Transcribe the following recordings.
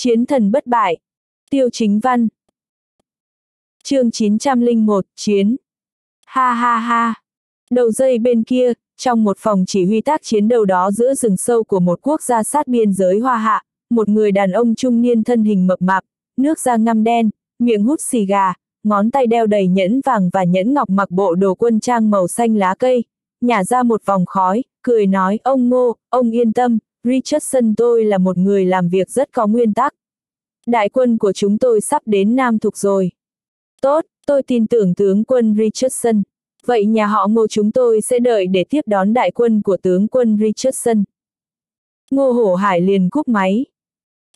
Chiến thần bất bại. Tiêu chính văn. chương 901, Chiến. Ha ha ha. Đầu dây bên kia, trong một phòng chỉ huy tác chiến đầu đó giữa rừng sâu của một quốc gia sát biên giới hoa hạ, một người đàn ông trung niên thân hình mập mạp, nước da ngăm đen, miệng hút xì gà, ngón tay đeo đầy nhẫn vàng và nhẫn ngọc mặc bộ đồ quân trang màu xanh lá cây, nhả ra một vòng khói, cười nói ông ngô, ông yên tâm, Richardson tôi là một người làm việc rất có nguyên tắc. Đại quân của chúng tôi sắp đến Nam Thục rồi. Tốt, tôi tin tưởng tướng quân Richardson. Vậy nhà họ ngô chúng tôi sẽ đợi để tiếp đón đại quân của tướng quân Richardson. Ngô Hổ Hải liền cúp máy.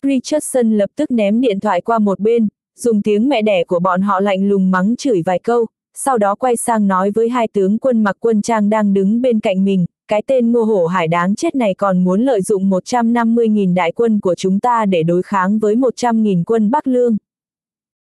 Richardson lập tức ném điện thoại qua một bên, dùng tiếng mẹ đẻ của bọn họ lạnh lùng mắng chửi vài câu, sau đó quay sang nói với hai tướng quân mặc quân trang đang đứng bên cạnh mình, cái tên ngô hổ hải đáng chết này còn muốn lợi dụng 150.000 đại quân của chúng ta để đối kháng với 100.000 quân Bắc Lương.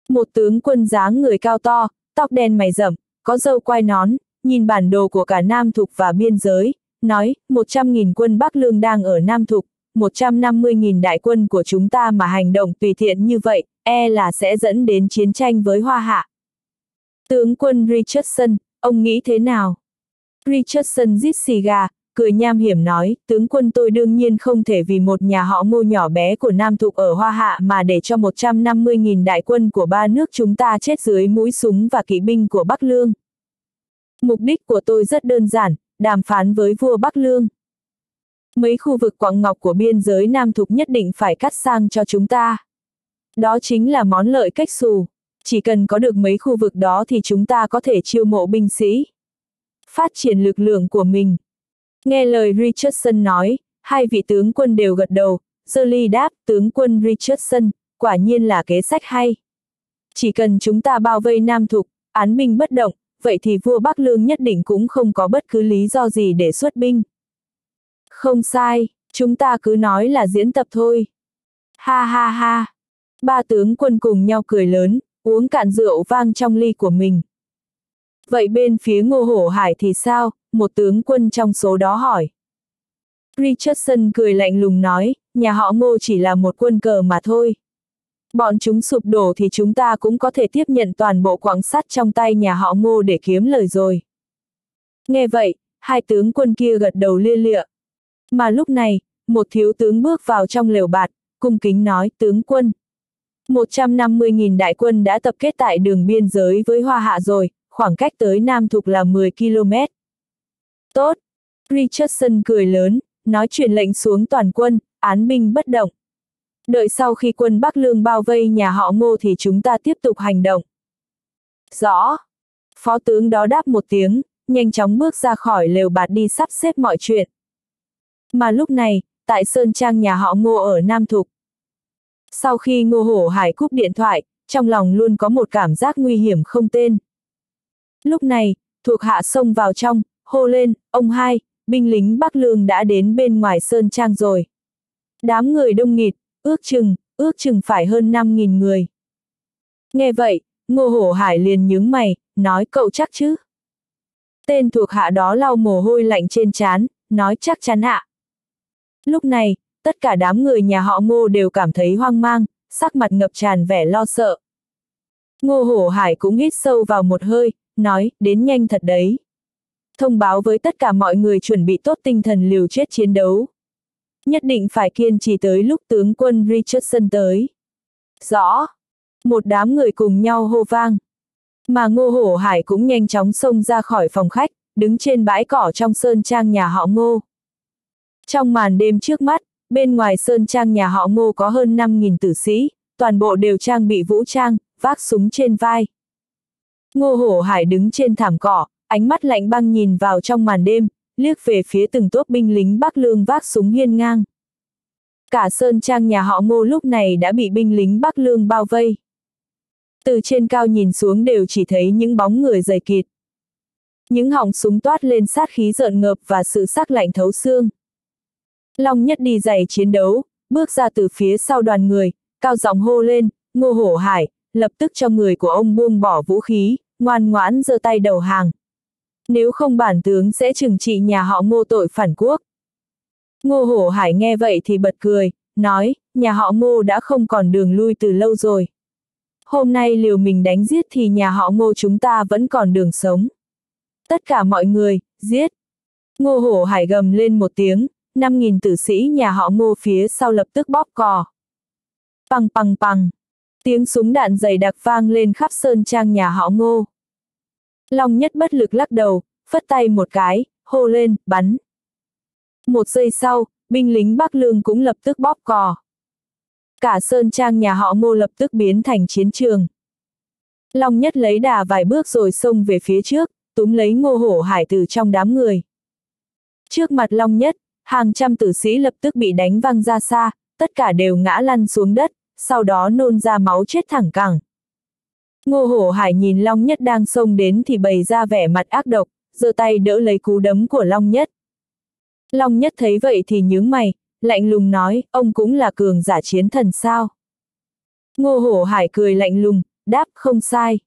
Một tướng quân dáng người cao to, tóc đen mày rậm, có dâu quai nón, nhìn bản đồ của cả Nam Thục và biên giới, nói, 100.000 quân Bắc Lương đang ở Nam Thục, 150.000 đại quân của chúng ta mà hành động tùy tiện như vậy, e là sẽ dẫn đến chiến tranh với Hoa Hạ. Tướng quân Richardson, ông nghĩ thế nào? Richardson giết xì gà, cười nham hiểm nói, tướng quân tôi đương nhiên không thể vì một nhà họ ngô nhỏ bé của Nam Thục ở Hoa Hạ mà để cho 150.000 đại quân của ba nước chúng ta chết dưới mũi súng và kỵ binh của Bắc Lương. Mục đích của tôi rất đơn giản, đàm phán với vua Bắc Lương. Mấy khu vực quảng ngọc của biên giới Nam Thục nhất định phải cắt sang cho chúng ta. Đó chính là món lợi cách xù. Chỉ cần có được mấy khu vực đó thì chúng ta có thể chiêu mộ binh sĩ. Phát triển lực lượng của mình. Nghe lời Richardson nói, hai vị tướng quân đều gật đầu, Shirley đáp, tướng quân Richardson, quả nhiên là kế sách hay. Chỉ cần chúng ta bao vây Nam Thục, án binh bất động, vậy thì vua Bắc Lương nhất định cũng không có bất cứ lý do gì để xuất binh. Không sai, chúng ta cứ nói là diễn tập thôi. Ha ha ha. Ba tướng quân cùng nhau cười lớn, uống cạn rượu vang trong ly của mình. Vậy bên phía ngô hổ hải thì sao? Một tướng quân trong số đó hỏi. Richardson cười lạnh lùng nói, nhà họ ngô chỉ là một quân cờ mà thôi. Bọn chúng sụp đổ thì chúng ta cũng có thể tiếp nhận toàn bộ quảng sắt trong tay nhà họ ngô để kiếm lời rồi. Nghe vậy, hai tướng quân kia gật đầu lia lịa. Mà lúc này, một thiếu tướng bước vào trong lều bạt, cung kính nói tướng quân. 150.000 đại quân đã tập kết tại đường biên giới với Hoa Hạ rồi, khoảng cách tới Nam Thục là 10 km. Tốt! Richardson cười lớn, nói truyền lệnh xuống toàn quân, án binh bất động. Đợi sau khi quân Bắc Lương bao vây nhà họ ngô thì chúng ta tiếp tục hành động. Rõ! Phó tướng đó đáp một tiếng, nhanh chóng bước ra khỏi lều bạt đi sắp xếp mọi chuyện. Mà lúc này, tại Sơn Trang nhà họ ngô ở Nam Thục. Sau khi ngô hổ hải cúp điện thoại, trong lòng luôn có một cảm giác nguy hiểm không tên. Lúc này, thuộc hạ xông vào trong, hô lên, ông hai, binh lính Bắc Lương đã đến bên ngoài Sơn Trang rồi. Đám người đông nghịt, ước chừng, ước chừng phải hơn 5.000 người. Nghe vậy, Ngô Hổ Hải liền nhướng mày, nói cậu chắc chứ. Tên thuộc hạ đó lau mồ hôi lạnh trên trán, nói chắc chắn ạ. Lúc này, tất cả đám người nhà họ Ngô đều cảm thấy hoang mang, sắc mặt ngập tràn vẻ lo sợ. Ngô Hổ Hải cũng hít sâu vào một hơi, nói, đến nhanh thật đấy. Thông báo với tất cả mọi người chuẩn bị tốt tinh thần liều chết chiến đấu. Nhất định phải kiên trì tới lúc tướng quân Richardson tới. Rõ. Một đám người cùng nhau hô vang. Mà ngô hổ hải cũng nhanh chóng xông ra khỏi phòng khách, đứng trên bãi cỏ trong sơn trang nhà họ ngô. Trong màn đêm trước mắt, bên ngoài sơn trang nhà họ ngô có hơn 5.000 tử sĩ, toàn bộ đều trang bị vũ trang, vác súng trên vai. Ngô hổ hải đứng trên thảm cỏ, ánh mắt lạnh băng nhìn vào trong màn đêm, liếc về phía từng tốp binh lính Bắc Lương vác súng hiên ngang. Cả sơn trang nhà họ ngô lúc này đã bị binh lính Bắc Lương bao vây. Từ trên cao nhìn xuống đều chỉ thấy những bóng người dày kịt. Những họng súng toát lên sát khí rợn ngợp và sự sắc lạnh thấu xương. Long nhất đi giày chiến đấu, bước ra từ phía sau đoàn người, cao giọng hô lên, ngô hổ hải, lập tức cho người của ông buông bỏ vũ khí, ngoan ngoãn giơ tay đầu hàng. Nếu không bản tướng sẽ trừng trị nhà họ ngô tội phản quốc. Ngô hổ hải nghe vậy thì bật cười, nói, nhà họ ngô đã không còn đường lui từ lâu rồi. Hôm nay liều mình đánh giết thì nhà họ ngô chúng ta vẫn còn đường sống. Tất cả mọi người, giết. Ngô hổ hải gầm lên một tiếng, 5.000 tử sĩ nhà họ ngô phía sau lập tức bóp cò. Păng păng păng. Tiếng súng đạn dày đặc vang lên khắp sơn trang nhà họ ngô. Long nhất bất lực lắc đầu, phất tay một cái, hô lên, bắn. Một giây sau, binh lính Bắc Lương cũng lập tức bóp cò. Cả sơn trang nhà họ ngô lập tức biến thành chiến trường. Long nhất lấy đà vài bước rồi xông về phía trước, túm lấy ngô hổ hải từ trong đám người. Trước mặt Long nhất, hàng trăm tử sĩ lập tức bị đánh văng ra xa, tất cả đều ngã lăn xuống đất, sau đó nôn ra máu chết thẳng cẳng. Ngô hổ hải nhìn Long nhất đang xông đến thì bày ra vẻ mặt ác độc, giơ tay đỡ lấy cú đấm của Long nhất. Long nhất thấy vậy thì nhướng mày, lạnh lùng nói, ông cũng là cường giả chiến thần sao. Ngô hổ hải cười lạnh lùng, đáp không sai.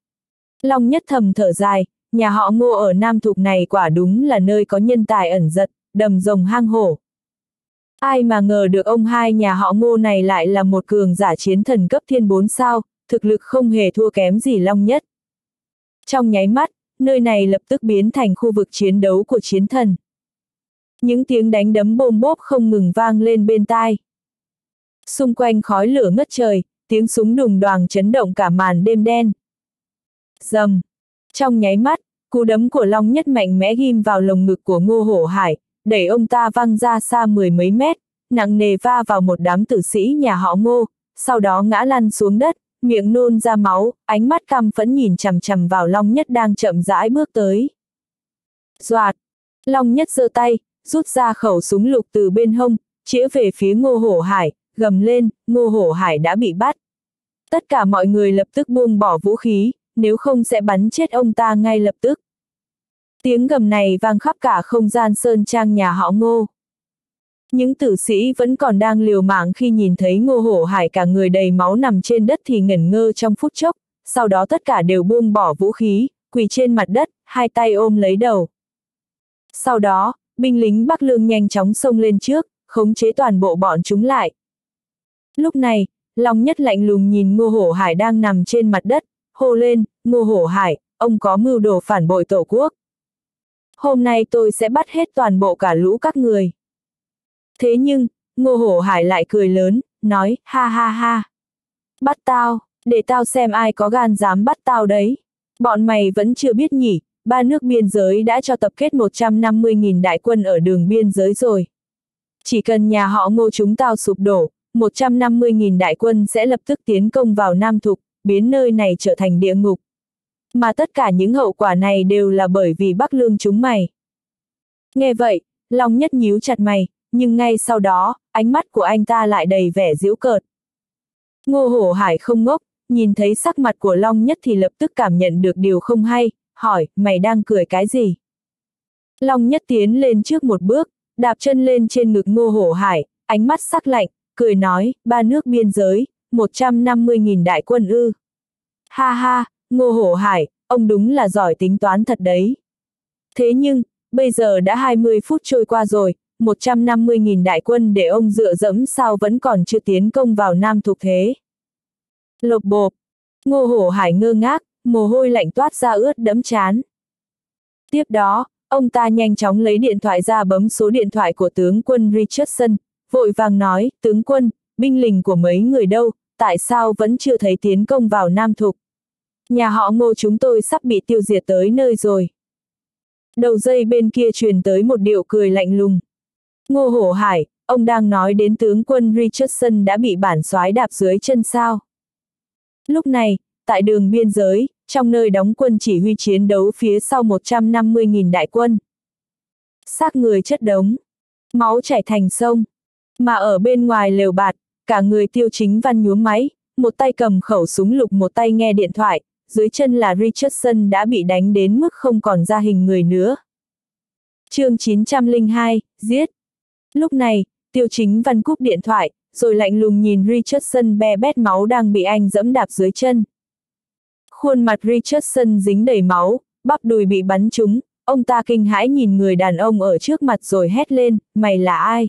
Long nhất thầm thở dài, nhà họ ngô ở Nam Thục này quả đúng là nơi có nhân tài ẩn giật, đầm rồng hang hổ. Ai mà ngờ được ông hai nhà họ ngô này lại là một cường giả chiến thần cấp thiên bốn sao, thực lực không hề thua kém gì Long nhất. Trong nháy mắt, nơi này lập tức biến thành khu vực chiến đấu của chiến thần. Những tiếng đánh đấm bôm bốp không ngừng vang lên bên tai. Xung quanh khói lửa ngất trời, tiếng súng đùng đoàng chấn động cả màn đêm đen. Dầm! Trong nháy mắt, cú đấm của Long Nhất mạnh mẽ ghim vào lồng ngực của Ngô Hổ Hải, đẩy ông ta văng ra xa mười mấy mét, nặng nề va vào một đám tử sĩ nhà họ Ngô, sau đó ngã lăn xuống đất, miệng nôn ra máu, ánh mắt căm phẫn nhìn chằm chằm vào Long Nhất đang chậm rãi bước tới. Doạt! Long Nhất giơ tay, rút ra khẩu súng lục từ bên hông, chĩa về phía Ngô Hổ Hải, gầm lên, Ngô Hổ Hải đã bị bắt. Tất cả mọi người lập tức buông bỏ vũ khí, nếu không sẽ bắn chết ông ta ngay lập tức. Tiếng gầm này vang khắp cả không gian sơn trang nhà họ Ngô. Những tử sĩ vẫn còn đang liều mạng khi nhìn thấy Ngô Hổ Hải cả người đầy máu nằm trên đất thì ngẩn ngơ trong phút chốc, sau đó tất cả đều buông bỏ vũ khí, quỳ trên mặt đất, hai tay ôm lấy đầu. Sau đó, binh lính Bắc Lương nhanh chóng xông lên trước, khống chế toàn bộ bọn chúng lại. Lúc này, Long Nhất lạnh lùng nhìn Ngô Hổ Hải đang nằm trên mặt đất, hô lên, Ngô Hổ Hải, ông có mưu đồ phản bội tổ quốc. Hôm nay tôi sẽ bắt hết toàn bộ cả lũ các người. Thế nhưng, Ngô Hổ Hải lại cười lớn, nói, ha ha ha. Bắt tao, để tao xem ai có gan dám bắt tao đấy. Bọn mày vẫn chưa biết nhỉ, ba nước biên giới đã cho tập kết 150.000 đại quân ở đường biên giới rồi. Chỉ cần nhà họ ngô chúng tao sụp đổ, 150.000 đại quân sẽ lập tức tiến công vào Nam Thục, biến nơi này trở thành địa ngục. Mà tất cả những hậu quả này đều là bởi vì Bắc Lương chúng mày. Nghe vậy, Long Nhất nhíu chặt mày, nhưng ngay sau đó, ánh mắt của anh ta lại đầy vẻ giễu cợt. Ngô Hổ Hải không ngốc, nhìn thấy sắc mặt của Long Nhất thì lập tức cảm nhận được điều không hay, hỏi, mày đang cười cái gì? Long Nhất tiến lên trước một bước, đạp chân lên trên ngực Ngô Hổ Hải, ánh mắt sắc lạnh, cười nói, ba nước biên giới, 150.000 đại quân ư. Ha ha, Ngô Hổ Hải, ông đúng là giỏi tính toán thật đấy. Thế nhưng, bây giờ đã 20 phút trôi qua rồi, 150.000 đại quân để ông dựa dẫm sao vẫn còn chưa tiến công vào Nam Thục thế. Lộc bộp, Ngô Hổ Hải ngơ ngác, mồ hôi lạnh toát ra ướt đẫm chán. Tiếp đó, ông ta nhanh chóng lấy điện thoại ra bấm số điện thoại của tướng quân Richardson, vội vàng nói, tướng quân, binh lính của mấy người đâu, tại sao vẫn chưa thấy tiến công vào Nam Thục. Nhà họ ngô chúng tôi sắp bị tiêu diệt tới nơi rồi. Đầu dây bên kia truyền tới một điệu cười lạnh lùng. Ngô Hổ Hải, ông đang nói đến tướng quân Richardson đã bị bản soái đạp dưới chân sao. Lúc này, tại đường biên giới, trong nơi đóng quân chỉ huy chiến đấu phía sau 150.000 đại quân. Xác người chất đống, máu chảy thành sông, mà ở bên ngoài lều bạt, cả người tiêu chính văn nhuốm máy, một tay cầm khẩu súng lục một tay nghe điện thoại, dưới chân là Richardson đã bị đánh đến mức không còn ra hình người nữa. chương 902, giết. Lúc này, tiêu chính văn cúp điện thoại, rồi lạnh lùng nhìn Richardson be bét máu đang bị anh dẫm đạp dưới chân. Khuôn mặt Richardson dính đầy máu, bắp đùi bị bắn trúng, ông ta kinh hãi nhìn người đàn ông ở trước mặt rồi hét lên, mày là ai?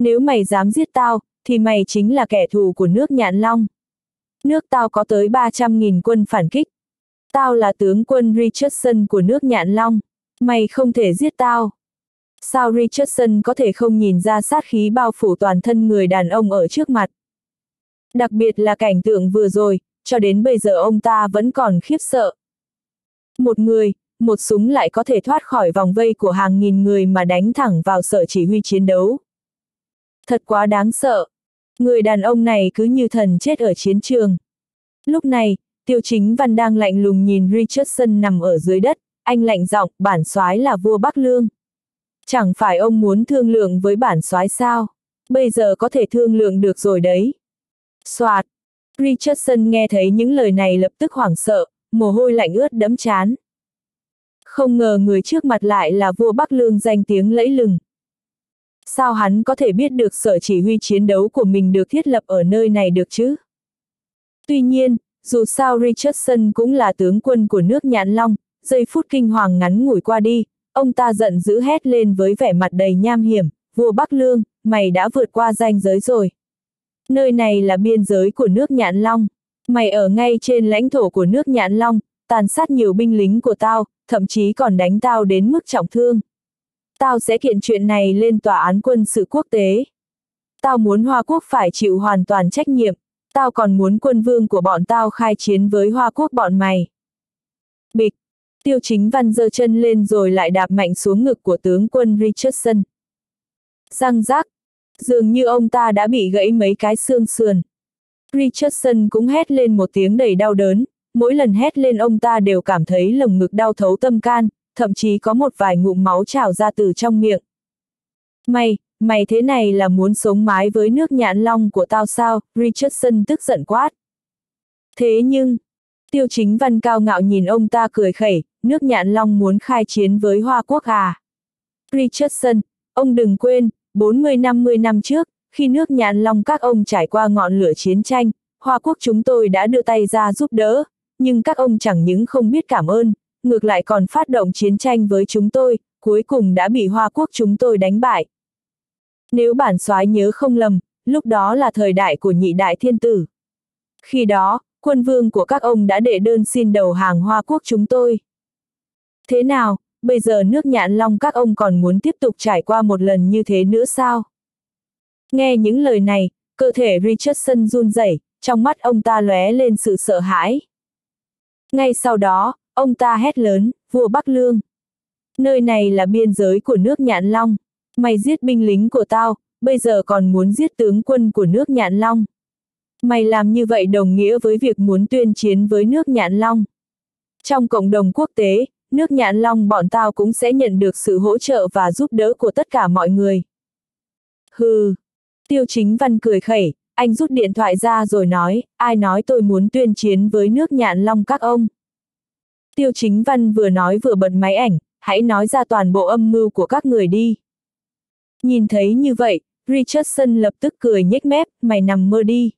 Nếu mày dám giết tao, thì mày chính là kẻ thù của nước Nhạn Long. Nước tao có tới 300.000 quân phản kích. Tao là tướng quân Richardson của nước Nhạn Long. Mày không thể giết tao. Sao Richardson có thể không nhìn ra sát khí bao phủ toàn thân người đàn ông ở trước mặt? Đặc biệt là cảnh tượng vừa rồi, cho đến bây giờ ông ta vẫn còn khiếp sợ. Một người, một súng lại có thể thoát khỏi vòng vây của hàng nghìn người mà đánh thẳng vào sở chỉ huy chiến đấu. Thật quá đáng sợ. Người đàn ông này cứ như thần chết ở chiến trường. Lúc này, tiêu chính văn đang lạnh lùng nhìn Richardson nằm ở dưới đất, anh lạnh giọng, bản soái là vua Bắc Lương. Chẳng phải ông muốn thương lượng với bản soái sao? Bây giờ có thể thương lượng được rồi đấy. Soạt. Richardson nghe thấy những lời này lập tức hoảng sợ, mồ hôi lạnh ướt đẫm chán. Không ngờ người trước mặt lại là vua Bắc Lương danh tiếng lẫy lừng. Sao hắn có thể biết được sở chỉ huy chiến đấu của mình được thiết lập ở nơi này được chứ? Tuy nhiên, dù sao Richardson cũng là tướng quân của nước Nhạn Long, giây phút kinh hoàng ngắn ngủi qua đi, ông ta giận dữ hét lên với vẻ mặt đầy nham hiểm, vua Bắc Lương, mày đã vượt qua ranh giới rồi. Nơi này là biên giới của nước Nhạn Long. Mày ở ngay trên lãnh thổ của nước Nhạn Long, tàn sát nhiều binh lính của tao, thậm chí còn đánh tao đến mức trọng thương. Tao sẽ kiện chuyện này lên tòa án quân sự quốc tế. Tao muốn Hoa Quốc phải chịu hoàn toàn trách nhiệm, tao còn muốn quân vương của bọn tao khai chiến với Hoa Quốc bọn mày. Bịch, tiêu chính văn giơ chân lên rồi lại đạp mạnh xuống ngực của tướng quân Richardson. Răng rác, dường như ông ta đã bị gãy mấy cái xương sườn. Richardson cũng hét lên một tiếng đầy đau đớn, mỗi lần hét lên ông ta đều cảm thấy lồng ngực đau thấu tâm can, thậm chí có một vài ngụm máu trào ra từ trong miệng. Mày, mày thế này là muốn sống mái với nước nhãn long của tao sao, Richardson tức giận quát. Thế nhưng, tiêu chính văn cao ngạo nhìn ông ta cười khẩy, nước nhãn long muốn khai chiến với Hoa Quốc à. Richardson, ông đừng quên, 40-50 năm trước, khi nước nhãn long các ông trải qua ngọn lửa chiến tranh, Hoa Quốc chúng tôi đã đưa tay ra giúp đỡ, nhưng các ông chẳng những không biết cảm ơn, ngược lại còn phát động chiến tranh với chúng tôi, cuối cùng đã bị Hoa Quốc chúng tôi đánh bại. Nếu bản soái nhớ không lầm, lúc đó là thời đại của nhị đại thiên tử. Khi đó, quân vương của các ông đã đệ đơn xin đầu hàng Hoa Quốc chúng tôi. Thế nào, bây giờ nước nhạn long các ông còn muốn tiếp tục trải qua một lần như thế nữa sao? Nghe những lời này, cơ thể Richardson run rẩy, trong mắt ông ta lóe lên sự sợ hãi. Ngay sau đó, ông ta hét lớn, vua Bắc Lương. Nơi này là biên giới của nước Nhạn Long. Mày giết binh lính của tao, bây giờ còn muốn giết tướng quân của nước Nhạn Long. Mày làm như vậy đồng nghĩa với việc muốn tuyên chiến với nước Nhạn Long. Trong cộng đồng quốc tế, nước Nhạn Long bọn tao cũng sẽ nhận được sự hỗ trợ và giúp đỡ của tất cả mọi người. Hừ. Tiêu chính văn cười khẩy, anh rút điện thoại ra rồi nói, ai nói tôi muốn tuyên chiến với nước Nhạn Long các ông. Tiêu chính văn vừa nói vừa bật máy ảnh, hãy nói ra toàn bộ âm mưu của các người đi. Nhìn thấy như vậy, Richardson lập tức cười nhếch mép, mày nằm mơ đi.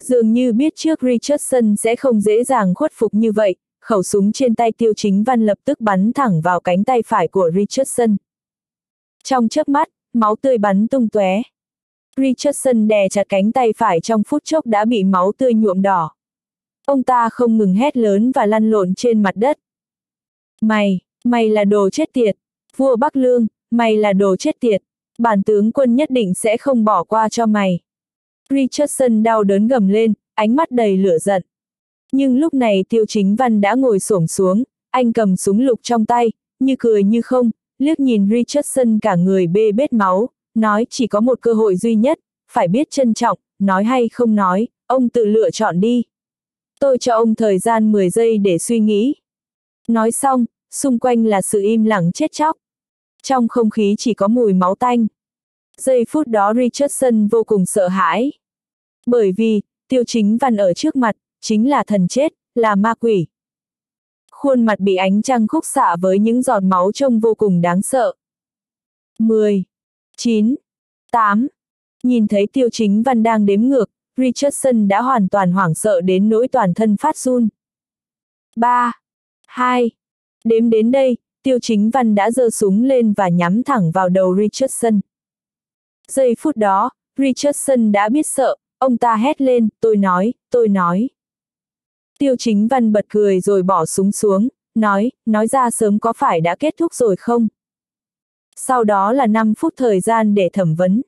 Dường như biết trước Richardson sẽ không dễ dàng khuất phục như vậy, khẩu súng trên tay tiêu chính văn lập tức bắn thẳng vào cánh tay phải của Richardson. Trong chớp mắt, máu tươi bắn tung tóe. Richardson đè chặt cánh tay phải trong phút chốc đã bị máu tươi nhuộm đỏ. Ông ta không ngừng hét lớn và lăn lộn trên mặt đất. Mày, mày là đồ chết tiệt. Vua Bắc Lương, mày là đồ chết tiệt. Bản tướng quân nhất định sẽ không bỏ qua cho mày. Richardson đau đớn gầm lên, ánh mắt đầy lửa giận. Nhưng lúc này tiêu chính văn đã ngồi xổm xuống, anh cầm súng lục trong tay, như cười như không, liếc nhìn Richardson cả người bê bết máu, nói chỉ có một cơ hội duy nhất, phải biết trân trọng, nói hay không nói, ông tự lựa chọn đi. Tôi cho ông thời gian 10 giây để suy nghĩ. Nói xong, xung quanh là sự im lặng chết chóc. Trong không khí chỉ có mùi máu tanh. Giây phút đó Richardson vô cùng sợ hãi. Bởi vì, tiêu chính văn ở trước mặt, chính là thần chết, là ma quỷ. Khuôn mặt bị ánh trăng khúc xạ với những giọt máu trông vô cùng đáng sợ. 10, 9, 8. Nhìn thấy tiêu chính văn đang đếm ngược, Richardson đã hoàn toàn hoảng sợ đến nỗi toàn thân phát run. 3, 2. Đếm đến đây, tiêu chính văn đã giơ súng lên và nhắm thẳng vào đầu Richardson. Giây phút đó, Richardson đã biết sợ, ông ta hét lên, tôi nói, tôi nói. Tiêu chính văn bật cười rồi bỏ súng xuống, nói, nói ra sớm có phải đã kết thúc rồi không? Sau đó là 5 phút thời gian để thẩm vấn.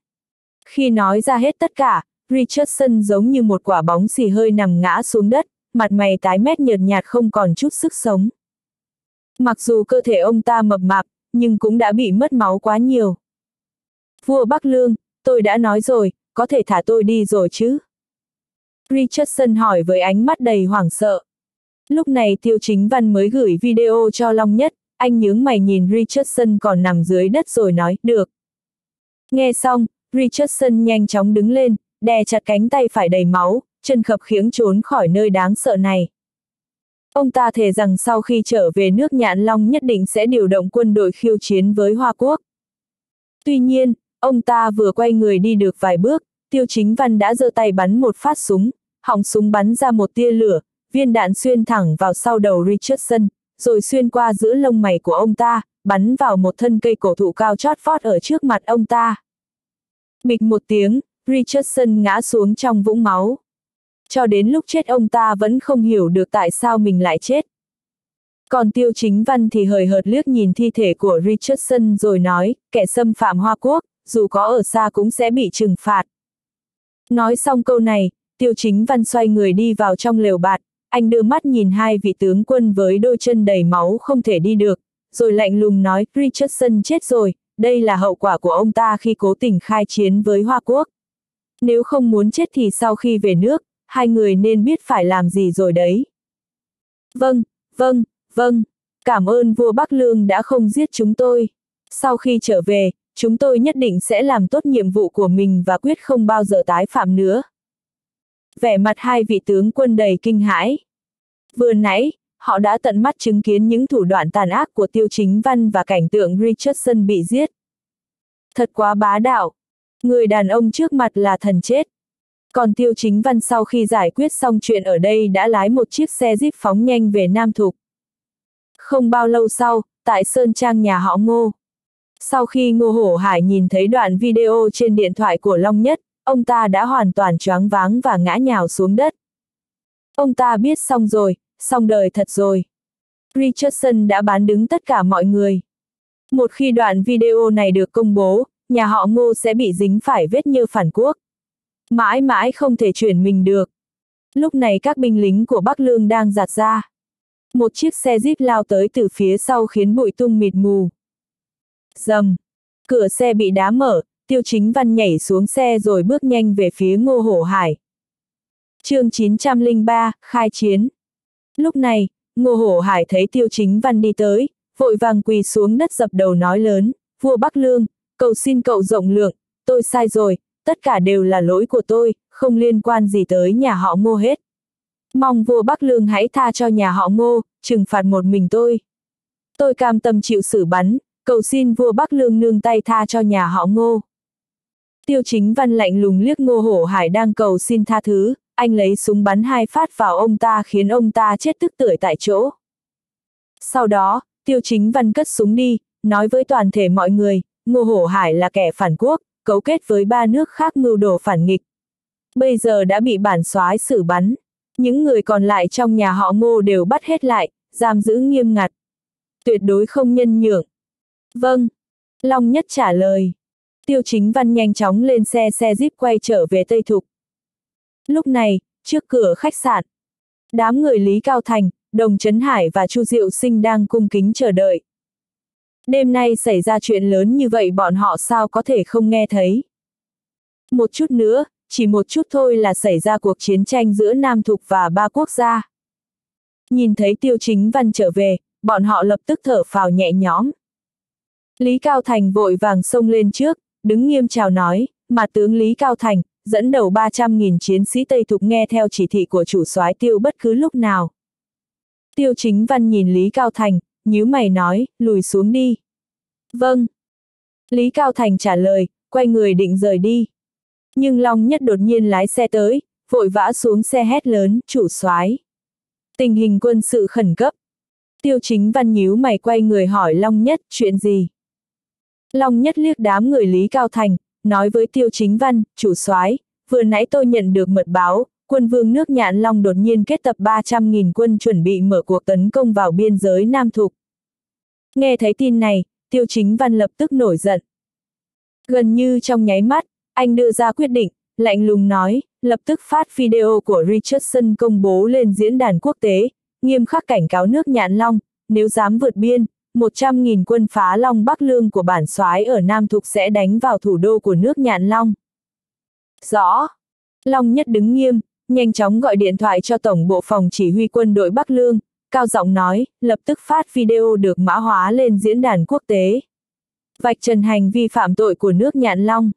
Khi nói ra hết tất cả, Richardson giống như một quả bóng xì hơi nằm ngã xuống đất, mặt mày tái mét nhợt nhạt không còn chút sức sống. Mặc dù cơ thể ông ta mập mạp, nhưng cũng đã bị mất máu quá nhiều. Vua Bắc Lương, tôi đã nói rồi, có thể thả tôi đi rồi chứ? Richardson hỏi với ánh mắt đầy hoảng sợ. Lúc này Tiêu Chính Văn mới gửi video cho Long Nhất, anh nhướng mày nhìn Richardson còn nằm dưới đất rồi nói, được. Nghe xong, Richardson nhanh chóng đứng lên, đè chặt cánh tay phải đầy máu, chân khập khiếng trốn khỏi nơi đáng sợ này. Ông ta thề rằng sau khi trở về nước Nhạn Long nhất định sẽ điều động quân đội khiêu chiến với Hoa Quốc. Tuy nhiên, ông ta vừa quay người đi được vài bước, Tiêu Chính Văn đã giơ tay bắn một phát súng, họng súng bắn ra một tia lửa, viên đạn xuyên thẳng vào sau đầu Richardson, rồi xuyên qua giữa lông mày của ông ta, bắn vào một thân cây cổ thụ cao chót vót ở trước mặt ông ta. Bịch một tiếng, Richardson ngã xuống trong vũng máu. Cho đến lúc chết ông ta vẫn không hiểu được tại sao mình lại chết. Còn tiêu chính văn thì hời hợt liếc nhìn thi thể của Richardson rồi nói, kẻ xâm phạm Hoa Quốc, dù có ở xa cũng sẽ bị trừng phạt. Nói xong câu này, tiêu chính văn xoay người đi vào trong lều bạt, anh đưa mắt nhìn hai vị tướng quân với đôi chân đầy máu không thể đi được, rồi lạnh lùng nói, Richardson chết rồi, đây là hậu quả của ông ta khi cố tình khai chiến với Hoa Quốc. Nếu không muốn chết thì sau khi về nước, hai người nên biết phải làm gì rồi đấy. Vâng, vâng, vâng, cảm ơn vua Bắc Lương đã không giết chúng tôi. Sau khi trở về, chúng tôi nhất định sẽ làm tốt nhiệm vụ của mình và quyết không bao giờ tái phạm nữa. Vẻ mặt hai vị tướng quân đầy kinh hãi. Vừa nãy, họ đã tận mắt chứng kiến những thủ đoạn tàn ác của Tiêu Chính Văn và cảnh tượng Richardson bị giết. Thật quá bá đạo. Người đàn ông trước mặt là thần chết. Còn Tiêu Chính Văn sau khi giải quyết xong chuyện ở đây đã lái một chiếc xe jeep phóng nhanh về Nam Thục. Không bao lâu sau, tại Sơn Trang nhà họ Ngô. Sau khi Ngô Hổ Hải nhìn thấy đoạn video trên điện thoại của Long Nhất, ông ta đã hoàn toàn choáng váng và ngã nhào xuống đất. Ông ta biết xong rồi, xong đời thật rồi. Richardson đã bán đứng tất cả mọi người. Một khi đoạn video này được công bố, nhà họ ngô sẽ bị dính phải vết như phản quốc. Mãi mãi không thể chuyển mình được. Lúc này các binh lính của Bắc Lương đang giạt ra. Một chiếc xe jeep lao tới từ phía sau khiến bụi tung mịt mù. Dầm. Cửa xe bị đá mở, tiêu chính văn nhảy xuống xe rồi bước nhanh về phía ngô hổ hải. chương 903, khai chiến. Lúc này, ngô hổ hải thấy tiêu chính văn đi tới, vội vàng quỳ xuống đất dập đầu nói lớn, vua Bắc Lương, cầu xin cậu rộng lượng, tôi sai rồi, tất cả đều là lỗi của tôi, không liên quan gì tới nhà họ ngô hết. Mong vua Bắc Lương hãy tha cho nhà họ ngô, trừng phạt một mình tôi. Tôi cam tâm chịu xử bắn, cầu xin vua Bắc Lương nương tay tha cho nhà họ ngô. Tiêu chính văn lạnh lùng liếc ngô hổ hải đang cầu xin tha thứ, anh lấy súng bắn hai phát vào ông ta khiến ông ta chết tức tưởi tại chỗ. Sau đó, tiêu chính văn cất súng đi, nói với toàn thể mọi người, ngô hổ hải là kẻ phản quốc, cấu kết với ba nước khác mưu đồ phản nghịch. Bây giờ đã bị bản soái xử bắn. Những người còn lại trong nhà họ ngô đều bắt hết lại, giam giữ nghiêm ngặt. Tuyệt đối không nhân nhượng. Vâng. Long Nhất trả lời. Tiêu chính văn nhanh chóng lên xe xe jeep quay trở về Tây Thục. Lúc này, trước cửa khách sạn, đám người Lý Cao Thành, Đồng Trấn Hải và Chu Diệu Sinh đang cung kính chờ đợi. Đêm nay xảy ra chuyện lớn như vậy bọn họ sao có thể không nghe thấy. Một chút nữa, chỉ một chút thôi là xảy ra cuộc chiến tranh giữa Nam Thục và ba quốc gia. Nhìn thấy tiêu chính văn trở về, bọn họ lập tức thở phào nhẹ nhõm. Lý Cao Thành vội vàng xông lên trước, đứng nghiêm chào nói, mà tướng Lý Cao Thành, dẫn đầu 300.000 chiến sĩ Tây Thục nghe theo chỉ thị của chủ soái tiêu bất cứ lúc nào. Tiêu chính văn nhìn Lý Cao Thành, nhíu mày nói, lùi xuống đi. Vâng. Lý Cao Thành trả lời, quay người định rời đi. Nhưng Long Nhất đột nhiên lái xe tới, vội vã xuống xe hét lớn, chủ soái. Tình hình quân sự khẩn cấp. Tiêu chính văn nhíu mày quay người hỏi Long Nhất, chuyện gì? Long Nhất liếc đám người Lý Cao Thành, nói với Tiêu Chính Văn, chủ soái, vừa nãy tôi nhận được mật báo, quân vương nước Nhạn Long đột nhiên kết tập 300.000 quân chuẩn bị mở cuộc tấn công vào biên giới Nam Thục. Nghe thấy tin này, Tiêu Chính Văn lập tức nổi giận. Gần như trong nháy mắt, anh đưa ra quyết định, lạnh lùng nói, lập tức phát video của Richardson công bố lên diễn đàn quốc tế, nghiêm khắc cảnh cáo nước Nhạn Long, nếu dám vượt biên, 100.000 quân phá Long Bắc Lương của bản soái ở Nam Thục sẽ đánh vào thủ đô của nước Nhạn Long. Rõ. Long Nhất đứng nghiêm, nhanh chóng gọi điện thoại cho Tổng bộ phòng chỉ huy quân đội Bắc Lương, cao giọng nói, lập tức phát video được mã hóa lên diễn đàn quốc tế. Vạch trần hành vi phạm tội của nước Nhạn Long.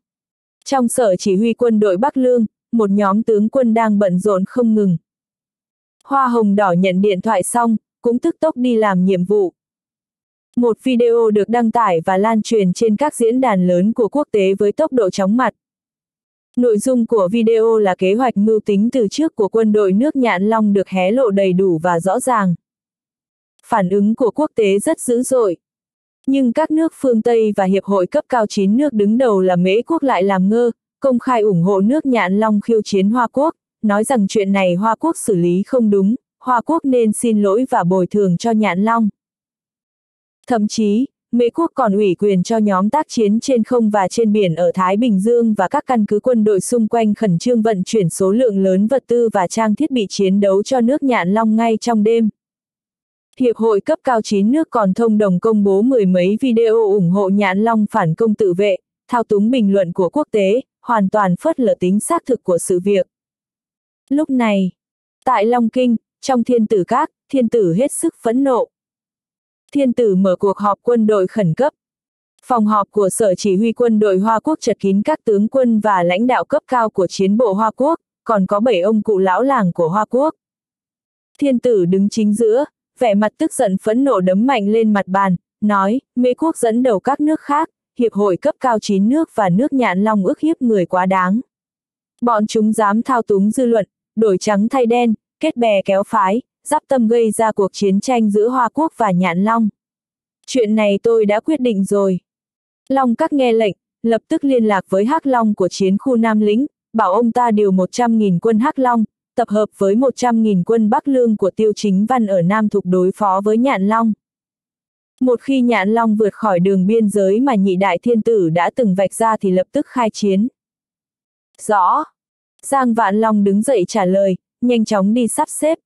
Trong sở chỉ huy quân đội Bắc Lương, một nhóm tướng quân đang bận rộn không ngừng. Hoa Hồng Đỏ nhận điện thoại xong, cũng tức tốc đi làm nhiệm vụ. Một video được đăng tải và lan truyền trên các diễn đàn lớn của quốc tế với tốc độ chóng mặt. Nội dung của video là kế hoạch mưu tính từ trước của quân đội nước Nhạn Long được hé lộ đầy đủ và rõ ràng. Phản ứng của quốc tế rất dữ dội. Nhưng các nước phương Tây và Hiệp hội cấp cao chín nước đứng đầu là Mễ quốc lại làm ngơ, công khai ủng hộ nước Nhạn Long khiêu chiến Hoa Quốc, nói rằng chuyện này Hoa Quốc xử lý không đúng, Hoa Quốc nên xin lỗi và bồi thường cho Nhạn Long. Thậm chí, Mỹ quốc còn ủy quyền cho nhóm tác chiến trên không và trên biển ở Thái Bình Dương và các căn cứ quân đội xung quanh khẩn trương vận chuyển số lượng lớn vật tư và trang thiết bị chiến đấu cho nước Nhạn Long ngay trong đêm. Hiệp hội cấp cao chín nước còn thông đồng công bố mười mấy video ủng hộ Nhạn Long phản công tự vệ, thao túng bình luận của quốc tế, hoàn toàn phớt lờ tính xác thực của sự việc. Lúc này, tại Long Kinh, trong thiên tử các, thiên tử hết sức phẫn nộ. Thiên tử mở cuộc họp quân đội khẩn cấp. Phòng họp của Sở Chỉ huy quân đội Hoa Quốc chật kín các tướng quân và lãnh đạo cấp cao của chiến bộ Hoa Quốc, còn có bảy ông cụ lão làng của Hoa Quốc. Thiên tử đứng chính giữa, vẻ mặt tức giận phẫn nộ đấm mạnh lên mặt bàn, nói, Mỹ quốc dẫn đầu các nước khác, hiệp hội cấp cao chín nước và nước nhạn long ước hiếp người quá đáng. Bọn chúng dám thao túng dư luận, đổi trắng thay đen, kết bè kéo phái, giáp tâm gây ra cuộc chiến tranh giữa Hoa Quốc và Nhạn Long. Chuyện này tôi đã quyết định rồi. Long các nghe lệnh, lập tức liên lạc với Hắc Long của chiến khu Nam Lĩnh, bảo ông ta điều 100.000 quân Hắc Long, tập hợp với 100.000 quân Bắc Lương của Tiêu Chính Văn ở Nam Thục đối phó với Nhạn Long. Một khi Nhạn Long vượt khỏi đường biên giới mà nhị đại thiên tử đã từng vạch ra thì lập tức khai chiến. Rõ. Giang Vạn Long đứng dậy trả lời, nhanh chóng đi sắp xếp.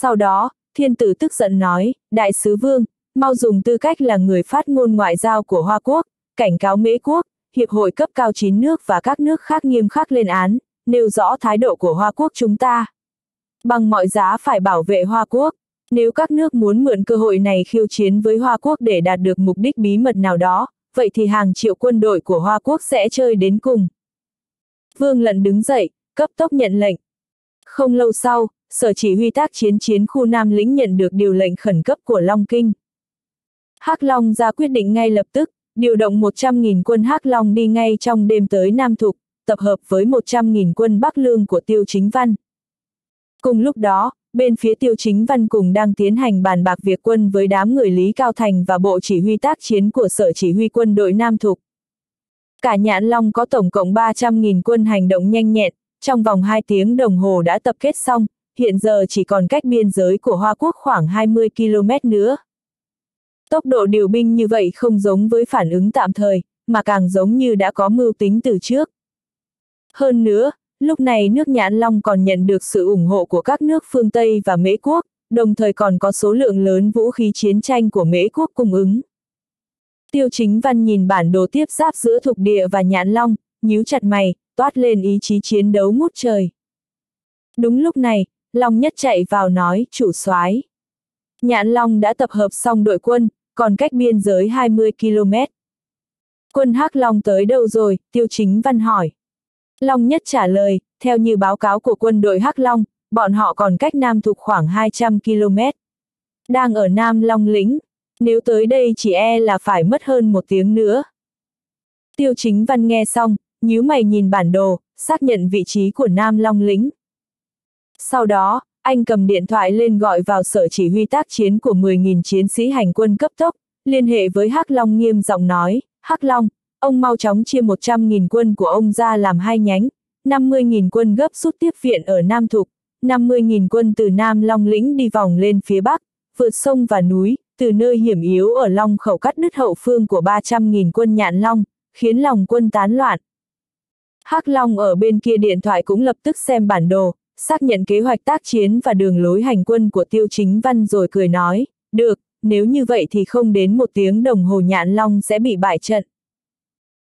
Sau đó, thiên tử tức giận nói, đại sứ vương, mau dùng tư cách là người phát ngôn ngoại giao của Hoa Quốc, cảnh cáo Mễ Quốc, Hiệp hội cấp cao chín nước và các nước khác nghiêm khắc lên án, nêu rõ thái độ của Hoa Quốc chúng ta. Bằng mọi giá phải bảo vệ Hoa Quốc. Nếu các nước muốn mượn cơ hội này khiêu chiến với Hoa Quốc để đạt được mục đích bí mật nào đó, vậy thì hàng triệu quân đội của Hoa Quốc sẽ chơi đến cùng. Vương Lận đứng dậy, cấp tốc nhận lệnh. Không lâu sau, Sở chỉ huy tác chiến chiến khu Nam lĩnh nhận được điều lệnh khẩn cấp của Long Kinh. Hắc Long ra quyết định ngay lập tức, điều động 100.000 quân Hắc Long đi ngay trong đêm tới Nam Thục, tập hợp với 100.000 quân Bắc Lương của Tiêu Chính Văn. Cùng lúc đó, bên phía Tiêu Chính Văn cùng đang tiến hành bàn bạc việc quân với đám người Lý Cao Thành và Bộ Chỉ huy tác chiến của Sở Chỉ huy quân đội Nam Thục. Cả Nhãn Long có tổng cộng 300.000 quân hành động nhanh nhẹn, trong vòng 2 tiếng đồng hồ đã tập kết xong, hiện giờ chỉ còn cách biên giới của Hoa Quốc khoảng 20 km nữa. Tốc độ điều binh như vậy không giống với phản ứng tạm thời, mà càng giống như đã có mưu tính từ trước. Hơn nữa, lúc này nước Nhãn Long còn nhận được sự ủng hộ của các nước phương Tây và Mễ Quốc, đồng thời còn có số lượng lớn vũ khí chiến tranh của Mễ Quốc cung ứng. Tiêu chính văn nhìn bản đồ tiếp giáp giữa thục địa và Nhãn Long, nhíu chặt mày, toát lên ý chí chiến đấu ngút trời. Đúng lúc này, Long Nhất chạy vào nói, chủ soái. Nhãn Long đã tập hợp xong đội quân, còn cách biên giới 20 km. Quân Hắc Long tới đâu rồi, Tiêu Chính Văn hỏi. Long Nhất trả lời, theo như báo cáo của quân đội Hắc Long, bọn họ còn cách Nam Thục khoảng 200 km. Đang ở Nam Long lĩnh, nếu tới đây chỉ e là phải mất hơn một tiếng nữa. Tiêu Chính Văn nghe xong, nhíu mày nhìn bản đồ, xác nhận vị trí của Nam Long lĩnh. Sau đó, anh cầm điện thoại lên gọi vào sở chỉ huy tác chiến của 10.000 chiến sĩ hành quân cấp tốc, liên hệ với Hắc Long nghiêm giọng nói, Hắc Long, ông mau chóng chia 100.000 quân của ông ra làm hai nhánh, 50.000 quân gấp rút tiếp viện ở Nam Thục, 50.000 quân từ Nam Long lĩnh đi vòng lên phía Bắc, vượt sông và núi, từ nơi hiểm yếu ở Long khẩu cắt đứt hậu phương của 300.000 quân nhạn Long, khiến lòng quân tán loạn. Hắc Long ở bên kia điện thoại cũng lập tức xem bản đồ, xác nhận kế hoạch tác chiến và đường lối hành quân của Tiêu Chính Văn rồi cười nói, được, nếu như vậy thì không đến một tiếng đồng hồ nhạn Long sẽ bị bại trận.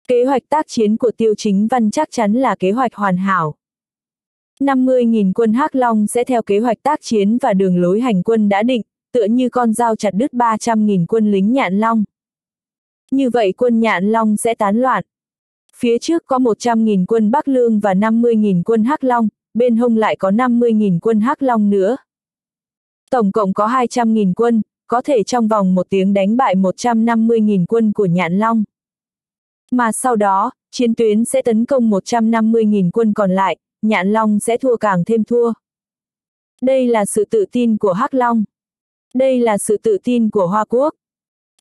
Kế hoạch tác chiến của Tiêu Chính Văn chắc chắn là kế hoạch hoàn hảo. 50.000 quân Hắc Long sẽ theo kế hoạch tác chiến và đường lối hành quân đã định, tựa như con dao chặt đứt 300.000 quân lính nhạn Long. Như vậy quân nhạn Long sẽ tán loạn. Phía trước có 100.000 quân Bắc Lương và 50.000 quân Hắc Long, bên hông lại có 50.000 quân Hắc Long nữa. Tổng cộng có 200.000 quân, có thể trong vòng một tiếng đánh bại 150.000 quân của Nhạn Long. Mà sau đó, chiến tuyến sẽ tấn công 150.000 quân còn lại, Nhạn Long sẽ thua càng thêm thua. Đây là sự tự tin của Hắc Long. Đây là sự tự tin của Hoa Quốc.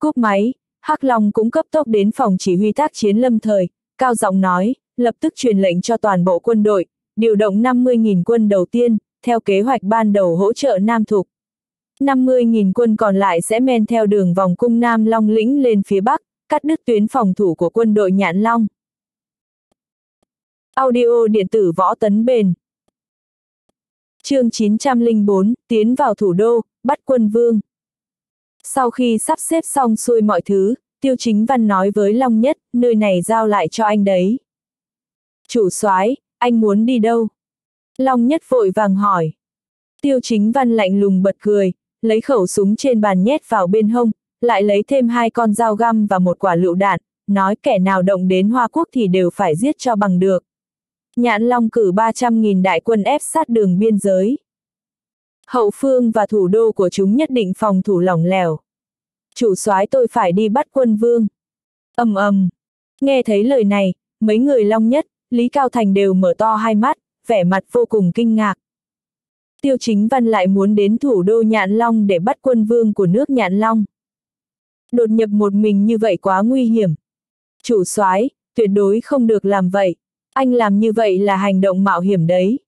Cúp máy, Hắc Long cũng cấp tốc đến phòng chỉ huy tác chiến lâm thời, cao giọng nói, lập tức truyền lệnh cho toàn bộ quân đội, điều động 50.000 quân đầu tiên, theo kế hoạch ban đầu hỗ trợ Nam Thục. 50.000 quân còn lại sẽ men theo đường vòng cung Nam Long lĩnh lên phía Bắc, cắt đứt tuyến phòng thủ của quân đội Nhạn Long. Audio điện tử võ tấn bền chương 904, tiến vào thủ đô, bắt quân vương. Sau khi sắp xếp xong xuôi mọi thứ, Tiêu Chính Văn nói với Long Nhất, nơi này giao lại cho anh đấy. Chủ soái, anh muốn đi đâu? Long Nhất vội vàng hỏi. Tiêu Chính Văn lạnh lùng bật cười, lấy khẩu súng trên bàn nhét vào bên hông, lại lấy thêm hai con dao găm và một quả lựu đạn, nói kẻ nào động đến Hoa Quốc thì đều phải giết cho bằng được. Nhãn Long cử 300.000 đại quân ép sát đường biên giới. Hậu phương và thủ đô của chúng nhất định phòng thủ lỏng lẻo. Chủ soái tôi phải đi bắt quân vương. ầm ầm. Nghe thấy lời này, mấy người Long nhất, Lý Cao Thành đều mở to hai mắt, vẻ mặt vô cùng kinh ngạc. Tiêu chính văn lại muốn đến thủ đô Nhạn Long để bắt quân vương của nước Nhạn Long. Đột nhập một mình như vậy quá nguy hiểm. Chủ soái, tuyệt đối không được làm vậy. Anh làm như vậy là hành động mạo hiểm đấy.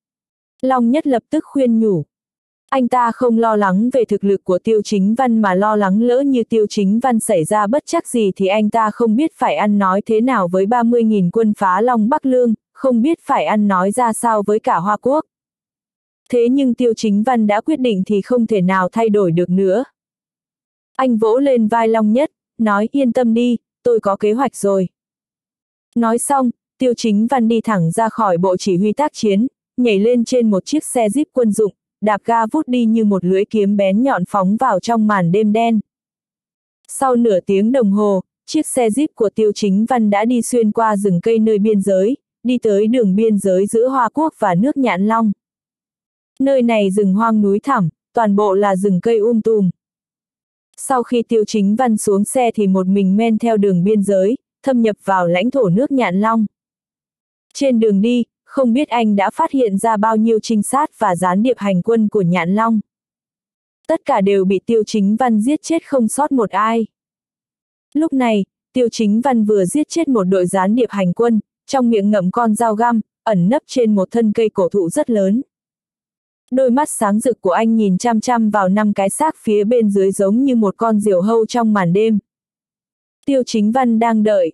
Long Nhất lập tức khuyên nhủ. Anh ta không lo lắng về thực lực của Tiêu Chính Văn mà lo lắng lỡ như Tiêu Chính Văn xảy ra bất chắc gì thì anh ta không biết phải ăn nói thế nào với 30.000 quân phá Long Bắc Lương, không biết phải ăn nói ra sao với cả Hoa Quốc. Thế nhưng Tiêu Chính Văn đã quyết định thì không thể nào thay đổi được nữa. Anh vỗ lên vai Long Nhất, nói yên tâm đi, tôi có kế hoạch rồi. Nói xong, Tiêu Chính Văn đi thẳng ra khỏi bộ chỉ huy tác chiến, nhảy lên trên một chiếc xe jeep quân dụng, đạp ga vút đi như một lưỡi kiếm bén nhọn phóng vào trong màn đêm đen. Sau nửa tiếng đồng hồ, chiếc xe jeep của Tiêu Chính Văn đã đi xuyên qua rừng cây nơi biên giới, đi tới đường biên giới giữa Hoa Quốc và nước Nhạn Long. Nơi này rừng hoang núi thẳm, toàn bộ là rừng cây um tùm. Sau khi Tiêu Chính Văn xuống xe thì một mình men theo đường biên giới, thâm nhập vào lãnh thổ nước Nhạn Long. Trên đường đi, không biết anh đã phát hiện ra bao nhiêu trinh sát và gián điệp hành quân của Nhạn Long. Tất cả đều bị Tiêu Chính Văn giết chết không sót một ai. Lúc này, Tiêu Chính Văn vừa giết chết một đội gián điệp hành quân, trong miệng ngậm con dao găm, ẩn nấp trên một thân cây cổ thụ rất lớn. Đôi mắt sáng rực của anh nhìn chăm chăm vào năm cái xác phía bên dưới giống như một con diều hâu trong màn đêm. Tiêu Chính Văn đang đợi.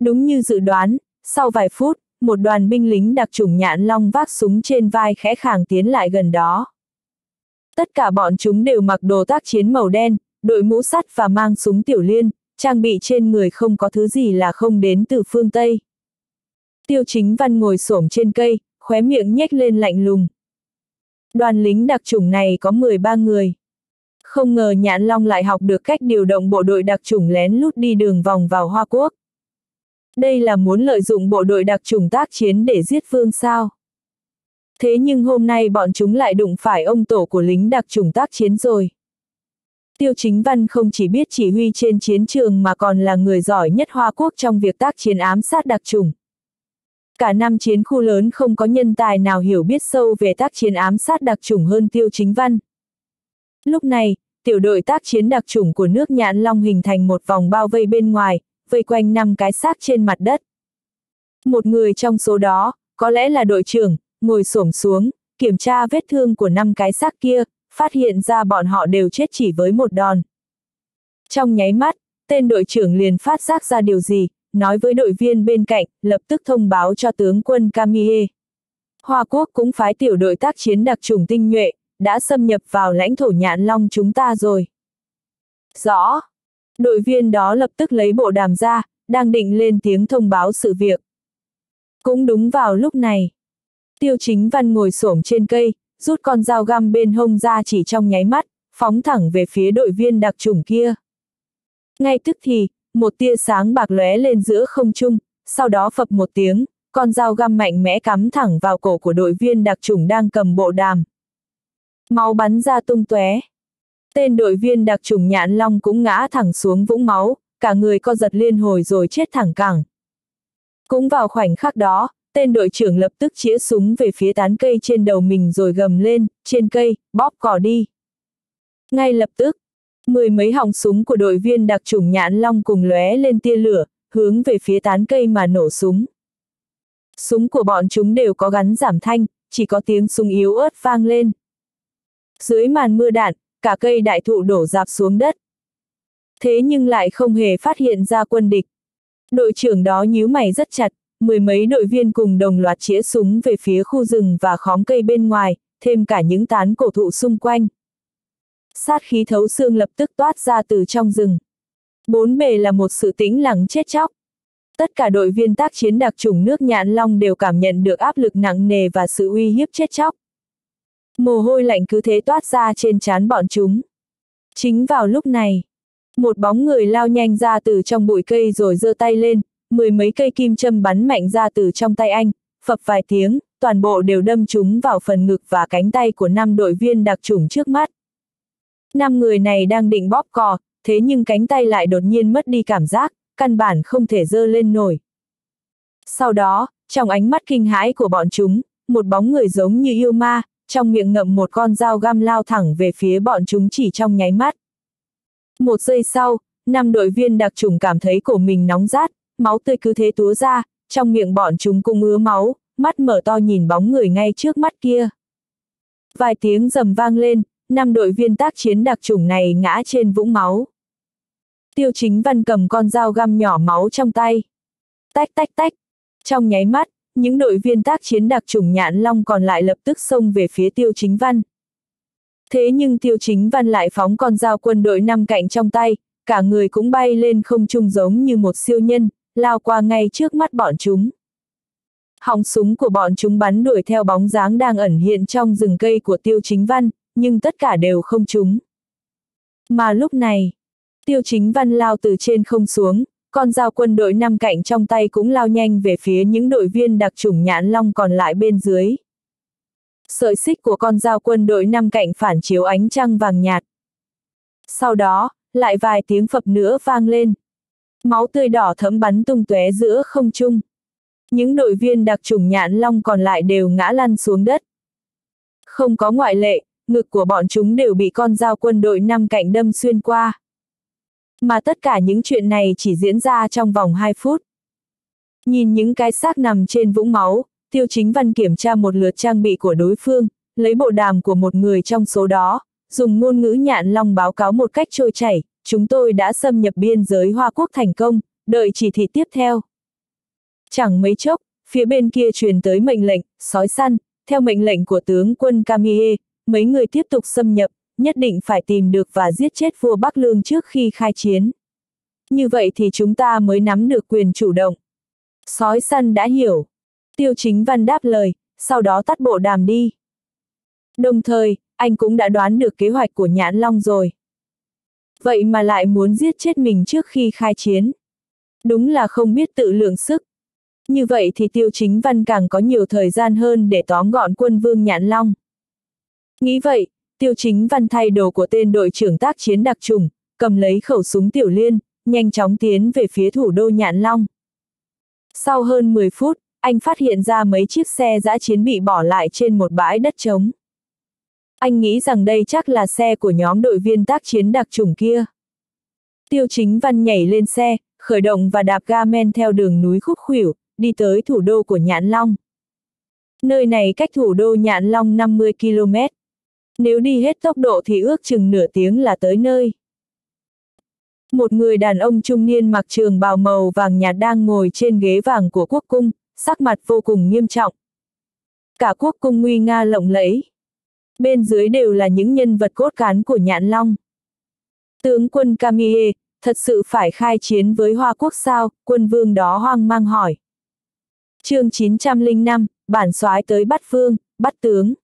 Đúng như dự đoán, sau vài phút, một đoàn binh lính đặc chủng nhạn long vác súng trên vai khẽ khàng tiến lại gần đó. Tất cả bọn chúng đều mặc đồ tác chiến màu đen, đội mũ sắt và mang súng tiểu liên, trang bị trên người không có thứ gì là không đến từ phương Tây. Tiêu chính văn ngồi xổm trên cây, khóe miệng nhếch lên lạnh lùng. Đoàn lính đặc chủng này có 13 người. Không ngờ Nhãn Long lại học được cách điều động bộ đội đặc chủng lén lút đi đường vòng vào Hoa Quốc. Đây là muốn lợi dụng bộ đội đặc trùng tác chiến để giết vương sao. Thế nhưng hôm nay bọn chúng lại đụng phải ông tổ của lính đặc trùng tác chiến rồi. Tiêu Chính Văn không chỉ biết chỉ huy trên chiến trường mà còn là người giỏi nhất Hoa Quốc trong việc tác chiến ám sát đặc trùng. Cả năm chiến khu lớn không có nhân tài nào hiểu biết sâu về tác chiến ám sát đặc trùng hơn Tiêu Chính Văn. Lúc này, tiểu đội tác chiến đặc trùng của nước Nhãn Long hình thành một vòng bao vây bên ngoài, vây quanh năm cái xác trên mặt đất. Một người trong số đó, có lẽ là đội trưởng, ngồi xổm xuống, kiểm tra vết thương của năm cái xác kia, phát hiện ra bọn họ đều chết chỉ với một đòn. Trong nháy mắt, tên đội trưởng liền phát giác ra điều gì, nói với đội viên bên cạnh, lập tức thông báo cho tướng quân Camille. Hoa Quốc cũng phái tiểu đội tác chiến đặc trùng tinh nhuệ, đã xâm nhập vào lãnh thổ nhạn long chúng ta rồi. Rõ. Đội viên đó lập tức lấy bộ đàm ra, đang định lên tiếng thông báo sự việc. Cũng đúng vào lúc này. Tiêu chính văn ngồi xổm trên cây, rút con dao găm bên hông ra chỉ trong nháy mắt, phóng thẳng về phía đội viên đặc trùng kia. Ngay tức thì, một tia sáng bạc lóe lên giữa không trung, sau đó phập một tiếng, con dao găm mạnh mẽ cắm thẳng vào cổ của đội viên đặc trùng đang cầm bộ đàm. Máu bắn ra tung tóe. Tên đội viên đặc trùng nhãn long cũng ngã thẳng xuống vũng máu, cả người co giật liên hồi rồi chết thẳng cẳng. Cũng vào khoảnh khắc đó, tên đội trưởng lập tức chĩa súng về phía tán cây trên đầu mình rồi gầm lên, trên cây, bóp cỏ đi. Ngay lập tức, mười mấy họng súng của đội viên đặc trùng nhãn long cùng lóe lên tia lửa, hướng về phía tán cây mà nổ súng. Súng của bọn chúng đều có gắn giảm thanh, chỉ có tiếng súng yếu ớt vang lên. Dưới màn mưa đạn, cả cây đại thụ đổ dạp xuống đất. Thế nhưng lại không hề phát hiện ra quân địch. Đội trưởng đó nhíu mày rất chặt, mười mấy đội viên cùng đồng loạt chĩa súng về phía khu rừng và khóm cây bên ngoài, thêm cả những tán cổ thụ xung quanh. Sát khí thấu xương lập tức toát ra từ trong rừng. Bốn bề là một sự tĩnh lặng chết chóc. Tất cả đội viên tác chiến đặc chủng nước nhạn long đều cảm nhận được áp lực nặng nề và sự uy hiếp chết chóc. Mồ hôi lạnh cứ thế toát ra trên trán bọn chúng. Chính vào lúc này, một bóng người lao nhanh ra từ trong bụi cây rồi giơ tay lên, mười mấy cây kim châm bắn mạnh ra từ trong tay anh, phập vài tiếng, toàn bộ đều đâm chúng vào phần ngực và cánh tay của năm đội viên đặc chủng trước mắt. Năm người này đang định bóp cò, thế nhưng cánh tay lại đột nhiên mất đi cảm giác, căn bản không thể dơ lên nổi. Sau đó, trong ánh mắt kinh hãi của bọn chúng, một bóng người giống như yêu ma, trong miệng ngậm một con dao găm lao thẳng về phía bọn chúng chỉ trong nháy mắt. Một giây sau, năm đội viên đặc trùng cảm thấy cổ mình nóng rát, máu tươi cứ thế túa ra, trong miệng bọn chúng cũng ứa máu, mắt mở to nhìn bóng người ngay trước mắt kia. Vài tiếng rầm vang lên, năm đội viên tác chiến đặc trùng này ngã trên vũng máu. Tiêu chính văn cầm con dao găm nhỏ máu trong tay. Tách tách tách. Trong nháy mắt, những đội viên tác chiến đặc trùng nhãn long còn lại lập tức xông về phía tiêu chính văn. Thế nhưng tiêu chính văn lại phóng con dao quân đội năm cạnh trong tay, cả người cũng bay lên không trung giống như một siêu nhân, lao qua ngay trước mắt bọn chúng. Họng súng của bọn chúng bắn đuổi theo bóng dáng đang ẩn hiện trong rừng cây của tiêu chính văn, nhưng tất cả đều không trúng. Mà lúc này, tiêu chính văn lao từ trên không xuống, con dao quân đội năm cạnh trong tay cũng lao nhanh về phía những đội viên đặc chủng nhãn long còn lại bên dưới. Sợi xích của con dao quân đội năm cạnh phản chiếu ánh trăng vàng nhạt. Sau đó, lại vài tiếng phập nữa vang lên. Máu tươi đỏ thẫm bắn tung tóe giữa không trung. Những đội viên đặc chủng nhãn long còn lại đều ngã lăn xuống đất. Không có ngoại lệ, ngực của bọn chúng đều bị con dao quân đội năm cạnh đâm xuyên qua. Mà tất cả những chuyện này chỉ diễn ra trong vòng 2 phút. Nhìn những cái xác nằm trên vũng máu, tiêu chính văn kiểm tra một lượt trang bị của đối phương, lấy bộ đàm của một người trong số đó, dùng ngôn ngữ nhạn long báo cáo một cách trôi chảy, chúng tôi đã xâm nhập biên giới Hoa Quốc thành công, đợi chỉ thị tiếp theo. Chẳng mấy chốc, phía bên kia truyền tới mệnh lệnh, sói săn, theo mệnh lệnh của tướng quân Camille, mấy người tiếp tục xâm nhập, nhất định phải tìm được và giết chết vua Bắc Lương trước khi khai chiến. Như vậy thì chúng ta mới nắm được quyền chủ động. Sói săn đã hiểu. Tiêu chính văn đáp lời, sau đó tắt bộ đàm đi. Đồng thời, anh cũng đã đoán được kế hoạch của Nhãn Long rồi. Vậy mà lại muốn giết chết mình trước khi khai chiến. Đúng là không biết tự lượng sức. Như vậy thì tiêu chính văn càng có nhiều thời gian hơn để tóm gọn quân vương Nhãn Long. Nghĩ vậy, Tiêu chính văn thay đồ của tên đội trưởng tác chiến đặc trùng, cầm lấy khẩu súng tiểu liên, nhanh chóng tiến về phía thủ đô Nhạn Long. Sau hơn 10 phút, anh phát hiện ra mấy chiếc xe giã chiến bị bỏ lại trên một bãi đất trống. Anh nghĩ rằng đây chắc là xe của nhóm đội viên tác chiến đặc trùng kia. Tiêu chính văn nhảy lên xe, khởi động và đạp ga men theo đường núi khúc khuỷu, đi tới thủ đô của Nhãn Long. Nơi này cách thủ đô Nhãn Long 50 km. Nếu đi hết tốc độ thì ước chừng nửa tiếng là tới nơi. Một người đàn ông trung niên mặc trường bào màu vàng nhạt đang ngồi trên ghế vàng của quốc cung, sắc mặt vô cùng nghiêm trọng. Cả quốc cung nguy nga lộng lẫy. Bên dưới đều là những nhân vật cốt cán của Nhãn Long. Tướng quân Camille, thật sự phải khai chiến với Hoa Quốc sao, quân vương đó hoang mang hỏi. chương 905, bản soái tới bắt vương, bắt tướng.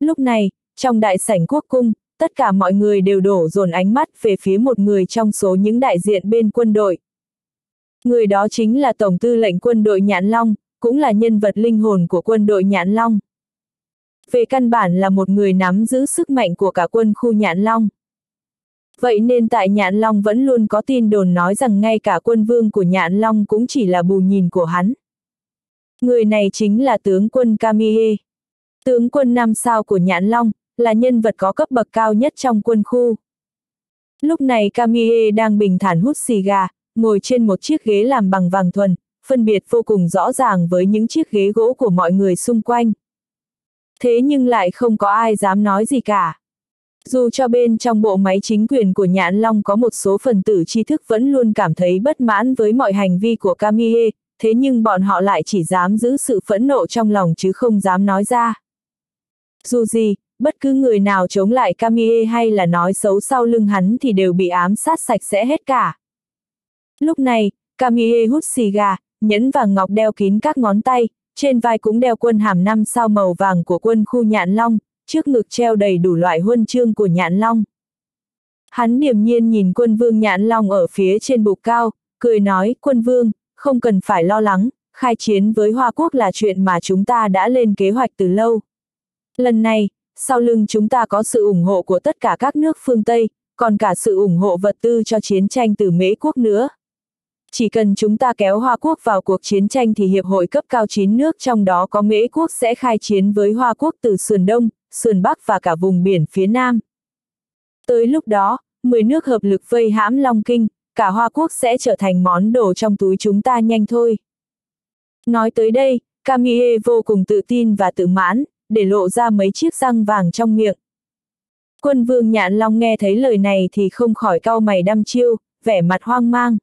Lúc này, trong đại sảnh quốc cung, tất cả mọi người đều đổ dồn ánh mắt về phía một người trong số những đại diện bên quân đội. Người đó chính là Tổng tư lệnh quân đội Nhãn Long, cũng là nhân vật linh hồn của quân đội Nhãn Long. Về căn bản là một người nắm giữ sức mạnh của cả quân khu Nhãn Long. Vậy nên tại Nhãn Long vẫn luôn có tin đồn nói rằng ngay cả quân vương của Nhãn Long cũng chỉ là bù nhìn của hắn. Người này chính là tướng quân Kamihe. Tướng quân năm sao của Nhãn Long, là nhân vật có cấp bậc cao nhất trong quân khu. Lúc này Camille đang bình thản hút xì gà, ngồi trên một chiếc ghế làm bằng vàng thuần, phân biệt vô cùng rõ ràng với những chiếc ghế gỗ của mọi người xung quanh. Thế nhưng lại không có ai dám nói gì cả. Dù cho bên trong bộ máy chính quyền của Nhãn Long có một số phần tử tri thức vẫn luôn cảm thấy bất mãn với mọi hành vi của Camille, thế nhưng bọn họ lại chỉ dám giữ sự phẫn nộ trong lòng chứ không dám nói ra. Dù gì, bất cứ người nào chống lại Camille hay là nói xấu sau lưng hắn thì đều bị ám sát sạch sẽ hết cả. Lúc này, Camille hút xì gà, nhẫn vàng ngọc đeo kín các ngón tay, trên vai cũng đeo quân hàm năm sao màu vàng của quân khu Nhạn Long, trước ngực treo đầy đủ loại huân chương của Nhạn Long. Hắn điềm nhiên nhìn quân vương Nhạn Long ở phía trên bục cao, cười nói, quân vương, không cần phải lo lắng, khai chiến với Hoa Quốc là chuyện mà chúng ta đã lên kế hoạch từ lâu. Lần này, sau lưng chúng ta có sự ủng hộ của tất cả các nước phương Tây, còn cả sự ủng hộ vật tư cho chiến tranh từ Mễ quốc nữa. Chỉ cần chúng ta kéo Hoa Quốc vào cuộc chiến tranh thì Hiệp hội cấp cao chín nước trong đó có Mễ quốc sẽ khai chiến với Hoa Quốc từ sườn Đông, sườn Bắc và cả vùng biển phía Nam. Tới lúc đó, 10 nước hợp lực vây hãm Long Kinh, cả Hoa Quốc sẽ trở thành món đồ trong túi chúng ta nhanh thôi. Nói tới đây, Camille vô cùng tự tin và tự mãn, để lộ ra mấy chiếc răng vàng trong miệng. Quân vương nhạn long nghe thấy lời này thì không khỏi cau mày đăm chiêu, vẻ mặt hoang mang.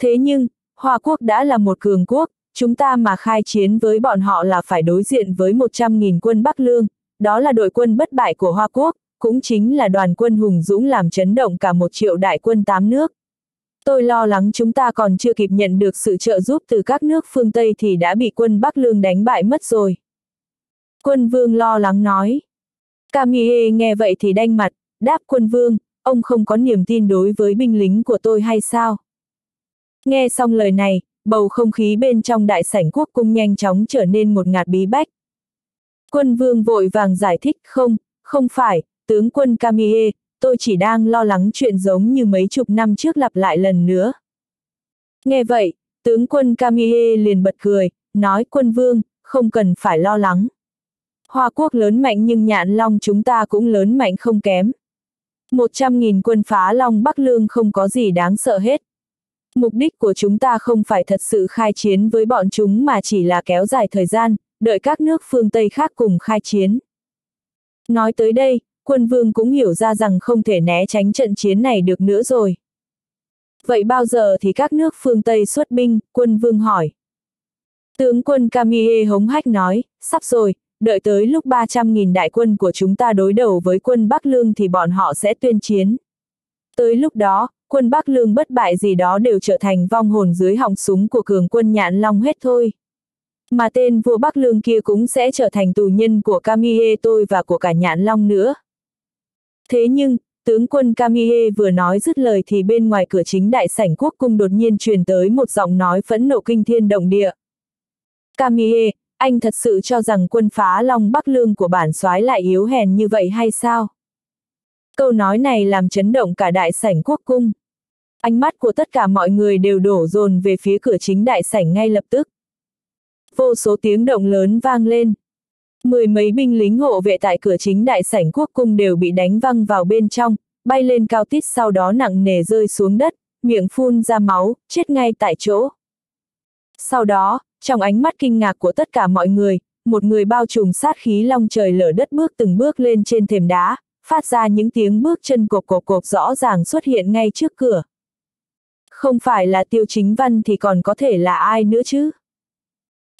Thế nhưng, Hoa Quốc đã là một cường quốc, chúng ta mà khai chiến với bọn họ là phải đối diện với 100.000 quân Bắc Lương, đó là đội quân bất bại của Hoa Quốc, cũng chính là đoàn quân hùng dũng làm chấn động cả một triệu đại quân tám nước. Tôi lo lắng chúng ta còn chưa kịp nhận được sự trợ giúp từ các nước phương Tây thì đã bị quân Bắc Lương đánh bại mất rồi. Quân vương lo lắng nói. Camille nghe vậy thì đanh mặt, đáp quân vương, ông không có niềm tin đối với binh lính của tôi hay sao? Nghe xong lời này, bầu không khí bên trong đại sảnh quốc cung nhanh chóng trở nên một ngạt bí bách. Quân vương vội vàng giải thích không, không phải, tướng quân Camille, tôi chỉ đang lo lắng chuyện giống như mấy chục năm trước lặp lại lần nữa. Nghe vậy, tướng quân Camille liền bật cười, nói quân vương, không cần phải lo lắng. Hoa quốc lớn mạnh nhưng nhạn long chúng ta cũng lớn mạnh không kém. Một trăm nghìn quân phá long Bắc Lương không có gì đáng sợ hết. Mục đích của chúng ta không phải thật sự khai chiến với bọn chúng mà chỉ là kéo dài thời gian, đợi các nước phương Tây khác cùng khai chiến. Nói tới đây, quân vương cũng hiểu ra rằng không thể né tránh trận chiến này được nữa rồi. Vậy bao giờ thì các nước phương Tây xuất binh, quân vương hỏi. Tướng quân Camille hống hách nói, sắp rồi, đợi tới lúc 300.000 đại quân của chúng ta đối đầu với quân Bắc Lương thì bọn họ sẽ tuyên chiến. Tới lúc đó, quân Bắc Lương bất bại gì đó đều trở thành vong hồn dưới họng súng của cường quân nhạn long hết thôi. Mà tên vua Bắc Lương kia cũng sẽ trở thành tù nhân của Kamihe tôi và của cả nhạn long nữa. Thế nhưng, tướng quân Kamihe vừa nói dứt lời thì bên ngoài cửa chính đại sảnh quốc cung đột nhiên truyền tới một giọng nói phẫn nộ kinh thiên động địa. Kamihe, anh thật sự cho rằng quân phá Long Bắc Lương của bản soái lại yếu hèn như vậy hay sao? Câu nói này làm chấn động cả đại sảnh quốc cung. Ánh mắt của tất cả mọi người đều đổ dồn về phía cửa chính đại sảnh ngay lập tức. Vô số tiếng động lớn vang lên. Mười mấy binh lính hộ vệ tại cửa chính đại sảnh quốc cung đều bị đánh văng vào bên trong, bay lên cao tít sau đó nặng nề rơi xuống đất, miệng phun ra máu, chết ngay tại chỗ. Sau đó, trong ánh mắt kinh ngạc của tất cả mọi người, một người bao trùm sát khí long trời lở đất bước từng bước lên trên thềm đá, phát ra những tiếng bước chân cộp cộp cộp rõ ràng xuất hiện ngay trước cửa. Không phải là tiêu chính văn thì còn có thể là ai nữa chứ?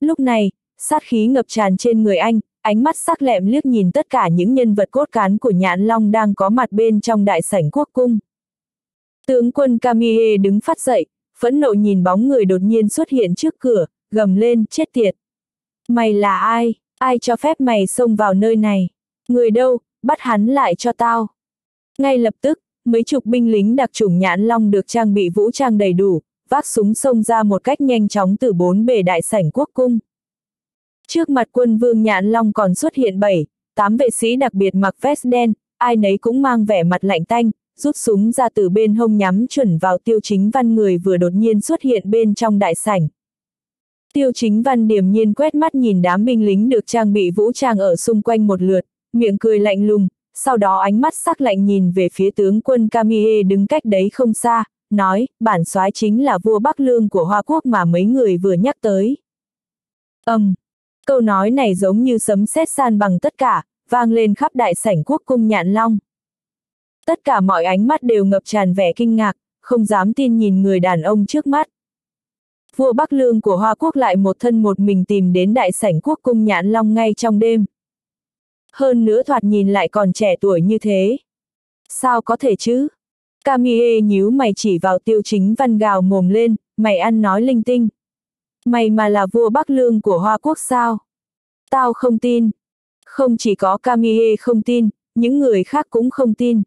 Lúc này, sát khí ngập tràn trên người anh, ánh mắt sắc lẹm liếc nhìn tất cả những nhân vật cốt cán của nhãn long đang có mặt bên trong đại sảnh quốc cung. Tướng quân Kamihe đứng phát dậy, phẫn nộ nhìn bóng người đột nhiên xuất hiện trước cửa, gầm lên, chết tiệt. Mày là ai? Ai cho phép mày xông vào nơi này? Người đâu, bắt hắn lại cho tao. Ngay lập tức, mấy chục binh lính đặc chủng nhãn long được trang bị vũ trang đầy đủ, vác súng xông ra một cách nhanh chóng từ bốn bề đại sảnh quốc cung. Trước mặt quân vương nhãn long còn xuất hiện bảy, tám vệ sĩ đặc biệt mặc vest đen, ai nấy cũng mang vẻ mặt lạnh tanh, rút súng ra từ bên hông nhắm chuẩn vào tiêu chính văn người vừa đột nhiên xuất hiện bên trong đại sảnh. Tiêu chính văn điểm nhiên quét mắt nhìn đám binh lính được trang bị vũ trang ở xung quanh một lượt, miệng cười lạnh lùng, sau đó ánh mắt sắc lạnh nhìn về phía tướng quân Camille đứng cách đấy không xa, nói, bản soái chính là vua Bắc Lương của Hoa Quốc mà mấy người vừa nhắc tới. Âm, um, câu nói này giống như sấm sét san bằng tất cả, vang lên khắp đại sảnh quốc cung nhạn long. Tất cả mọi ánh mắt đều ngập tràn vẻ kinh ngạc, không dám tin nhìn người đàn ông trước mắt. Vua Bắc Lương của Hoa Quốc lại một thân một mình tìm đến đại sảnh quốc cung nhãn long ngay trong đêm. Hơn nữa thoạt nhìn lại còn trẻ tuổi như thế. Sao có thể chứ? Camille nhíu mày chỉ vào tiêu chính văn gào mồm lên, mày ăn nói linh tinh. Mày mà là vua Bắc Lương của Hoa Quốc sao? Tao không tin. Không chỉ có Camille không tin, những người khác cũng không tin.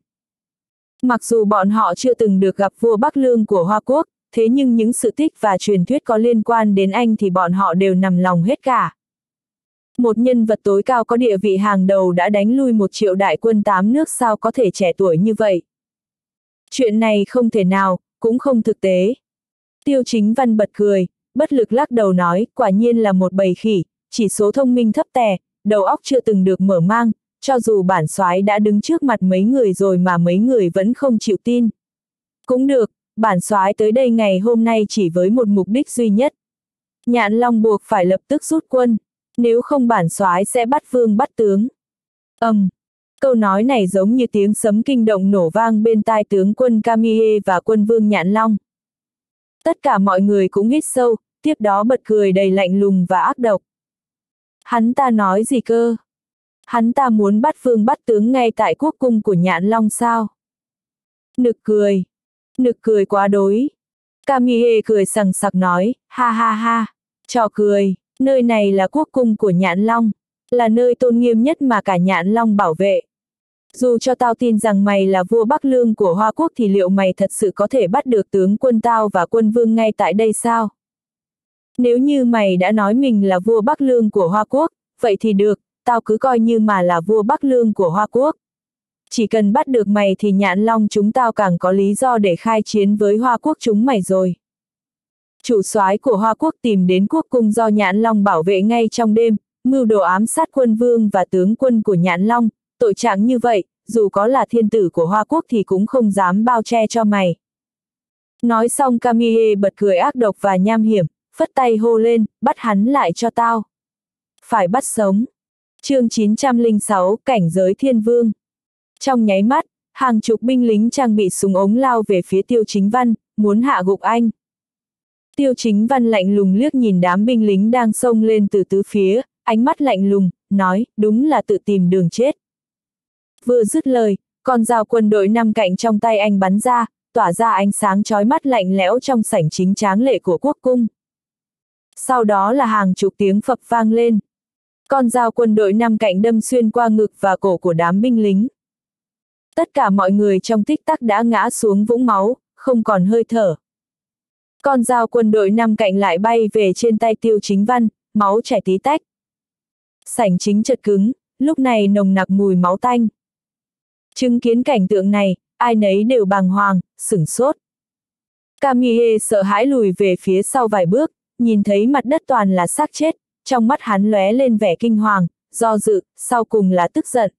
Mặc dù bọn họ chưa từng được gặp vua Bắc Lương của Hoa Quốc, thế nhưng những sự tích và truyền thuyết có liên quan đến anh thì bọn họ đều nằm lòng hết cả. Một nhân vật tối cao có địa vị hàng đầu đã đánh lui một triệu đại quân tám nước sao có thể trẻ tuổi như vậy. Chuyện này không thể nào, cũng không thực tế. Tiêu chính văn bật cười, bất lực lắc đầu nói, quả nhiên là một bầy khỉ, chỉ số thông minh thấp tè, đầu óc chưa từng được mở mang, cho dù bản soái đã đứng trước mặt mấy người rồi mà mấy người vẫn không chịu tin. Cũng được, bản soái tới đây ngày hôm nay chỉ với một mục đích duy nhất. Nhạn Long buộc phải lập tức rút quân, nếu không bản soái sẽ bắt vương bắt tướng. ầm Um, câu nói này giống như tiếng sấm kinh động nổ vang bên tai tướng quân camille và quân vương Nhạn Long. Tất cả mọi người cũng hít sâu, tiếp đó bật cười đầy lạnh lùng và ác độc. Hắn ta nói gì cơ? Hắn ta muốn bắt vương bắt tướng ngay tại quốc cung của Nhạn Long sao? Nực cười. Nực cười quá đối. Camille cười sằng sặc nói, ha ha ha, trò cười, nơi này là quốc cung của Nhãn Long, là nơi tôn nghiêm nhất mà cả Nhãn Long bảo vệ. Dù cho tao tin rằng mày là vua Bắc Lương của Hoa Quốc thì liệu mày thật sự có thể bắt được tướng quân tao và quân vương ngay tại đây sao? Nếu như mày đã nói mình là vua Bắc Lương của Hoa Quốc, vậy thì được, tao cứ coi như mà là vua Bắc Lương của Hoa Quốc. Chỉ cần bắt được mày thì nhãn long chúng tao càng có lý do để khai chiến với Hoa Quốc chúng mày rồi. Chủ soái của Hoa Quốc tìm đến quốc cung do nhãn long bảo vệ ngay trong đêm, mưu đồ ám sát quân vương và tướng quân của nhãn long, tội trạng như vậy, dù có là thiên tử của Hoa Quốc thì cũng không dám bao che cho mày. Nói xong camille bật cười ác độc và nham hiểm, phất tay hô lên, bắt hắn lại cho tao. Phải bắt sống. chương 906, Cảnh giới thiên vương. Trong nháy mắt, hàng chục binh lính trang bị súng ống lao về phía tiêu chính văn, muốn hạ gục anh. Tiêu chính văn lạnh lùng liếc nhìn đám binh lính đang xông lên từ tứ phía, ánh mắt lạnh lùng, nói, đúng là tự tìm đường chết. Vừa dứt lời, con dao quân đội năm cạnh trong tay anh bắn ra, tỏa ra ánh sáng chói mắt lạnh lẽo trong sảnh chính tráng lệ của quốc cung. Sau đó là hàng chục tiếng phập vang lên. Con dao quân đội năm cạnh đâm xuyên qua ngực và cổ của đám binh lính. Tất cả mọi người trong tích tắc đã ngã xuống vũng máu, không còn hơi thở. Con dao quân đội năm cạnh lại bay về trên tay tiêu chính văn, máu chảy tí tách. Sảnh chính chật cứng, lúc này nồng nặc mùi máu tanh. Chứng kiến cảnh tượng này, ai nấy đều bàng hoàng, sửng sốt. camille sợ hãi lùi về phía sau vài bước, nhìn thấy mặt đất toàn là xác chết, trong mắt hắn lóe lên vẻ kinh hoàng, do dự, sau cùng là tức giận.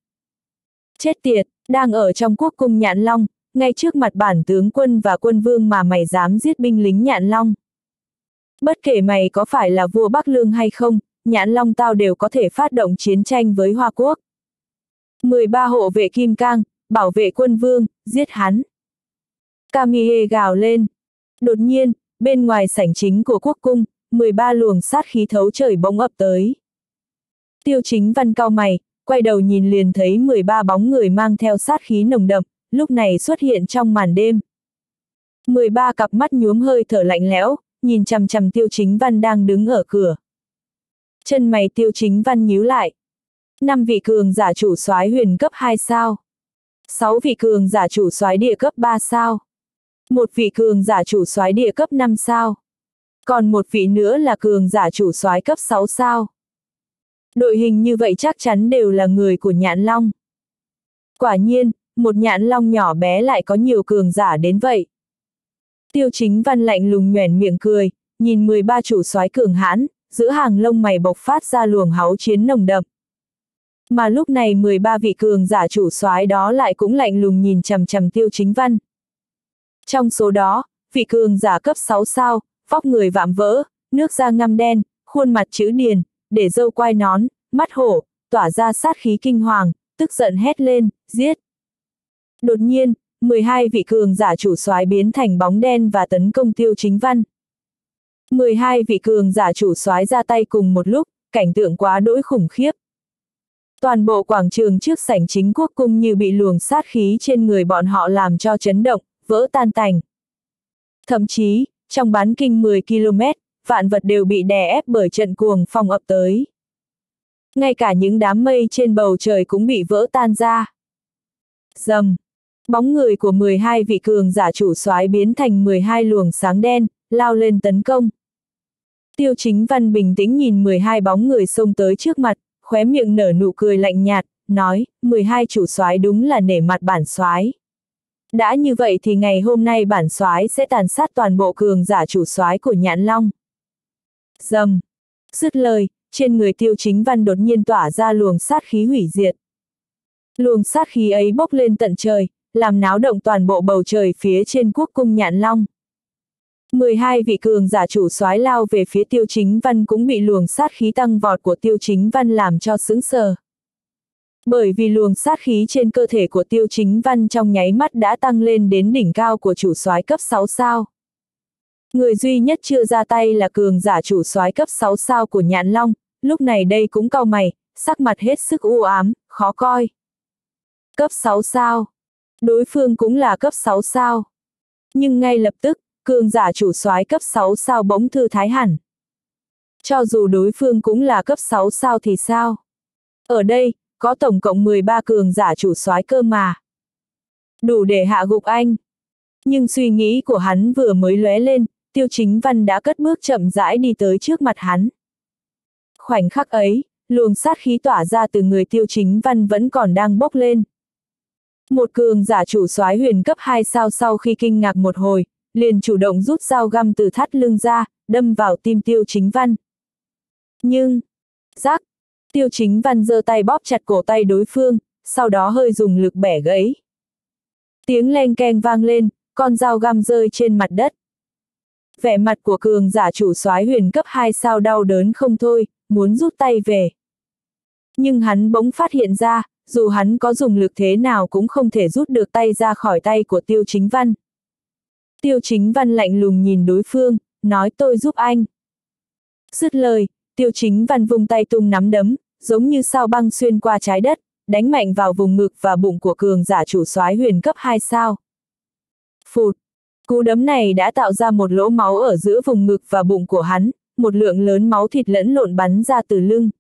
Chết tiệt, đang ở trong quốc cung nhãn long, ngay trước mặt bản tướng quân và quân vương mà mày dám giết binh lính nhạn long. Bất kể mày có phải là vua Bắc Lương hay không, nhãn long tao đều có thể phát động chiến tranh với Hoa Quốc. 13 hộ vệ Kim Cang, bảo vệ quân vương, giết hắn. Camille gào lên. Đột nhiên, bên ngoài sảnh chính của quốc cung, 13 luồng sát khí thấu trời bỗng ập tới. Tiêu chính văn cao mày, quay đầu nhìn liền thấy 13 bóng người mang theo sát khí nồng đậm, lúc này xuất hiện trong màn đêm. 13 cặp mắt nhuốm hơi thở lạnh lẽo, nhìn chằm chằm tiêu chính văn đang đứng ở cửa. Chân mày tiêu chính văn nhíu lại. Năm vị cường giả chủ soái huyền cấp 2 sao. Sáu vị cường giả chủ soái địa cấp 3 sao. Một vị cường giả chủ soái địa cấp 5 sao. Còn một vị nữa là cường giả chủ soái cấp 6 sao. Đội hình như vậy chắc chắn đều là người của nhãn long. Quả nhiên, một nhãn long nhỏ bé lại có nhiều cường giả đến vậy. Tiêu chính văn lạnh lùng nhoẻn miệng cười, nhìn 13 chủ soái cường hãn, giữa hàng lông mày bộc phát ra luồng háu chiến nồng đậm. Mà lúc này 13 vị cường giả chủ soái đó lại cũng lạnh lùng nhìn chằm chằm tiêu chính văn. Trong số đó, vị cường giả cấp 6 sao, vóc người vạm vỡ, nước da ngăm đen, khuôn mặt chữ điền, để dâu quai nón, mắt hổ, tỏa ra sát khí kinh hoàng, tức giận hét lên, giết. Đột nhiên, 12 vị cường giả chủ soái biến thành bóng đen và tấn công tiêu chính văn. 12 vị cường giả chủ soái ra tay cùng một lúc, cảnh tượng quá đỗi khủng khiếp. Toàn bộ quảng trường trước sảnh chính quốc cung như bị luồng sát khí trên người bọn họ làm cho chấn động, vỡ tan tành. Thậm chí, trong bán kinh 10 km, vạn vật đều bị đè ép bởi trận cuồng phong ập tới. Ngay cả những đám mây trên bầu trời cũng bị vỡ tan ra. Dầm! Bóng người của 12 vị cường giả chủ soái biến thành 12 luồng sáng đen, lao lên tấn công. Tiêu chính văn bình tĩnh nhìn 12 bóng người xông tới trước mặt, khóe miệng nở nụ cười lạnh nhạt, nói, 12 chủ soái đúng là nể mặt bản soái. Đã như vậy thì ngày hôm nay bản soái sẽ tàn sát toàn bộ cường giả chủ soái của Nhãn Long. Dầm. Dứt lời, trên người tiêu chính văn đột nhiên tỏa ra luồng sát khí hủy diệt. Luồng sát khí ấy bốc lên tận trời, làm náo động toàn bộ bầu trời phía trên quốc cung nhạn Long. 12 vị cường giả chủ soái lao về phía tiêu chính văn cũng bị luồng sát khí tăng vọt của tiêu chính văn làm cho sững sờ. Bởi vì luồng sát khí trên cơ thể của tiêu chính văn trong nháy mắt đã tăng lên đến đỉnh cao của chủ soái cấp 6 sao. Người duy nhất chưa ra tay là cường giả chủ soái cấp 6 sao của nhãn long, lúc này đây cũng cau mày, sắc mặt hết sức u ám, khó coi. Cấp 6 sao. Đối phương cũng là cấp 6 sao. Nhưng ngay lập tức, cường giả chủ soái cấp 6 sao bỗng thư thái hẳn. Cho dù đối phương cũng là cấp 6 sao thì sao? Ở đây, có tổng cộng 13 cường giả chủ soái cơ mà. Đủ để hạ gục anh. Nhưng suy nghĩ của hắn vừa mới lóe lên, tiêu chính văn đã cất bước chậm rãi đi tới trước mặt hắn. Khoảnh khắc ấy, luồng sát khí tỏa ra từ người tiêu chính văn vẫn còn đang bốc lên. Một cường giả chủ soái huyền cấp 2 sao sau khi kinh ngạc một hồi, liền chủ động rút dao găm từ thắt lưng ra, đâm vào tim tiêu chính văn. Nhưng, giác, tiêu chính văn giơ tay bóp chặt cổ tay đối phương, sau đó hơi dùng lực bẻ gãy. Tiếng len keng vang lên, con dao găm rơi trên mặt đất. Vẻ mặt của cường giả chủ soái huyền cấp 2 sao đau đớn không thôi, muốn rút tay về. Nhưng hắn bỗng phát hiện ra, dù hắn có dùng lực thế nào cũng không thể rút được tay ra khỏi tay của tiêu chính văn. Tiêu chính văn lạnh lùng nhìn đối phương, nói tôi giúp anh. Dứt lời, tiêu chính văn vung tay tung nắm đấm, giống như sao băng xuyên qua trái đất, đánh mạnh vào vùng ngực và bụng của cường giả chủ soái huyền cấp 2 sao. Phụt! Cú đấm này đã tạo ra một lỗ máu ở giữa vùng ngực và bụng của hắn, một lượng lớn máu thịt lẫn lộn bắn ra từ lưng.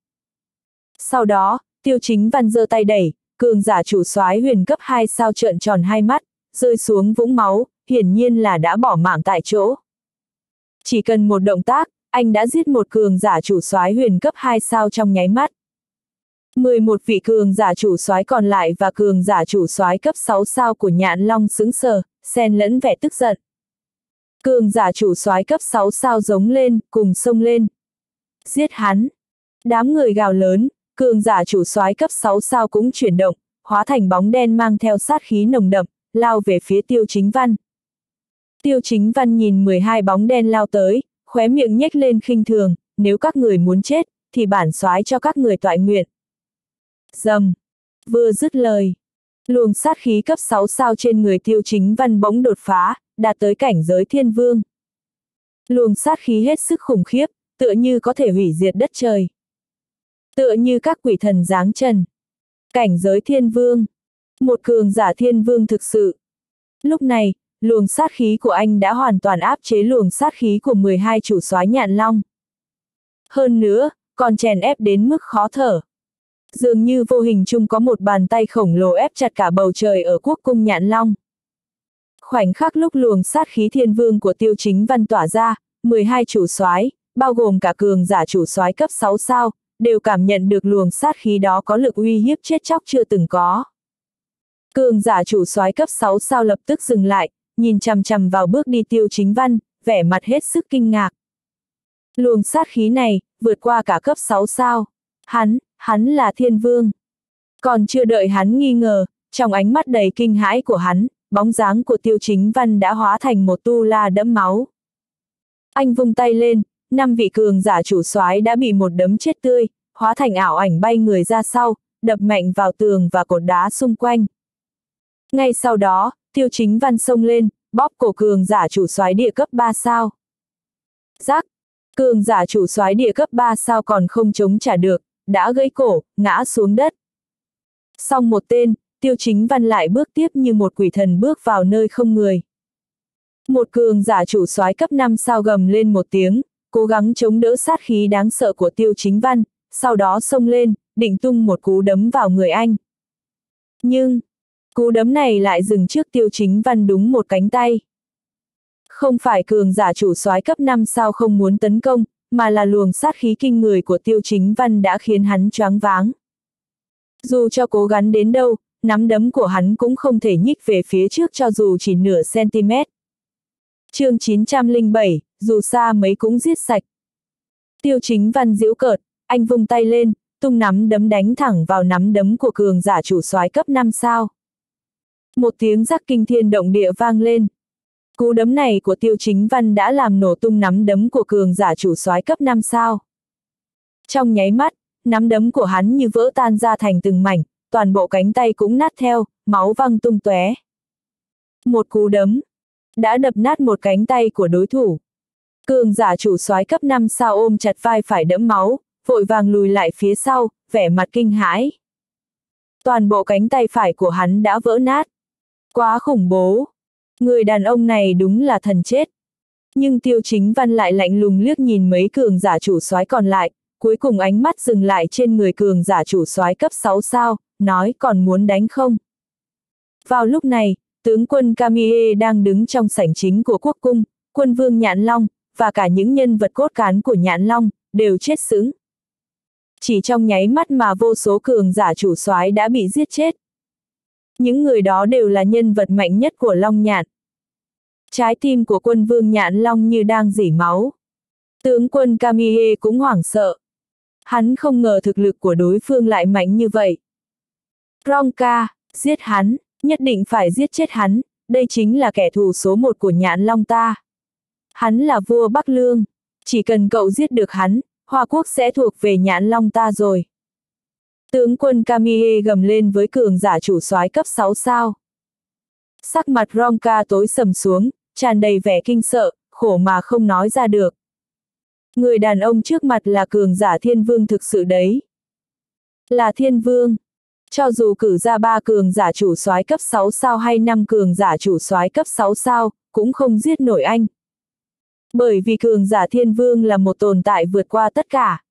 Sau đó, tiêu chính văn giơ tay đẩy, cường giả chủ soái huyền cấp 2 sao trợn tròn hai mắt, rơi xuống vũng máu, hiển nhiên là đã bỏ mạng tại chỗ. Chỉ cần một động tác, anh đã giết một cường giả chủ soái huyền cấp 2 sao trong nháy mắt. 11 vị cường giả chủ soái còn lại và cường giả chủ soái cấp 6 sao của Nhạn Long sững sờ, xen lẫn vẻ tức giận. Cường giả chủ soái cấp 6 sao giống lên, cùng xông lên. Giết hắn. Đám người gào lớn, cường giả chủ soái cấp 6 sao cũng chuyển động, hóa thành bóng đen mang theo sát khí nồng đậm, lao về phía tiêu chính văn. Tiêu chính văn nhìn 12 bóng đen lao tới, khóe miệng nhếch lên khinh thường, nếu các người muốn chết, thì bản soái cho các người toại nguyện. Dầm. Vừa dứt lời. Luồng sát khí cấp 6 sao trên người tiêu chính văn bỗng đột phá, đạt tới cảnh giới thiên vương. Luồng sát khí hết sức khủng khiếp, tựa như có thể hủy diệt đất trời. Tựa như các quỷ thần giáng trần. Cảnh giới thiên vương. Một cường giả thiên vương thực sự. Lúc này, luồng sát khí của anh đã hoàn toàn áp chế luồng sát khí của 12 chủ soái nhạn long. Hơn nữa, còn chèn ép đến mức khó thở. Dường như vô hình chung có một bàn tay khổng lồ ép chặt cả bầu trời ở quốc cung nhạn long. Khoảnh khắc lúc luồng sát khí thiên vương của tiêu chính văn tỏa ra, 12 chủ soái, bao gồm cả cường giả chủ soái cấp 6 sao, đều cảm nhận được luồng sát khí đó có lực uy hiếp chết chóc chưa từng có. Cường giả chủ soái cấp 6 sao lập tức dừng lại, nhìn chằm chằm vào bước đi tiêu chính văn, vẻ mặt hết sức kinh ngạc. Luồng sát khí này, vượt qua cả cấp 6 sao. Hắn, hắn là thiên vương. Còn chưa đợi hắn nghi ngờ, trong ánh mắt đầy kinh hãi của hắn, bóng dáng của tiêu chính văn đã hóa thành một tu la đẫm máu. Anh vung tay lên, năm vị cường giả chủ soái đã bị một đấm chết tươi, hóa thành ảo ảnh bay người ra sau, đập mạnh vào tường và cột đá xung quanh. Ngay sau đó, tiêu chính văn xông lên, bóp cổ cường giả chủ soái địa cấp 3 sao. Giác, cường giả chủ soái địa cấp 3 sao còn không chống trả được, đã gãy cổ, ngã xuống đất. Xong một tên, tiêu chính văn lại bước tiếp như một quỷ thần bước vào nơi không người. Một cường giả chủ soái cấp 5 sao gầm lên một tiếng, cố gắng chống đỡ sát khí đáng sợ của tiêu chính văn, sau đó xông lên, định tung một cú đấm vào người anh. Nhưng, cú đấm này lại dừng trước tiêu chính văn đúng một cánh tay. Không phải cường giả chủ soái cấp 5 sao không muốn tấn công, mà là luồng sát khí kinh người của tiêu chính văn đã khiến hắn choáng váng. Dù cho cố gắng đến đâu, nắm đấm của hắn cũng không thể nhích về phía trước cho dù chỉ nửa cm. chương 907, dù xa mấy cũng giết sạch. Tiêu chính văn diễu cợt, anh vung tay lên, tung nắm đấm đánh thẳng vào nắm đấm của cường giả chủ soái cấp 5 sao. Một tiếng rắc kinh thiên động địa vang lên. Cú đấm này của tiêu chính văn đã làm nổ tung nắm đấm của cường giả chủ soái cấp 5 sao. Trong nháy mắt, nắm đấm của hắn như vỡ tan ra thành từng mảnh, toàn bộ cánh tay cũng nát theo, máu văng tung tóe. Một cú đấm, đã đập nát một cánh tay của đối thủ. Cường giả chủ soái cấp 5 sao ôm chặt vai phải đẫm máu, vội vàng lùi lại phía sau, vẻ mặt kinh hãi. Toàn bộ cánh tay phải của hắn đã vỡ nát. Quá khủng bố. Người đàn ông này đúng là thần chết. Nhưng tiêu chính văn lại lạnh lùng liếc nhìn mấy cường giả chủ soái còn lại, cuối cùng ánh mắt dừng lại trên người cường giả chủ soái cấp 6 sao, nói còn muốn đánh không. Vào lúc này, tướng quân Kamie đang đứng trong sảnh chính của quốc cung, quân vương Nhãn Long, và cả những nhân vật cốt cán của Nhãn Long, đều chết sững. Chỉ trong nháy mắt mà vô số cường giả chủ soái đã bị giết chết. Những người đó đều là nhân vật mạnh nhất của Long Nhạn. Trái tim của quân vương Nhạn Long như đang dỉ máu. Tướng quân Kamihe cũng hoảng sợ. Hắn không ngờ thực lực của đối phương lại mạnh như vậy. Ronka, giết hắn, nhất định phải giết chết hắn, đây chính là kẻ thù số một của nhãn long ta. Hắn là vua Bắc Lương, chỉ cần cậu giết được hắn, Hoa Quốc sẽ thuộc về nhãn long ta rồi. Tướng quân Kamihe gầm lên với cường giả chủ soái cấp 6 sao. Sắc mặt Ronka tối sầm xuống, tràn đầy vẻ kinh sợ, khổ mà không nói ra được. Người đàn ông trước mặt là cường giả thiên vương thực sự đấy. Là thiên vương. Cho dù cử ra ba cường giả chủ soái cấp 6 sao hay năm cường giả chủ soái cấp 6 sao, cũng không giết nổi anh. Bởi vì cường giả thiên vương là một tồn tại vượt qua tất cả.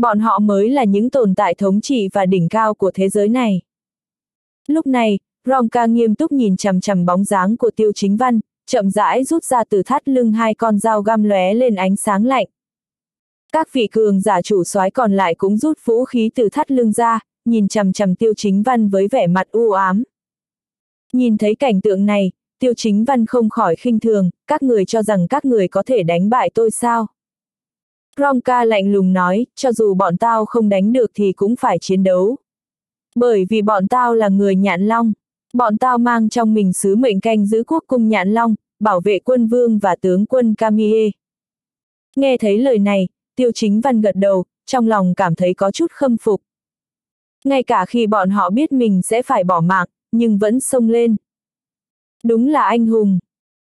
Bọn họ mới là những tồn tại thống trị và đỉnh cao của thế giới này. Lúc này, Ronka nghiêm túc nhìn chằm chằm bóng dáng của tiêu chính văn, chậm rãi rút ra từ thắt lưng hai con dao găm lóe lên ánh sáng lạnh. Các vị cường giả chủ soái còn lại cũng rút vũ khí từ thắt lưng ra, nhìn chằm chằm tiêu chính văn với vẻ mặt u ám. Nhìn thấy cảnh tượng này, tiêu chính văn không khỏi khinh thường, các người cho rằng các người có thể đánh bại tôi sao? Ronka lạnh lùng nói, cho dù bọn tao không đánh được thì cũng phải chiến đấu. Bởi vì bọn tao là người nhạn long. Bọn tao mang trong mình sứ mệnh canh giữ quốc cung Nhạn long, bảo vệ quân vương và tướng quân Kamihe. Nghe thấy lời này, tiêu chính văn gật đầu, trong lòng cảm thấy có chút khâm phục. Ngay cả khi bọn họ biết mình sẽ phải bỏ mạng, nhưng vẫn sông lên. Đúng là anh hùng.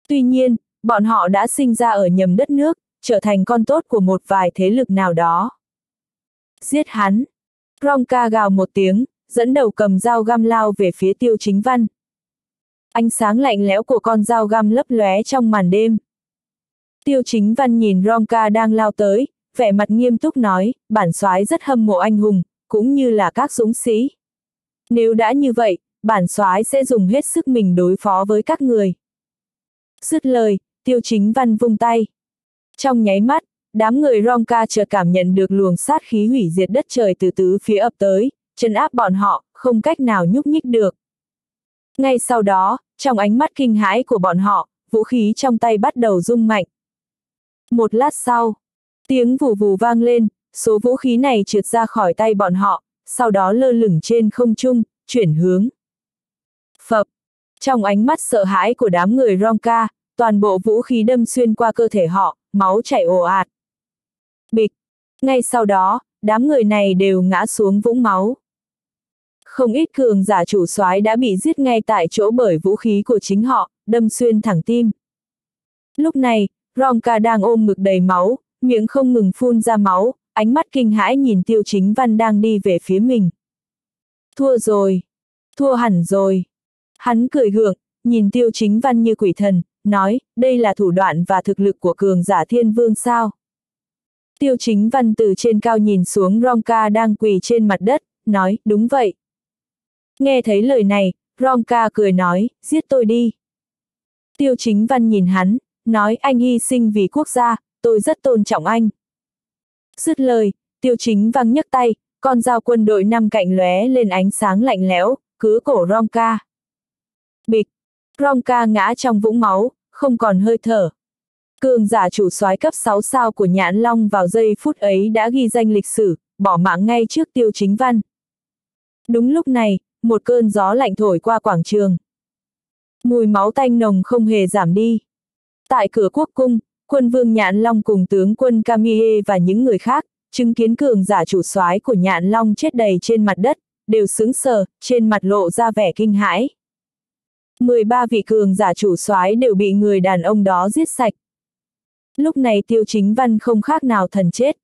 Tuy nhiên, bọn họ đã sinh ra ở nhầm đất nước, trở thành con tốt của một vài thế lực nào đó. Giết hắn. Ronka gào một tiếng, dẫn đầu cầm dao găm lao về phía tiêu chính văn. Ánh sáng lạnh lẽo của con dao găm lấp lóe trong màn đêm. Tiêu chính văn nhìn Ronka đang lao tới, vẻ mặt nghiêm túc nói, bản soái rất hâm mộ anh hùng, cũng như là các dũng sĩ. Nếu đã như vậy, bản soái sẽ dùng hết sức mình đối phó với các người. Dứt lời, tiêu chính văn vung tay. Trong nháy mắt, đám người Ronka chờ cảm nhận được luồng sát khí hủy diệt đất trời từ tứ phía ập tới, chân áp bọn họ, không cách nào nhúc nhích được. Ngay sau đó, trong ánh mắt kinh hãi của bọn họ, vũ khí trong tay bắt đầu rung mạnh. Một lát sau, tiếng vù vù vang lên, số vũ khí này trượt ra khỏi tay bọn họ, sau đó lơ lửng trên không trung, chuyển hướng. Phập. Trong ánh mắt sợ hãi của đám người Ronka, toàn bộ vũ khí đâm xuyên qua cơ thể họ, máu chảy ồ ạt. Bịch. Ngay sau đó, đám người này đều ngã xuống vũng máu. Không ít cường giả chủ soái đã bị giết ngay tại chỗ bởi vũ khí của chính họ, đâm xuyên thẳng tim. Lúc này, Ronka đang ôm ngực đầy máu, miệng không ngừng phun ra máu, ánh mắt kinh hãi nhìn tiêu chính văn đang đi về phía mình. Thua rồi. Thua hẳn rồi. Hắn cười gượng, nhìn tiêu chính văn như quỷ thần, nói, đây là thủ đoạn và thực lực của cường giả thiên vương sao. Tiêu chính văn từ trên cao nhìn xuống Ronka đang quỳ trên mặt đất, nói, đúng vậy. Nghe thấy lời này, Ronka cười nói, giết tôi đi. Tiêu chính văn nhìn hắn, nói anh hy sinh vì quốc gia, tôi rất tôn trọng anh. Dứt lời, tiêu chính văn nhấc tay, con dao quân đội năm cạnh lóe lên ánh sáng lạnh lẽo, cứ cổ Ronka. Bịch, Ronka ngã trong vũng máu, không còn hơi thở. Cường giả chủ soái cấp 6 sao của Nhãn Long vào giây phút ấy đã ghi danh lịch sử, bỏ mạng ngay trước tiêu chính văn. Đúng lúc này, một cơn gió lạnh thổi qua quảng trường. Mùi máu tanh nồng không hề giảm đi. Tại cửa quốc cung, quân vương Nhạn Long cùng tướng quân Camille và những người khác, chứng kiến cường giả chủ soái của Nhạn Long chết đầy trên mặt đất, đều sững sờ, trên mặt lộ ra vẻ kinh hãi. 13 vị cường giả chủ soái đều bị người đàn ông đó giết sạch. Lúc này tiêu chính văn không khác nào thần chết.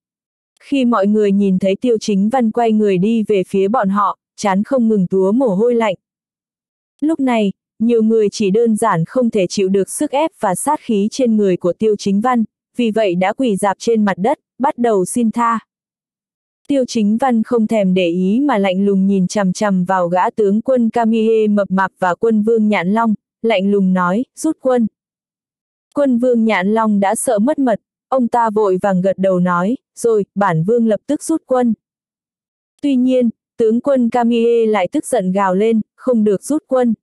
Khi mọi người nhìn thấy tiêu chính văn quay người đi về phía bọn họ, chán không ngừng túa mồ hôi lạnh. Lúc này, nhiều người chỉ đơn giản không thể chịu được sức ép và sát khí trên người của tiêu chính văn, vì vậy đã quỳ dạp trên mặt đất, bắt đầu xin tha. Tiêu chính văn không thèm để ý mà lạnh lùng nhìn chằm chằm vào gã tướng quân Kamihe mập mạp và quân vương nhãn long, lạnh lùng nói, rút quân. Quân vương nhãn long đã sợ mất mật, ông ta vội vàng gật đầu nói, rồi, bản vương lập tức rút quân. Tuy nhiên, tướng quân Kamihe lại tức giận gào lên, không được rút quân.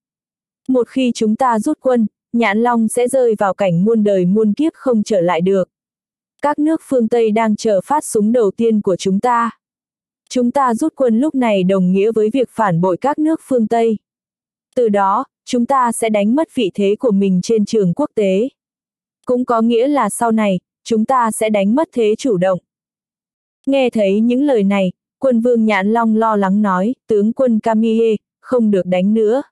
Một khi chúng ta rút quân, nhãn long sẽ rơi vào cảnh muôn đời muôn kiếp không trở lại được. Các nước phương Tây đang chờ phát súng đầu tiên của chúng ta. Chúng ta rút quân lúc này đồng nghĩa với việc phản bội các nước phương Tây. Từ đó, chúng ta sẽ đánh mất vị thế của mình trên trường quốc tế. Cũng có nghĩa là sau này, chúng ta sẽ đánh mất thế chủ động. Nghe thấy những lời này, quân vương Nhãn Long lo lắng nói, tướng quân Kamihe, không được đánh nữa.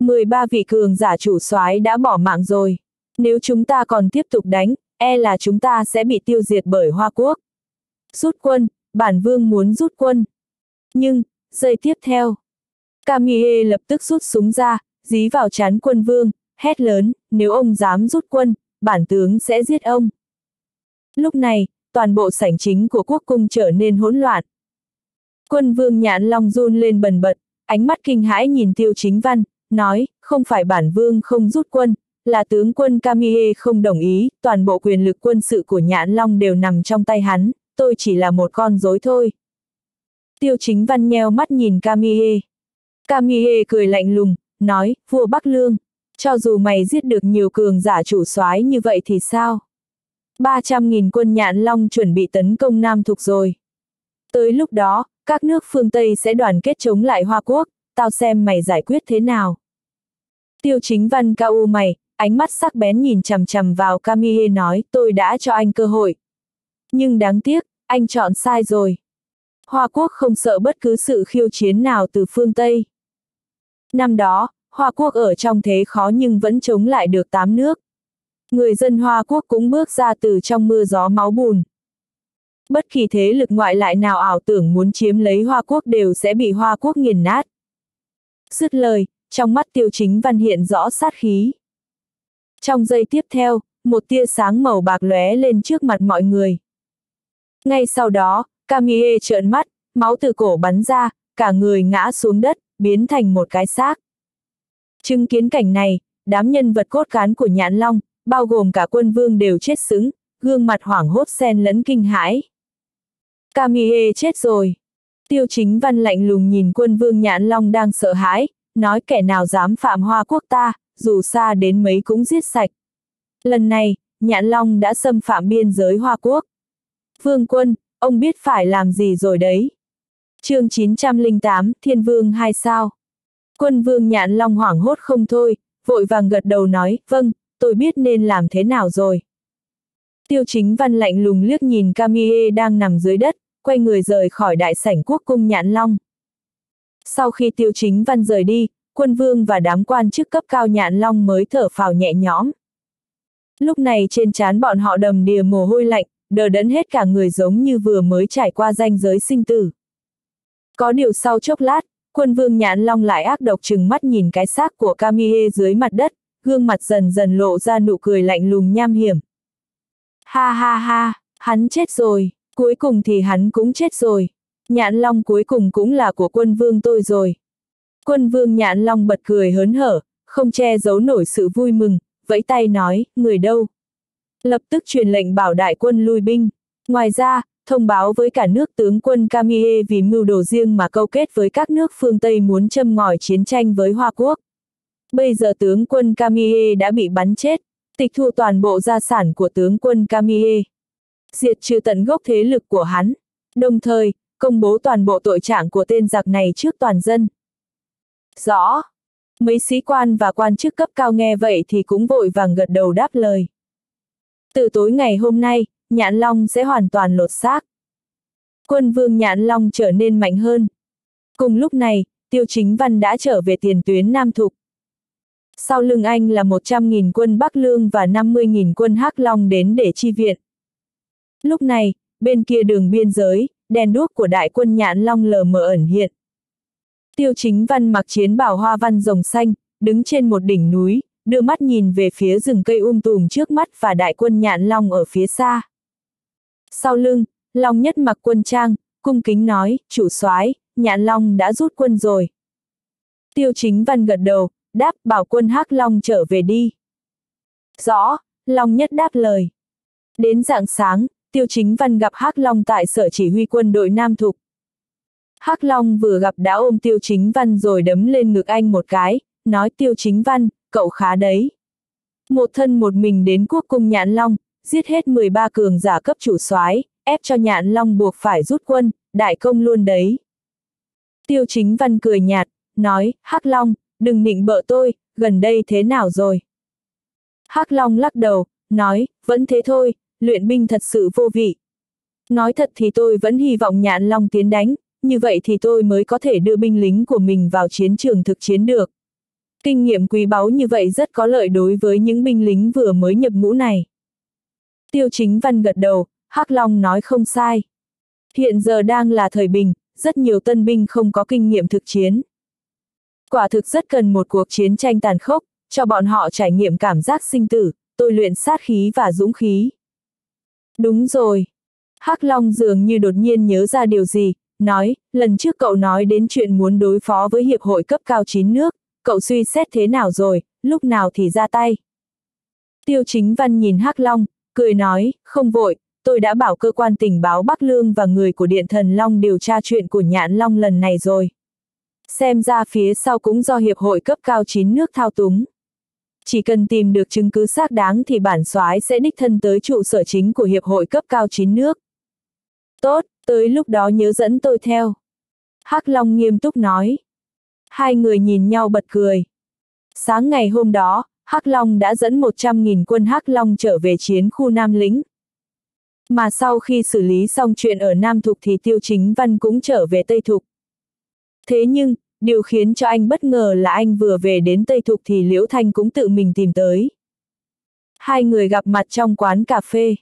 13 vị cường giả chủ soái đã bỏ mạng rồi. Nếu chúng ta còn tiếp tục đánh, e là chúng ta sẽ bị tiêu diệt bởi Hoa Quốc. Rút quân, bản vương muốn rút quân. Nhưng, giây tiếp theo, Camille lập tức rút súng ra, dí vào chán quân vương, hét lớn, nếu ông dám rút quân, bản tướng sẽ giết ông. Lúc này, toàn bộ sảnh chính của quốc cung trở nên hỗn loạn. Quân vương nhãn long run lên bần bật, ánh mắt kinh hãi nhìn tiêu chính văn, nói, không phải bản vương không rút quân, là tướng quân Kamihe không đồng ý, toàn bộ quyền lực quân sự của nhãn long đều nằm trong tay hắn, tôi chỉ là một con rối thôi. Tiêu chính văn nheo mắt nhìn Kamihe. Kamihe cười lạnh lùng, nói, vua Bắc Lương, cho dù mày giết được nhiều cường giả chủ soái như vậy thì sao? 300.000 quân nhãn long chuẩn bị tấn công Nam Thục rồi. Tới lúc đó, các nước phương Tây sẽ đoàn kết chống lại Hoa Quốc, tao xem mày giải quyết thế nào. Tiêu chính văn cao u mày, ánh mắt sắc bén nhìn chằm chằm vào Camille nói tôi đã cho anh cơ hội. Nhưng đáng tiếc, anh chọn sai rồi. Hoa Quốc không sợ bất cứ sự khiêu chiến nào từ phương Tây. Năm đó, Hoa Quốc ở trong thế khó nhưng vẫn chống lại được tám nước. Người dân Hoa Quốc cũng bước ra từ trong mưa gió máu bùn. Bất kỳ thế lực ngoại lại nào ảo tưởng muốn chiếm lấy Hoa Quốc đều sẽ bị Hoa Quốc nghiền nát. Dứt lời, trong mắt tiêu chính văn hiện rõ sát khí. Trong giây tiếp theo, một tia sáng màu bạc lóe lên trước mặt mọi người. Ngay sau đó, Camille trợn mắt, máu từ cổ bắn ra, cả người ngã xuống đất, biến thành một cái xác. Chứng kiến cảnh này, đám nhân vật cốt cán của nhãn long, bao gồm cả quân vương đều chết sững, gương mặt hoảng hốt xen lẫn kinh hãi. Camille chết rồi. Tiêu chính văn lạnh lùng nhìn quân vương nhãn long đang sợ hãi, nói kẻ nào dám phạm hoa quốc ta, dù xa đến mấy cũng giết sạch. Lần này, nhãn long đã xâm phạm biên giới hoa quốc. Vương quân, ông biết phải làm gì rồi đấy. chương 908, Thiên Vương hai sao. Quân vương nhãn long hoảng hốt không thôi, vội vàng gật đầu nói, vâng, tôi biết nên làm thế nào rồi. Tiêu chính văn lạnh lùng liếc nhìn Camille đang nằm dưới đất, quay người rời khỏi đại sảnh quốc cung nhãn long. Sau khi tiêu chính văn rời đi, quân vương và đám quan chức cấp cao nhạn long mới thở phào nhẹ nhõm. Lúc này trên trán bọn họ đầm đìa mồ hôi lạnh, đờ đẫn hết cả người giống như vừa mới trải qua ranh giới sinh tử. Có điều sau chốc lát, quân vương nhãn long lại ác độc chừng mắt nhìn cái xác của Kamihe dưới mặt đất, gương mặt dần dần lộ ra nụ cười lạnh lùng nham hiểm. Ha ha ha, hắn chết rồi, cuối cùng thì hắn cũng chết rồi. Nhãn long cuối cùng cũng là của quân vương tôi rồi. Quân vương nhãn long bật cười hớn hở, không che giấu nổi sự vui mừng, vẫy tay nói, người đâu? Lập tức truyền lệnh bảo đại quân lui binh. Ngoài ra, thông báo với cả nước tướng quân Camille vì mưu đồ riêng mà câu kết với các nước phương Tây muốn châm ngòi chiến tranh với Hoa Quốc. Bây giờ tướng quân Camille đã bị bắn chết, tịch thu toàn bộ gia sản của tướng quân Camille. Diệt trừ tận gốc thế lực của hắn. Đồng thời, công bố toàn bộ tội trạng của tên giặc này trước toàn dân. Rõ. Mấy sĩ quan và quan chức cấp cao nghe vậy thì cũng vội vàng gật đầu đáp lời. Từ tối ngày hôm nay, Nhãn Long sẽ hoàn toàn lột xác. Quân vương Nhãn Long trở nên mạnh hơn. Cùng lúc này, Tiêu Chính Văn đã trở về tiền tuyến Nam Thục. Sau lưng anh là 100.000 quân Bắc Lương và 50.000 quân Hắc Long đến để chi viện. Lúc này, bên kia đường biên giới, đèn đuốc của đại quân Nhãn Long lờ mờ ẩn hiện. Tiêu chính văn mặc chiến bảo hoa văn rồng xanh, đứng trên một đỉnh núi, đưa mắt nhìn về phía rừng cây um tùm trước mắt và đại quân nhạn long ở phía xa. Sau lưng, Long nhất mặc quân trang, cung kính nói, chủ soái, nhạn long đã rút quân rồi. Tiêu chính văn gật đầu, đáp bảo quân hắc long trở về đi. Rõ, Long nhất đáp lời. Đến dạng sáng, tiêu chính văn gặp hắc long tại sở chỉ huy quân đội Nam Thục. Hắc Long vừa gặp đã ôm Tiêu Chính Văn rồi đấm lên ngực anh một cái, nói Tiêu Chính Văn, cậu khá đấy. Một thân một mình đến quốc cung Nhãn Long, giết hết 13 cường giả cấp chủ soái, ép cho Nhãn Long buộc phải rút quân, đại công luôn đấy. Tiêu Chính Văn cười nhạt, nói, Hắc Long, đừng nịnh bợ tôi, gần đây thế nào rồi? Hắc Long lắc đầu, nói, vẫn thế thôi, luyện binh thật sự vô vị. Nói thật thì tôi vẫn hy vọng Nhãn Long tiến đánh, như vậy thì tôi mới có thể đưa binh lính của mình vào chiến trường thực chiến được. Kinh nghiệm quý báu như vậy rất có lợi đối với những binh lính vừa mới nhập ngũ này. Tiêu chính văn gật đầu, Hắc Long nói không sai. Hiện giờ đang là thời bình, rất nhiều tân binh không có kinh nghiệm thực chiến. Quả thực rất cần một cuộc chiến tranh tàn khốc, cho bọn họ trải nghiệm cảm giác sinh tử, tôi luyện sát khí và dũng khí. Đúng rồi. Hắc Long dường như đột nhiên nhớ ra điều gì, nói, lần trước cậu nói đến chuyện muốn đối phó với hiệp hội cấp cao chín nước, cậu suy xét thế nào rồi, lúc nào thì ra tay. Tiêu chính văn nhìn Hắc Long, cười nói, không vội, tôi đã bảo cơ quan tình báo Bắc Lương và người của Điện Thần Long điều tra chuyện của Nhãn Long lần này rồi. Xem ra phía sau cũng do hiệp hội cấp cao chín nước thao túng. Chỉ cần tìm được chứng cứ xác đáng thì bản soái sẽ đích thân tới trụ sở chính của hiệp hội cấp cao chín nước. Tốt, tới lúc đó nhớ dẫn tôi theo. Hắc Long nghiêm túc nói. Hai người nhìn nhau bật cười. Sáng ngày hôm đó, Hắc Long đã dẫn 100.000 quân Hắc Long trở về chiến khu Nam Lĩnh. Mà sau khi xử lý xong chuyện ở Nam Thục thì Tiêu Chính Văn cũng trở về Tây Thục. Thế nhưng, điều khiến cho anh bất ngờ là anh vừa về đến Tây Thục thì Liễu Thanh cũng tự mình tìm tới. Hai người gặp mặt trong quán cà phê.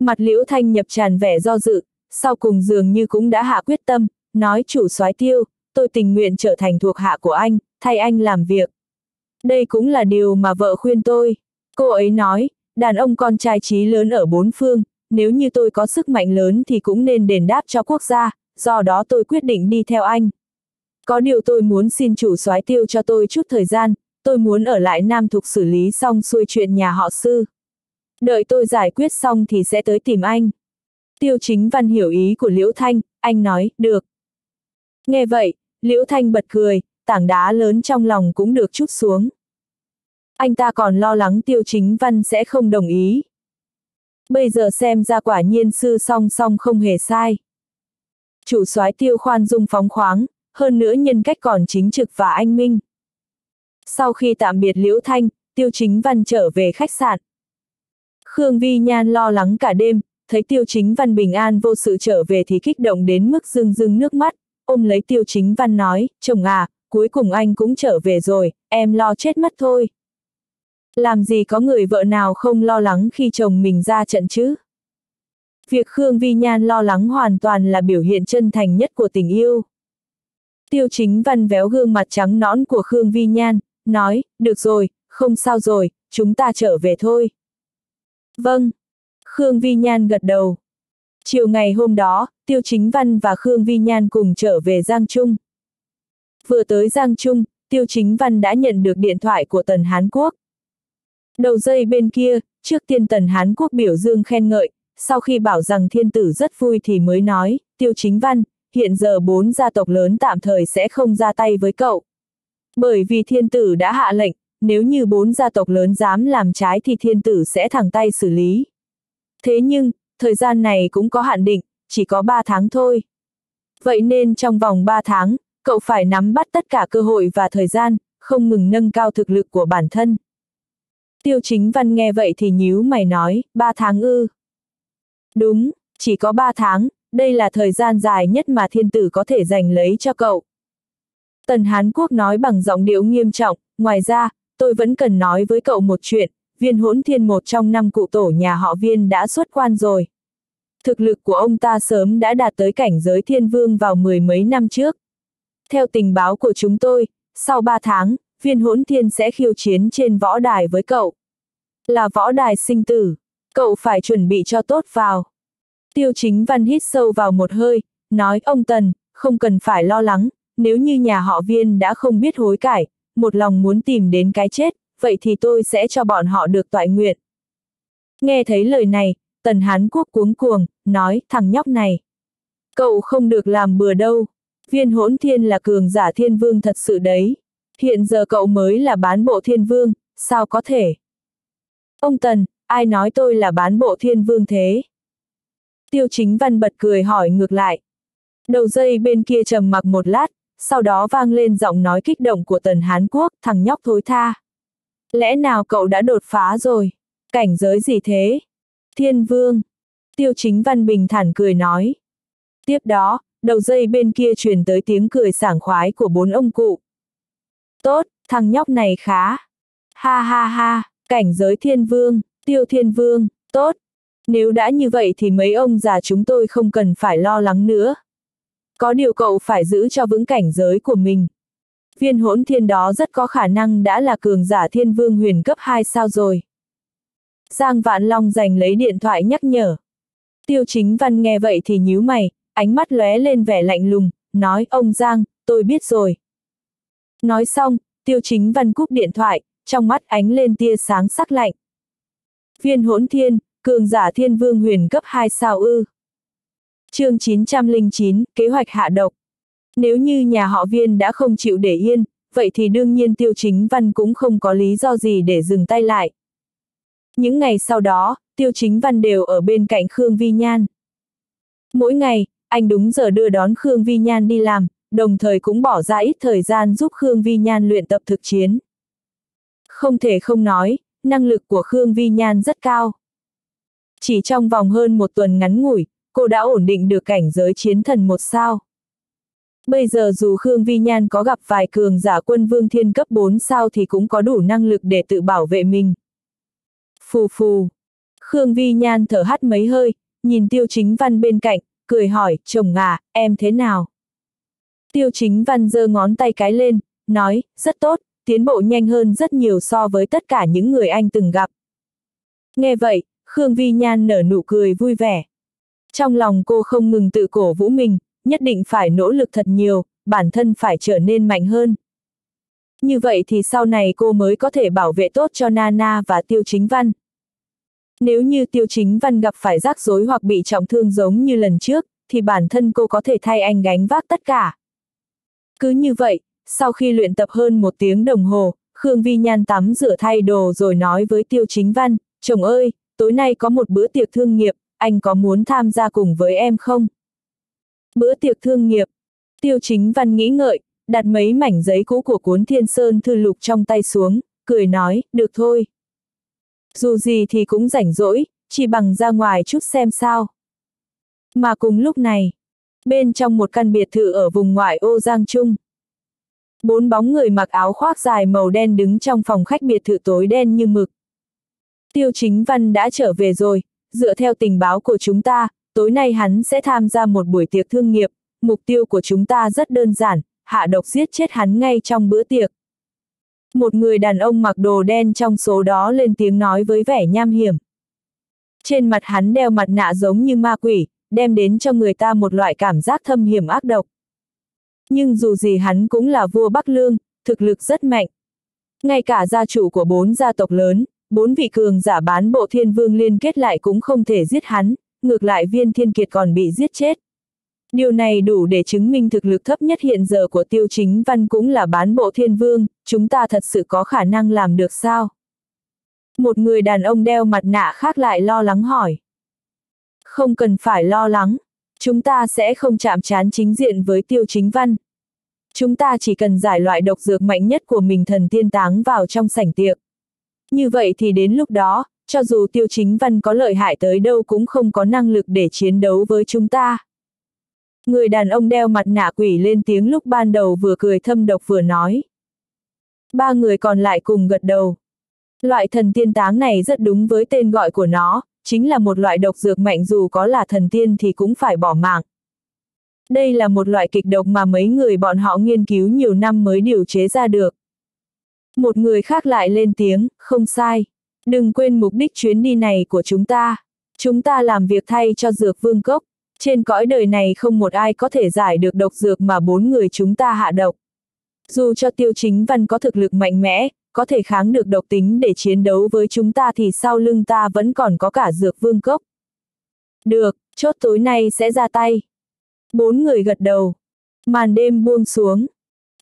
Mặt Liễu Thanh nhập tràn vẻ do dự, sau cùng dường như cũng đã hạ quyết tâm, nói chủ soái tiêu, tôi tình nguyện trở thành thuộc hạ của anh, thay anh làm việc. Đây cũng là điều mà vợ khuyên tôi. Cô ấy nói, đàn ông con trai trí lớn ở bốn phương, nếu như tôi có sức mạnh lớn thì cũng nên đền đáp cho quốc gia, do đó tôi quyết định đi theo anh. Có điều tôi muốn xin chủ soái tiêu cho tôi chút thời gian, tôi muốn ở lại Nam Thục xử lý xong xuôi chuyện nhà họ sư. Đợi tôi giải quyết xong thì sẽ tới tìm anh. Tiêu chính văn hiểu ý của Liễu Thanh, anh nói, được. Nghe vậy, Liễu Thanh bật cười, tảng đá lớn trong lòng cũng được chút xuống. Anh ta còn lo lắng tiêu chính văn sẽ không đồng ý. Bây giờ xem ra quả nhiên sư song song không hề sai. Chủ soái tiêu khoan dung phóng khoáng, hơn nữa nhân cách còn chính trực và anh minh. Sau khi tạm biệt Liễu Thanh, tiêu chính văn trở về khách sạn. Khương Vi Nhan lo lắng cả đêm, thấy tiêu chính văn bình an vô sự trở về thì kích động đến mức rưng rưng nước mắt, ôm lấy tiêu chính văn nói, chồng à, cuối cùng anh cũng trở về rồi, em lo chết mất thôi. Làm gì có người vợ nào không lo lắng khi chồng mình ra trận chứ? Việc Khương Vi Nhan lo lắng hoàn toàn là biểu hiện chân thành nhất của tình yêu. Tiêu chính văn véo gương mặt trắng nõn của Khương Vi Nhan, nói, được rồi, không sao rồi, chúng ta trở về thôi. Vâng. Khương Vi Nhan gật đầu. Chiều ngày hôm đó, Tiêu Chính Văn và Khương Vi Nhan cùng trở về Giang Trung. Vừa tới Giang Trung, Tiêu Chính Văn đã nhận được điện thoại của Tần Hán Quốc. Đầu dây bên kia, trước tiên Tần Hán Quốc biểu dương khen ngợi, sau khi bảo rằng thiên tử rất vui thì mới nói, Tiêu Chính Văn, hiện giờ bốn gia tộc lớn tạm thời sẽ không ra tay với cậu. Bởi vì thiên tử đã hạ lệnh, nếu như bốn gia tộc lớn dám làm trái thì thiên tử sẽ thẳng tay xử lý. Thế nhưng, thời gian này cũng có hạn định, chỉ có ba tháng thôi. Vậy nên trong vòng ba tháng, cậu phải nắm bắt tất cả cơ hội và thời gian, không ngừng nâng cao thực lực của bản thân. Tiêu chính văn nghe vậy thì nhíu mày nói, ba tháng ư. Đúng, chỉ có ba tháng, đây là thời gian dài nhất mà thiên tử có thể giành lấy cho cậu. Tần Hán Quốc nói bằng giọng điệu nghiêm trọng, ngoài ra, tôi vẫn cần nói với cậu một chuyện, viên hỗn thiên một trong năm cụ tổ nhà họ viên đã xuất quan rồi. Thực lực của ông ta sớm đã đạt tới cảnh giới thiên vương vào mười mấy năm trước. Theo tình báo của chúng tôi, sau ba tháng, viên hỗn thiên sẽ khiêu chiến trên võ đài với cậu. Là võ đài sinh tử, cậu phải chuẩn bị cho tốt vào. Tiêu chính văn hít sâu vào một hơi, nói ông Tần, không cần phải lo lắng, nếu như nhà họ viên đã không biết hối cải, một lòng muốn tìm đến cái chết, vậy thì tôi sẽ cho bọn họ được toại nguyện. Nghe thấy lời này, Tần Hán Quốc cuống cuồng, nói, thằng nhóc này. Cậu không được làm bừa đâu. Viên hỗn thiên là cường giả thiên vương thật sự đấy. Hiện giờ cậu mới là bán bộ thiên vương, sao có thể? Ông Tần, ai nói tôi là bán bộ thiên vương thế? Tiêu chính văn bật cười hỏi ngược lại. Đầu dây bên kia trầm mặc một lát, sau đó vang lên giọng nói kích động của Tần Hán Quốc, thằng nhóc thối tha. Lẽ nào cậu đã đột phá rồi? Cảnh giới gì thế? Thiên vương. Tiêu chính văn bình thản cười nói. Tiếp đó, đầu dây bên kia truyền tới tiếng cười sảng khoái của bốn ông cụ. Tốt, thằng nhóc này khá. Ha ha ha, cảnh giới thiên vương, tiêu thiên vương, tốt. Nếu đã như vậy thì mấy ông già chúng tôi không cần phải lo lắng nữa. Có điều cậu phải giữ cho vững cảnh giới của mình. Viên hỗn thiên đó rất có khả năng đã là cường giả thiên vương huyền cấp 2 sao rồi. Giang Vạn Long giành lấy điện thoại nhắc nhở. Tiêu chính văn nghe vậy thì nhíu mày, ánh mắt lóe lên vẻ lạnh lùng, nói ông Giang, tôi biết rồi. Nói xong, tiêu chính văn cúp điện thoại, trong mắt ánh lên tia sáng sắc lạnh. Viên hỗn thiên, cường giả thiên vương huyền cấp 2 sao ư chương 909, kế hoạch hạ độc. Nếu như nhà họ viên đã không chịu để yên, vậy thì đương nhiên tiêu chính văn cũng không có lý do gì để dừng tay lại. Những ngày sau đó, tiêu chính văn đều ở bên cạnh Khương Vi Nhan. Mỗi ngày, anh đúng giờ đưa đón Khương Vi Nhan đi làm, đồng thời cũng bỏ ra ít thời gian giúp Khương Vi Nhan luyện tập thực chiến. Không thể không nói, năng lực của Khương Vi Nhan rất cao. Chỉ trong vòng hơn một tuần ngắn ngủi, cô đã ổn định được cảnh giới chiến thần một sao. Bây giờ dù Khương Vi Nhan có gặp vài cường giả quân vương thiên cấp 4 sao thì cũng có đủ năng lực để tự bảo vệ mình. Phù phù. Khương Vi Nhan thở hắt mấy hơi, nhìn Tiêu Chính Văn bên cạnh, cười hỏi, chồng à, em thế nào? Tiêu Chính Văn giơ ngón tay cái lên, nói, rất tốt, tiến bộ nhanh hơn rất nhiều so với tất cả những người anh từng gặp. Nghe vậy, Khương Vi Nhan nở nụ cười vui vẻ. Trong lòng cô không ngừng tự cổ vũ mình, nhất định phải nỗ lực thật nhiều, bản thân phải trở nên mạnh hơn. Như vậy thì sau này cô mới có thể bảo vệ tốt cho Nana và Tiêu Chính Văn. Nếu như Tiêu Chính Văn gặp phải rắc rối hoặc bị trọng thương giống như lần trước, thì bản thân cô có thể thay anh gánh vác tất cả. Cứ như vậy, sau khi luyện tập hơn một tiếng đồng hồ, Khương Vi Nhan tắm rửa thay đồ rồi nói với Tiêu Chính Văn, chồng ơi, tối nay có một bữa tiệc thương nghiệp, anh có muốn tham gia cùng với em không? Bữa tiệc thương nghiệp. Tiêu Chính Văn nghĩ ngợi, đặt mấy mảnh giấy cũ của cuốn Thiên Sơn Thư Lục trong tay xuống, cười nói, được thôi. Dù gì thì cũng rảnh rỗi, chỉ bằng ra ngoài chút xem sao. Mà cùng lúc này, bên trong một căn biệt thự ở vùng ngoại ô Giang Trung. Bốn bóng người mặc áo khoác dài màu đen đứng trong phòng khách biệt thự tối đen như mực. Tiêu chính văn đã trở về rồi, dựa theo tình báo của chúng ta, tối nay hắn sẽ tham gia một buổi tiệc thương nghiệp, mục tiêu của chúng ta rất đơn giản, hạ độc giết chết hắn ngay trong bữa tiệc. Một người đàn ông mặc đồ đen trong số đó lên tiếng nói với vẻ nham hiểm. Trên mặt hắn đeo mặt nạ giống như ma quỷ, đem đến cho người ta một loại cảm giác thâm hiểm ác độc. Nhưng dù gì hắn cũng là vua Bắc Lương, thực lực rất mạnh. Ngay cả gia chủ của bốn gia tộc lớn, bốn vị cường giả bán bộ thiên vương liên kết lại cũng không thể giết hắn, ngược lại viên thiên kiệt còn bị giết chết. Điều này đủ để chứng minh thực lực thấp nhất hiện giờ của tiêu chính văn cũng là bán bộ thiên vương, chúng ta thật sự có khả năng làm được sao? Một người đàn ông đeo mặt nạ khác lại lo lắng hỏi. Không cần phải lo lắng, chúng ta sẽ không chạm trán chính diện với tiêu chính văn. Chúng ta chỉ cần giải loại độc dược mạnh nhất của mình thần tiên táng vào trong sảnh tiệc. Như vậy thì đến lúc đó, cho dù tiêu chính văn có lợi hại tới đâu cũng không có năng lực để chiến đấu với chúng ta. Người đàn ông đeo mặt nạ quỷ lên tiếng lúc ban đầu vừa cười thâm độc vừa nói. Ba người còn lại cùng gật đầu. Loại thần tiên táng này rất đúng với tên gọi của nó, chính là một loại độc dược mạnh dù có là thần tiên thì cũng phải bỏ mạng. Đây là một loại kịch độc mà mấy người bọn họ nghiên cứu nhiều năm mới điều chế ra được. Một người khác lại lên tiếng, không sai. Đừng quên mục đích chuyến đi này của chúng ta. Chúng ta làm việc thay cho dược vương cốc. Trên cõi đời này không một ai có thể giải được độc dược mà bốn người chúng ta hạ độc. Dù cho tiêu chính văn có thực lực mạnh mẽ, có thể kháng được độc tính để chiến đấu với chúng ta thì sau lưng ta vẫn còn có cả dược vương cốc. Được, chốt tối nay sẽ ra tay. Bốn người gật đầu. Màn đêm buông xuống.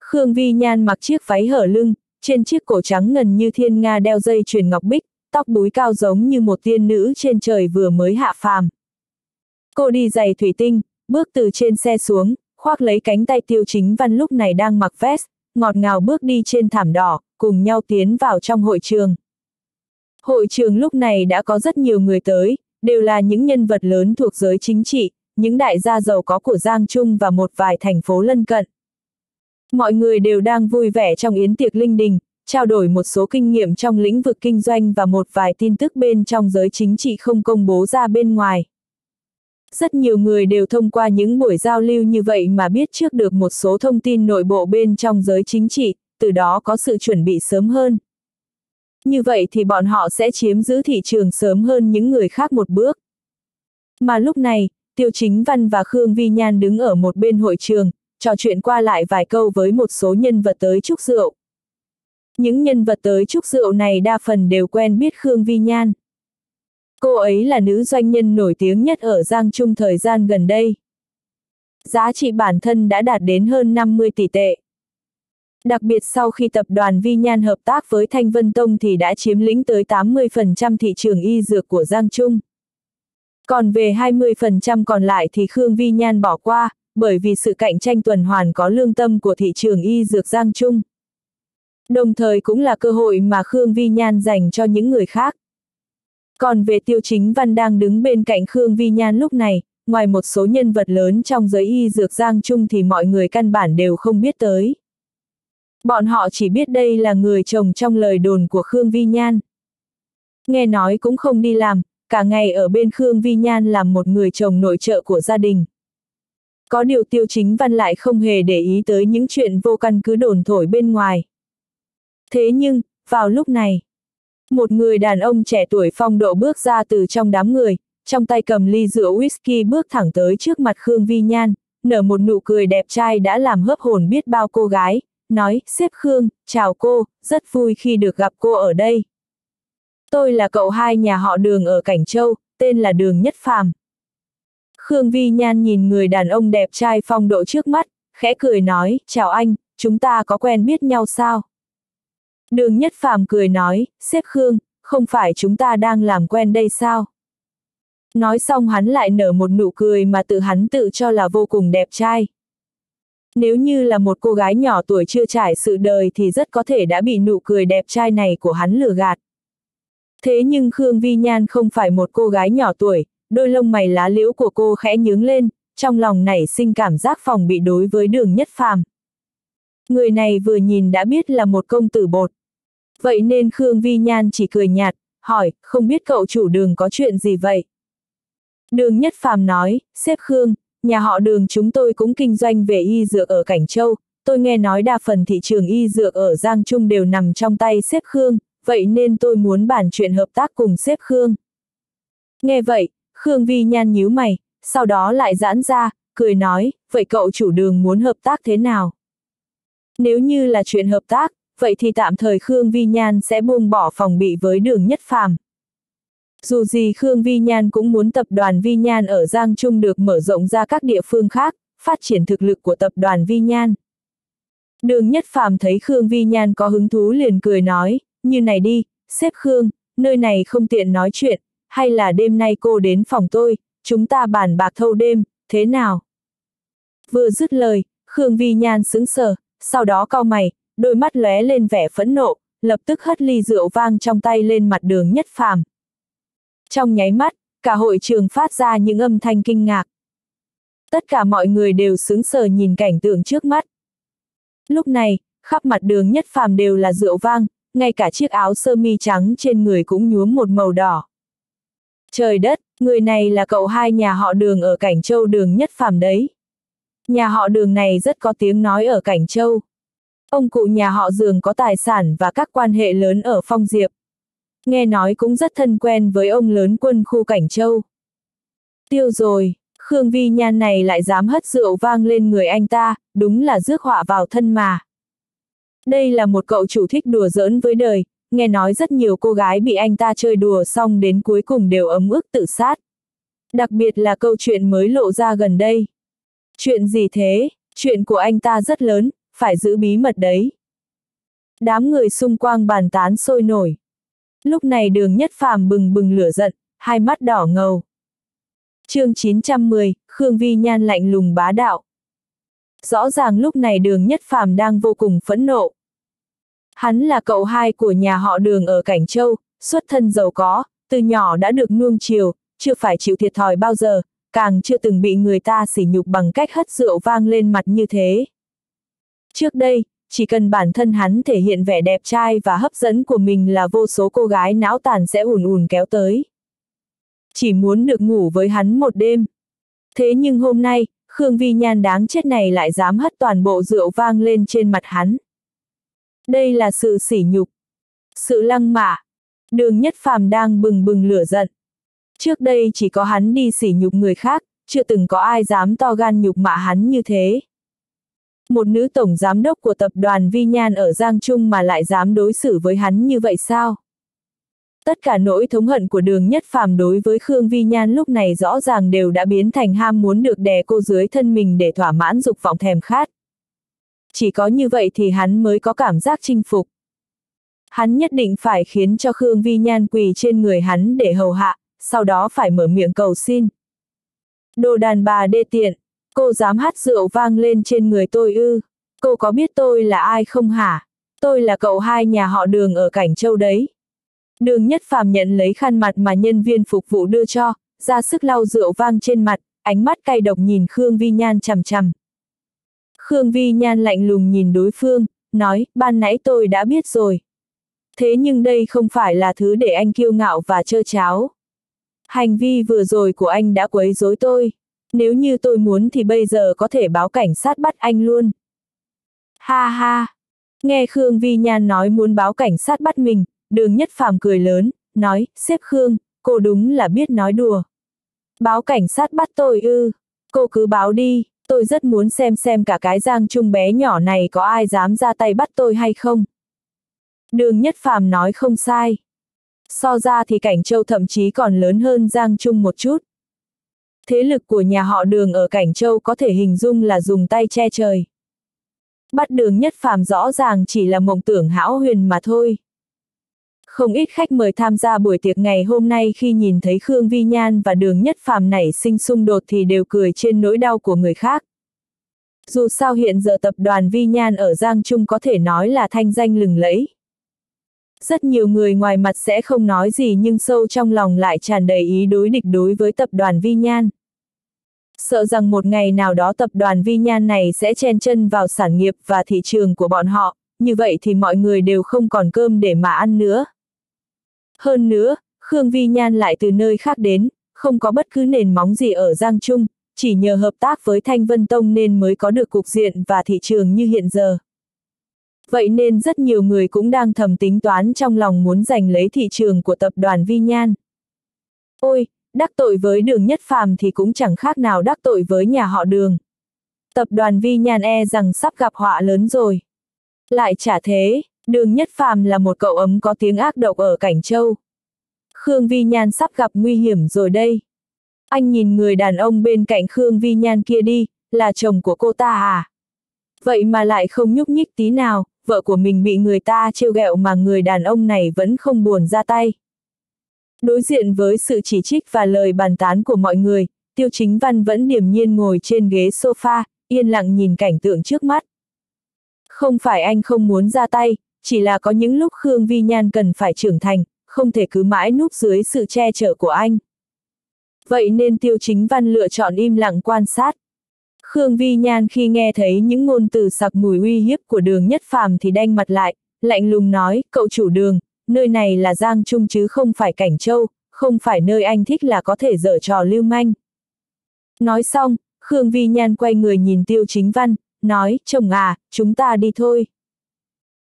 Khương Vi Nhan mặc chiếc váy hở lưng, trên chiếc cổ trắng ngần như thiên nga đeo dây chuyền ngọc bích, tóc búi cao giống như một tiên nữ trên trời vừa mới hạ phàm. Cô đi giày thủy tinh, bước từ trên xe xuống, khoác lấy cánh tay tiêu chính văn lúc này đang mặc vest, ngọt ngào bước đi trên thảm đỏ, cùng nhau tiến vào trong hội trường. Hội trường lúc này đã có rất nhiều người tới, đều là những nhân vật lớn thuộc giới chính trị, những đại gia giàu có của Giang Trung và một vài thành phố lân cận. Mọi người đều đang vui vẻ trong yến tiệc linh đình, trao đổi một số kinh nghiệm trong lĩnh vực kinh doanh và một vài tin tức bên trong giới chính trị không công bố ra bên ngoài. Rất nhiều người đều thông qua những buổi giao lưu như vậy mà biết trước được một số thông tin nội bộ bên trong giới chính trị, từ đó có sự chuẩn bị sớm hơn. Như vậy thì bọn họ sẽ chiếm giữ thị trường sớm hơn những người khác một bước. Mà lúc này, Tiêu Chính Văn và Khương Vi Nhan đứng ở một bên hội trường, trò chuyện qua lại vài câu với một số nhân vật tới chúc rượu. Những nhân vật tới chúc rượu này đa phần đều quen biết Khương Vi Nhan. Cô ấy là nữ doanh nhân nổi tiếng nhất ở Giang Trung thời gian gần đây. Giá trị bản thân đã đạt đến hơn 50 tỷ tệ. Đặc biệt sau khi tập đoàn Vi Nhan hợp tác với Thanh Vân Tông thì đã chiếm lĩnh tới 80% thị trường y dược của Giang Trung. Còn về 20% còn lại thì Khương Vi Nhan bỏ qua, bởi vì sự cạnh tranh tuần hoàn có lương tâm của thị trường y dược Giang Trung. Đồng thời cũng là cơ hội mà Khương Vi Nhan dành cho những người khác. Còn về tiêu chính văn đang đứng bên cạnh Khương Vi Nhan lúc này, ngoài một số nhân vật lớn trong giới y dược giang chung thì mọi người căn bản đều không biết tới. Bọn họ chỉ biết đây là người chồng trong lời đồn của Khương Vi Nhan. Nghe nói cũng không đi làm, cả ngày ở bên Khương Vi Nhan làm một người chồng nội trợ của gia đình. Có điều tiêu chính văn lại không hề để ý tới những chuyện vô căn cứ đồn thổi bên ngoài. Thế nhưng, vào lúc này, một người đàn ông trẻ tuổi phong độ bước ra từ trong đám người, trong tay cầm ly rượu whisky bước thẳng tới trước mặt Khương Vi Nhan, nở một nụ cười đẹp trai đã làm hấp hồn biết bao cô gái, nói, xếp Khương, chào cô, rất vui khi được gặp cô ở đây. Tôi là cậu hai nhà họ đường ở Cảnh Châu, tên là Đường Nhất Phàm. Khương Vi Nhan nhìn người đàn ông đẹp trai phong độ trước mắt, khẽ cười nói, chào anh, chúng ta có quen biết nhau sao? Đường Nhất Phàm cười nói, xếp Khương, không phải chúng ta đang làm quen đây sao? Nói xong hắn lại nở một nụ cười mà tự hắn tự cho là vô cùng đẹp trai. Nếu như là một cô gái nhỏ tuổi chưa trải sự đời thì rất có thể đã bị nụ cười đẹp trai này của hắn lừa gạt. Thế nhưng Khương Vi Nhan không phải một cô gái nhỏ tuổi, đôi lông mày lá liễu của cô khẽ nhướng lên, trong lòng nảy sinh cảm giác phòng bị đối với đường nhất phàm. Người này vừa nhìn đã biết là một công tử bột. Vậy nên Khương Vi Nhan chỉ cười nhạt, hỏi, không biết cậu chủ đường có chuyện gì vậy? Đường Nhất Phàm nói, xếp Khương, nhà họ đường chúng tôi cũng kinh doanh về y dược ở Cảnh Châu, tôi nghe nói đa phần thị trường y dược ở Giang Trung đều nằm trong tay xếp Khương, vậy nên tôi muốn bàn chuyện hợp tác cùng xếp Khương. Nghe vậy, Khương Vi Nhan nhíu mày, sau đó lại giãn ra, cười nói, vậy cậu chủ đường muốn hợp tác thế nào? Nếu như là chuyện hợp tác, vậy thì tạm thời Khương Vi Nhan sẽ buông bỏ phòng bị với đường nhất phàm. Dù gì Khương Vi Nhan cũng muốn tập đoàn Vi Nhan ở Giang Trung được mở rộng ra các địa phương khác, phát triển thực lực của tập đoàn Vi Nhan. Đường Nhất Phàm thấy Khương Vi Nhan có hứng thú liền cười nói, như này đi, xếp Khương, nơi này không tiện nói chuyện, hay là đêm nay cô đến phòng tôi, chúng ta bàn bạc thâu đêm, thế nào? Vừa dứt lời, Khương Vi Nhan sững sờ, sau đó cau mày, đôi mắt lóe lên vẻ phẫn nộ, lập tức hất ly rượu vang trong tay lên mặt đường nhất phàm. Trong nháy mắt, cả hội trường phát ra những âm thanh kinh ngạc. Tất cả mọi người đều sướng sờ nhìn cảnh tượng trước mắt. Lúc này, khắp mặt đường nhất phàm đều là rượu vang, ngay cả chiếc áo sơ mi trắng trên người cũng nhuốm một màu đỏ. Trời đất, người này là cậu hai nhà họ đường ở Cảnh Châu đường nhất phàm đấy. Nhà họ đường này rất có tiếng nói ở Cảnh Châu. Ông cụ nhà họ dường có tài sản và các quan hệ lớn ở Phong Diệp. Nghe nói cũng rất thân quen với ông lớn quân khu Cảnh Châu. Tiêu rồi, Khương Vi Nhan này lại dám hất rượu vang lên người anh ta, đúng là rước họa vào thân mà. Đây là một cậu chủ thích đùa giỡn với đời, nghe nói rất nhiều cô gái bị anh ta chơi đùa xong đến cuối cùng đều ấm ức tự sát. Đặc biệt là câu chuyện mới lộ ra gần đây. Chuyện gì thế, chuyện của anh ta rất lớn, phải giữ bí mật đấy. Đám người xung quanh bàn tán sôi nổi. Lúc này đường nhất phàm bừng bừng lửa giận, hai mắt đỏ ngầu. chương 910, Khương Vi Nhan lạnh lùng bá đạo. Rõ ràng lúc này đường nhất phàm đang vô cùng phẫn nộ. Hắn là cậu hai của nhà họ đường ở Cảnh Châu, xuất thân giàu có, từ nhỏ đã được nuông chiều, chưa phải chịu thiệt thòi bao giờ, càng chưa từng bị người ta sỉ nhục bằng cách hất rượu vang lên mặt như thế. Trước đây, chỉ cần bản thân hắn thể hiện vẻ đẹp trai và hấp dẫn của mình là vô số cô gái não tàn sẽ ùn ùn kéo tới. Chỉ muốn được ngủ với hắn một đêm. Thế nhưng hôm nay, Khương Vi Nhan đáng chết này lại dám hất toàn bộ rượu vang lên trên mặt hắn. Đây là sự sỉ nhục. Sự lăng mạ. Đường nhất phàm đang bừng bừng lửa giận. Trước đây chỉ có hắn đi sỉ nhục người khác, chưa từng có ai dám to gan nhục mạ hắn như thế. Một nữ tổng giám đốc của tập đoàn Vi Nhan ở Giang Trung mà lại dám đối xử với hắn như vậy sao? Tất cả nỗi thống hận của đường nhất phàm đối với Khương Vi Nhan lúc này rõ ràng đều đã biến thành ham muốn được đè cô dưới thân mình để thỏa mãn dục vọng thèm khát. Chỉ có như vậy thì hắn mới có cảm giác chinh phục. Hắn nhất định phải khiến cho Khương Vi Nhan quỳ trên người hắn để hầu hạ, sau đó phải mở miệng cầu xin. Đồ đàn bà đê tiện, cô dám hát rượu vang lên trên người tôi ư, cô có biết tôi là ai không hả? Tôi là cậu hai nhà họ đường ở Cảnh Châu đấy. Đường nhất phàm nhận lấy khăn mặt mà nhân viên phục vụ đưa cho, ra sức lau rượu vang trên mặt, ánh mắt cay độc nhìn Khương Vi Nhan chằm chằm. Khương Vi Nhan lạnh lùng nhìn đối phương, nói, ban nãy tôi đã biết rồi. Thế nhưng đây không phải là thứ để anh kiêu ngạo và trơ cháo. Hành vi vừa rồi của anh đã quấy rối tôi. Nếu như tôi muốn thì bây giờ có thể báo cảnh sát bắt anh luôn. Ha ha! Nghe Khương Vi Nhan nói muốn báo cảnh sát bắt mình, đường nhất phàm cười lớn, nói, xếp Khương, cô đúng là biết nói đùa. Báo cảnh sát bắt tôi ư, cô cứ báo đi, tôi rất muốn xem xem cả cái giang trung bé nhỏ này có ai dám ra tay bắt tôi hay không. Đường nhất phàm nói không sai. So ra thì Cảnh Châu thậm chí còn lớn hơn Giang Trung một chút. Thế lực của nhà họ đường ở Cảnh Châu có thể hình dung là dùng tay che trời. Bắt đường nhất phàm rõ ràng chỉ là mộng tưởng hão huyền mà thôi. Không ít khách mời tham gia buổi tiệc ngày hôm nay khi nhìn thấy Khương Vi Nhan và đường nhất phàm nảy sinh xung đột thì đều cười trên nỗi đau của người khác. Dù sao hiện giờ tập đoàn Vi Nhan ở Giang Trung có thể nói là thanh danh lừng lẫy. Rất nhiều người ngoài mặt sẽ không nói gì nhưng sâu trong lòng lại tràn đầy ý đối địch đối với tập đoàn Vi Nhan. Sợ rằng một ngày nào đó tập đoàn Vi Nhan này sẽ chen chân vào sản nghiệp và thị trường của bọn họ, như vậy thì mọi người đều không còn cơm để mà ăn nữa. Hơn nữa, Khương Vi Nhan lại từ nơi khác đến, không có bất cứ nền móng gì ở Giang Trung, chỉ nhờ hợp tác với Thanh Vân Tông nên mới có được cục diện và thị trường như hiện giờ. Vậy nên rất nhiều người cũng đang thầm tính toán trong lòng muốn giành lấy thị trường của tập đoàn Vi Nhan. Ôi, đắc tội với đường nhất phàm thì cũng chẳng khác nào đắc tội với nhà họ đường. Tập đoàn Vi Nhan e rằng sắp gặp họa lớn rồi. Lại chả thế, đường nhất phàm là một cậu ấm có tiếng ác độc ở Cảnh Châu. Khương Vi Nhan sắp gặp nguy hiểm rồi đây. Anh nhìn người đàn ông bên cạnh Khương Vi Nhan kia đi, là chồng của cô ta à? Vậy mà lại không nhúc nhích tí nào, vợ của mình bị người ta trêu ghẹo mà người đàn ông này vẫn không buồn ra tay. Đối diện với sự chỉ trích và lời bàn tán của mọi người, Tiêu Chính Văn vẫn điềm nhiên ngồi trên ghế sofa, yên lặng nhìn cảnh tượng trước mắt. Không phải anh không muốn ra tay, chỉ là có những lúc Khương Vi Nhan cần phải trưởng thành, không thể cứ mãi núp dưới sự che chở của anh. Vậy nên Tiêu Chính Văn lựa chọn im lặng quan sát. Khương Vi Nhan khi nghe thấy những ngôn từ sặc mùi uy hiếp của đường nhất phàm thì đanh mặt lại, lạnh lùng nói, cậu chủ đường, nơi này là Giang Trung chứ không phải Cảnh Châu, không phải nơi anh thích là có thể dở trò lưu manh. Nói xong, Khương Vi Nhan quay người nhìn Tiêu Chính Văn, nói, chồng à, chúng ta đi thôi.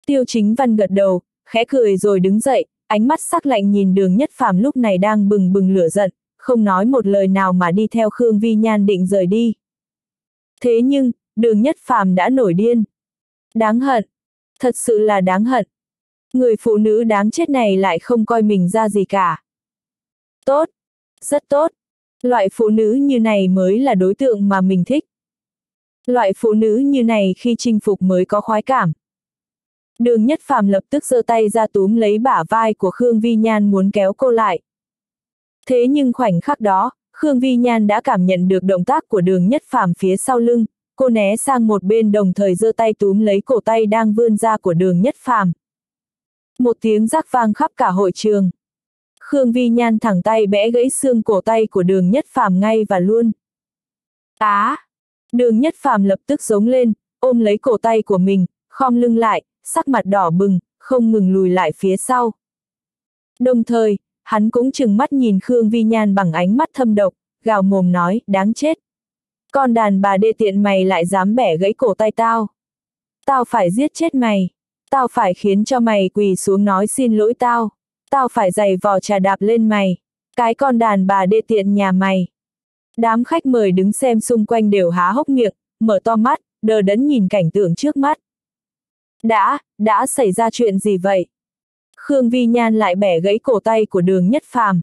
Tiêu Chính Văn gật đầu, khẽ cười rồi đứng dậy, ánh mắt sắc lạnh nhìn đường nhất phàm lúc này đang bừng bừng lửa giận, không nói một lời nào mà đi theo Khương Vi Nhan định rời đi. Thế nhưng, đường nhất phàm đã nổi điên. Đáng hận. Thật sự là đáng hận. Người phụ nữ đáng chết này lại không coi mình ra gì cả. Tốt. Rất tốt. Loại phụ nữ như này mới là đối tượng mà mình thích. Loại phụ nữ như này khi chinh phục mới có khoái cảm. Đường nhất phàm lập tức giơ tay ra túm lấy bả vai của Khương Vi Nhan muốn kéo cô lại. Thế nhưng khoảnh khắc đó, Khương Vi Nhan đã cảm nhận được động tác của đường nhất phàm phía sau lưng, cô né sang một bên đồng thời giơ tay túm lấy cổ tay đang vươn ra của đường nhất phàm. Một tiếng rắc vang khắp cả hội trường. Khương Vi Nhan thẳng tay bẽ gãy xương cổ tay của đường nhất phàm ngay và luôn. Á! đường nhất phàm lập tức giống lên, ôm lấy cổ tay của mình, khom lưng lại, sắc mặt đỏ bừng, không ngừng lùi lại phía sau. Đồng thời, hắn cũng chừng mắt nhìn Khương Vi Nhan bằng ánh mắt thâm độc, gào mồm nói, đáng chết. Con đàn bà đê tiện mày lại dám bẻ gãy cổ tay tao. Tao phải giết chết mày. Tao phải khiến cho mày quỳ xuống nói xin lỗi tao. Tao phải giày vò trà đạp lên mày. Cái con đàn bà đê tiện nhà mày. Đám khách mời đứng xem xung quanh đều há hốc miệng, mở to mắt, đờ đẫn nhìn cảnh tượng trước mắt. Đã, đã xảy ra chuyện gì vậy? Khương Vi Nhan lại bẻ gãy cổ tay của đường nhất phàm.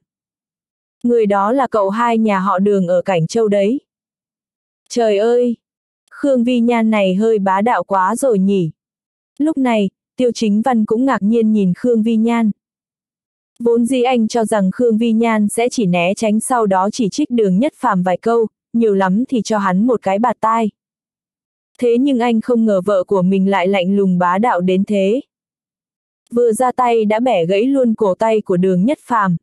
Người đó là cậu hai nhà họ đường ở Cảnh Châu đấy. Trời ơi! Khương Vi Nhan này hơi bá đạo quá rồi nhỉ. Lúc này, Tiêu Chính Văn cũng ngạc nhiên nhìn Khương Vi Nhan. Vốn dĩ anh cho rằng Khương Vi Nhan sẽ chỉ né tránh sau đó chỉ trích đường nhất phàm vài câu, nhiều lắm thì cho hắn một cái bạt tai. Thế nhưng anh không ngờ vợ của mình lại lạnh lùng bá đạo đến thế vừa ra tay đã bẻ gãy luôn cổ tay của đường nhất phàm.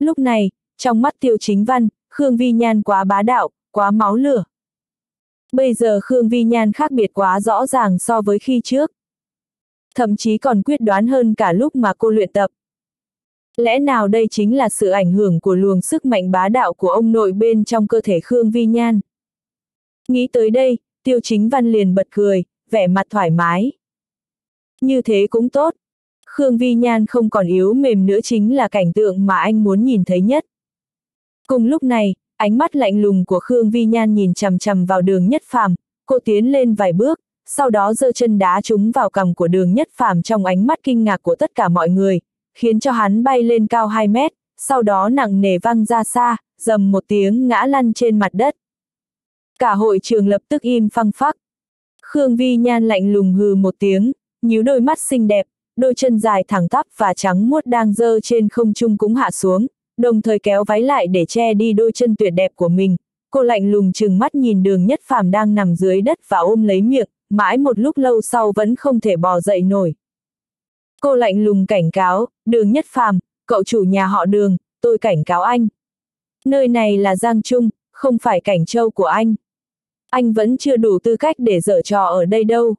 Lúc này, trong mắt tiêu chính văn, Khương Vi Nhan quá bá đạo, quá máu lửa. Bây giờ Khương Vi Nhan khác biệt quá rõ ràng so với khi trước. Thậm chí còn quyết đoán hơn cả lúc mà cô luyện tập. Lẽ nào đây chính là sự ảnh hưởng của luồng sức mạnh bá đạo của ông nội bên trong cơ thể Khương Vi Nhan? Nghĩ tới đây, tiêu chính văn liền bật cười, vẻ mặt thoải mái. Như thế cũng tốt. Khương Vi Nhan không còn yếu mềm nữa chính là cảnh tượng mà anh muốn nhìn thấy nhất. Cùng lúc này, ánh mắt lạnh lùng của Khương Vi Nhan nhìn chằm chằm vào đường nhất phàm, cô tiến lên vài bước, sau đó giơ chân đá trúng vào cằm của đường nhất phàm trong ánh mắt kinh ngạc của tất cả mọi người, khiến cho hắn bay lên cao 2 mét, sau đó nặng nề văng ra xa, dầm một tiếng ngã lăn trên mặt đất. Cả hội trường lập tức im phăng phắc. Khương Vi Nhan lạnh lùng hừ một tiếng, nhíu đôi mắt xinh đẹp, đôi chân dài thẳng tắp và trắng muốt đang dơ trên không trung cũng hạ xuống, đồng thời kéo váy lại để che đi đôi chân tuyệt đẹp của mình. Cô lạnh lùng chừng mắt nhìn đường nhất phàm đang nằm dưới đất và ôm lấy miệng, mãi một lúc lâu sau vẫn không thể bò dậy nổi. Cô lạnh lùng cảnh cáo, đường nhất phàm, cậu chủ nhà họ đường, tôi cảnh cáo anh. Nơi này là Giang Trung, không phải cảnh châu của anh. Anh vẫn chưa đủ tư cách để dở trò ở đây đâu.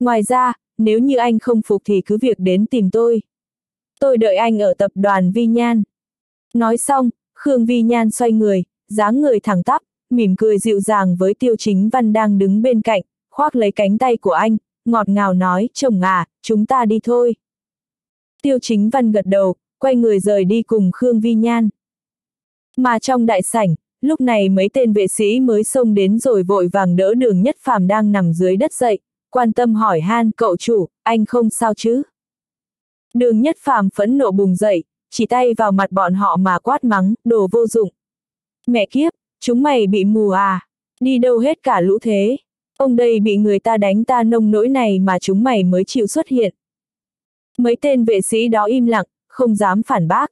Ngoài ra, nếu như anh không phục thì cứ việc đến tìm tôi. Tôi đợi anh ở tập đoàn Vi Nhan. Nói xong, Khương Vi Nhan xoay người, dáng người thẳng tắp, mỉm cười dịu dàng với Tiêu Chính Văn đang đứng bên cạnh, khoác lấy cánh tay của anh, ngọt ngào nói, chồng à, chúng ta đi thôi. Tiêu Chính Văn gật đầu, quay người rời đi cùng Khương Vi Nhan. Mà trong đại sảnh, lúc này mấy tên vệ sĩ mới xông đến rồi vội vàng đỡ đường nhất phàm đang nằm dưới đất dậy, quan tâm hỏi han cậu chủ, anh không sao chứ? Đường nhất phàm phẫn nộ bùng dậy, chỉ tay vào mặt bọn họ mà quát mắng, đồ vô dụng. Mẹ kiếp, chúng mày bị mù à? Đi đâu hết cả lũ thế? Ông đây bị người ta đánh ta nông nỗi này mà chúng mày mới chịu xuất hiện. Mấy tên vệ sĩ đó im lặng, không dám phản bác.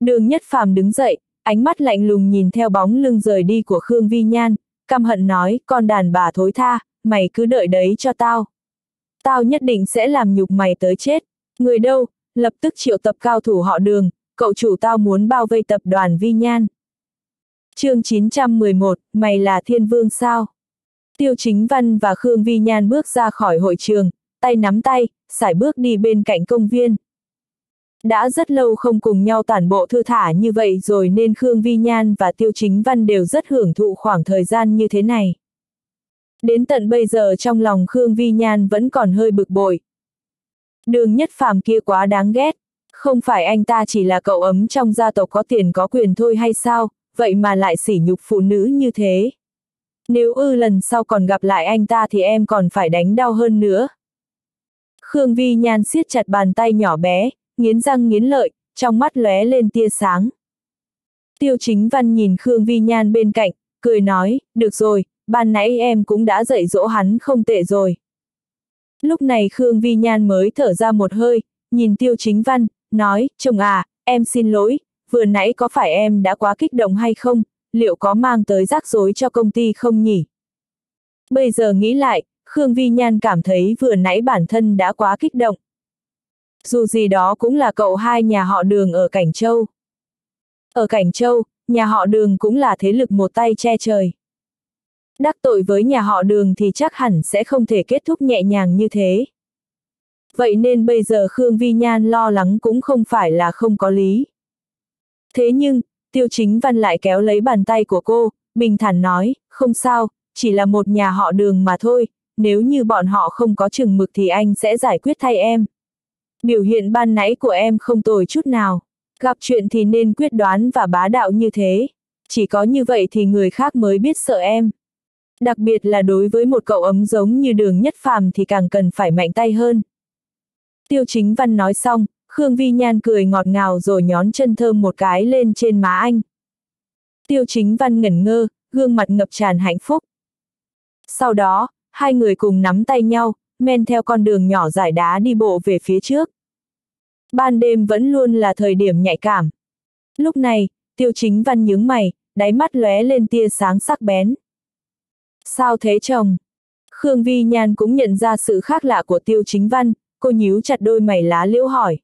Đường nhất phàm đứng dậy, ánh mắt lạnh lùng nhìn theo bóng lưng rời đi của Khương Vi Nhan, căm hận nói, con đàn bà thối tha, mày cứ đợi đấy cho tao. Tao nhất định sẽ làm nhục mày tới chết. Người đâu, lập tức triệu tập cao thủ họ đường, cậu chủ tao muốn bao vây tập đoàn Vi Nhan. chương 911, mày là thiên vương sao? Tiêu Chính Văn và Khương Vi Nhan bước ra khỏi hội trường, tay nắm tay, sải bước đi bên cạnh công viên. Đã rất lâu không cùng nhau tản bộ thư thả như vậy rồi nên Khương Vi Nhan và Tiêu Chính Văn đều rất hưởng thụ khoảng thời gian như thế này. Đến tận bây giờ trong lòng Khương Vi Nhan vẫn còn hơi bực bội. Đường nhất phàm kia quá đáng ghét, không phải anh ta chỉ là cậu ấm trong gia tộc có tiền có quyền thôi hay sao, vậy mà lại sỉ nhục phụ nữ như thế. Nếu ư lần sau còn gặp lại anh ta thì em còn phải đánh đau hơn nữa. Khương Vi Nhan siết chặt bàn tay nhỏ bé, nghiến răng nghiến lợi, trong mắt lóe lên tia sáng. Tiêu chính văn nhìn Khương Vi Nhan bên cạnh, cười nói, được rồi, ban nãy em cũng đã dạy dỗ hắn không tệ rồi. Lúc này Khương Vi Nhan mới thở ra một hơi, nhìn tiêu chính văn, nói, chồng à, em xin lỗi, vừa nãy có phải em đã quá kích động hay không, liệu có mang tới rắc rối cho công ty không nhỉ? Bây giờ nghĩ lại, Khương Vi Nhan cảm thấy vừa nãy bản thân đã quá kích động. Dù gì đó cũng là cậu hai nhà họ đường ở Cảnh Châu. Ở Cảnh Châu, nhà họ đường cũng là thế lực một tay che trời. Đắc tội với nhà họ đường thì chắc hẳn sẽ không thể kết thúc nhẹ nhàng như thế. Vậy nên bây giờ Khương Vi Nhan lo lắng cũng không phải là không có lý. Thế nhưng, Tiêu Chính Văn lại kéo lấy bàn tay của cô, bình thản nói, không sao, chỉ là một nhà họ đường mà thôi, nếu như bọn họ không có chừng mực thì anh sẽ giải quyết thay em. Biểu hiện ban nãy của em không tồi chút nào. Gặp chuyện thì nên quyết đoán và bá đạo như thế. Chỉ có như vậy thì người khác mới biết sợ em. Đặc biệt là đối với một cậu ấm giống như đường nhất phàm thì càng cần phải mạnh tay hơn. Tiêu chính văn nói xong, Khương Vi Nhan cười ngọt ngào rồi nhón chân thơm một cái lên trên má anh. Tiêu chính văn ngẩn ngơ, gương mặt ngập tràn hạnh phúc. Sau đó, hai người cùng nắm tay nhau, men theo con đường nhỏ dải đá đi bộ về phía trước. Ban đêm vẫn luôn là thời điểm nhạy cảm. Lúc này, tiêu chính văn nhướng mày, đáy mắt lóe lên tia sáng sắc bén. Sao thế chồng? Khương Vi Nhan cũng nhận ra sự khác lạ của tiêu chính văn, cô nhíu chặt đôi mày lá liễu hỏi.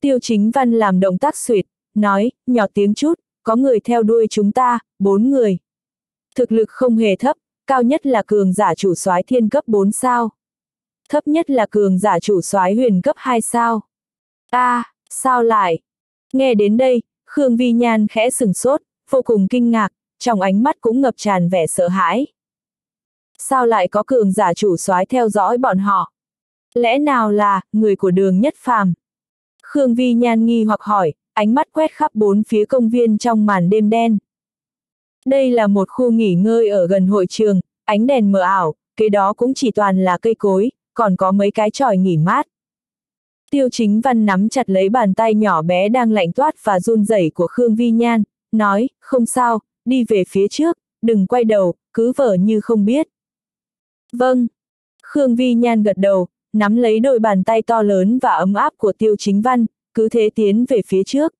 Tiêu chính văn làm động tác suyệt, nói, nhỏ tiếng chút, có người theo đuôi chúng ta, bốn người. Thực lực không hề thấp, cao nhất là cường giả chủ soái thiên cấp 4 sao. Thấp nhất là cường giả chủ soái huyền cấp 2 sao. a à, sao lại? Nghe đến đây, Khương Vi Nhan khẽ sừng sốt, vô cùng kinh ngạc, trong ánh mắt cũng ngập tràn vẻ sợ hãi. Sao lại có cường giả chủ soái theo dõi bọn họ? Lẽ nào là, người của đường nhất phàm? Khương Vi Nhan nghi hoặc hỏi, ánh mắt quét khắp bốn phía công viên trong màn đêm đen. Đây là một khu nghỉ ngơi ở gần hội trường, ánh đèn mờ ảo, kế đó cũng chỉ toàn là cây cối, còn có mấy cái tròi nghỉ mát. Tiêu chính văn nắm chặt lấy bàn tay nhỏ bé đang lạnh toát và run rẩy của Khương Vi Nhan, nói, không sao, đi về phía trước, đừng quay đầu, cứ vờ như không biết. Vâng. Khương Vi Nhan gật đầu, nắm lấy đôi bàn tay to lớn và ấm áp của tiêu chính văn, cứ thế tiến về phía trước.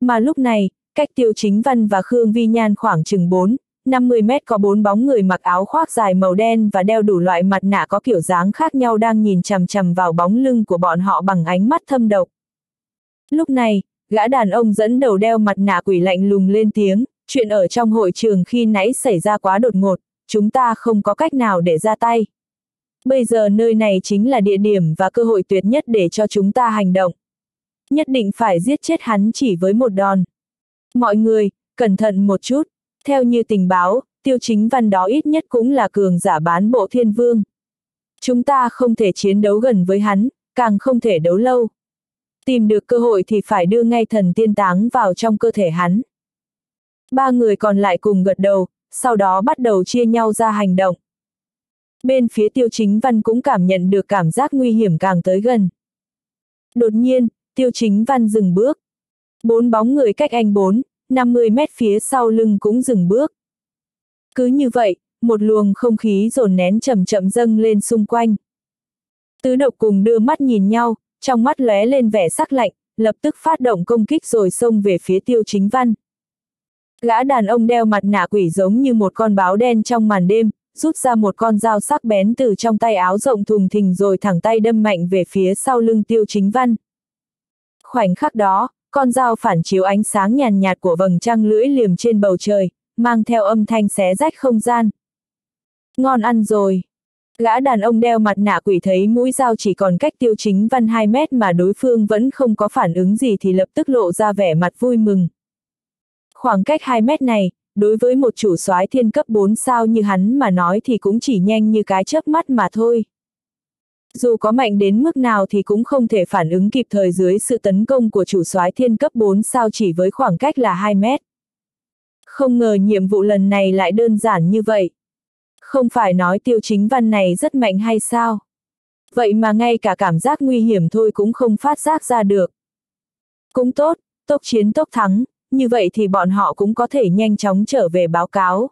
Mà lúc này, cách tiêu chính văn và Khương Vi Nhan khoảng chừng 4, 50 mét có bốn bóng người mặc áo khoác dài màu đen và đeo đủ loại mặt nạ có kiểu dáng khác nhau đang nhìn chằm chằm vào bóng lưng của bọn họ bằng ánh mắt thâm độc. Lúc này, gã đàn ông dẫn đầu đeo mặt nạ quỷ lạnh lùng lên tiếng, chuyện ở trong hội trường khi nãy xảy ra quá đột ngột, chúng ta không có cách nào để ra tay. Bây giờ nơi này chính là địa điểm và cơ hội tuyệt nhất để cho chúng ta hành động. Nhất định phải giết chết hắn chỉ với một đòn. Mọi người, cẩn thận một chút. Theo như tình báo, tiêu chính văn đó ít nhất cũng là cường giả bán bộ thiên vương. Chúng ta không thể chiến đấu gần với hắn, càng không thể đấu lâu. Tìm được cơ hội thì phải đưa ngay thần tiên táng vào trong cơ thể hắn. Ba người còn lại cùng gật đầu, sau đó bắt đầu chia nhau ra hành động. Bên phía tiêu chính văn cũng cảm nhận được cảm giác nguy hiểm càng tới gần. Đột nhiên, tiêu chính văn dừng bước. Bốn bóng người cách anh bốn, 50 mét phía sau lưng cũng dừng bước. Cứ như vậy, một luồng không khí dồn nén chậm chậm dâng lên xung quanh. Tứ độc cùng đưa mắt nhìn nhau, trong mắt lóe lên vẻ sắc lạnh, lập tức phát động công kích rồi xông về phía tiêu chính văn. Gã đàn ông đeo mặt nạ quỷ giống như một con báo đen trong màn đêm, rút ra một con dao sắc bén từ trong tay áo rộng thùng thình rồi thẳng tay đâm mạnh về phía sau lưng tiêu chính văn. Khoảnh khắc đó, con dao phản chiếu ánh sáng nhàn nhạt của vầng trăng lưỡi liềm trên bầu trời, mang theo âm thanh xé rách không gian. Ngon ăn rồi. Gã đàn ông đeo mặt nạ quỷ thấy mũi dao chỉ còn cách tiêu chính văn 2 mét mà đối phương vẫn không có phản ứng gì thì lập tức lộ ra vẻ mặt vui mừng. Khoảng cách 2 mét này, đối với một chủ soái thiên cấp 4 sao như hắn mà nói thì cũng chỉ nhanh như cái chớp mắt mà thôi. Dù có mạnh đến mức nào thì cũng không thể phản ứng kịp thời dưới sự tấn công của chủ soái thiên cấp 4 sao chỉ với khoảng cách là 2 mét. Không ngờ nhiệm vụ lần này lại đơn giản như vậy. Không phải nói tiêu chính văn này rất mạnh hay sao? Vậy mà ngay cả cảm giác nguy hiểm thôi cũng không phát giác ra được. Cũng tốt, tốc chiến tốc thắng, như vậy thì bọn họ cũng có thể nhanh chóng trở về báo cáo.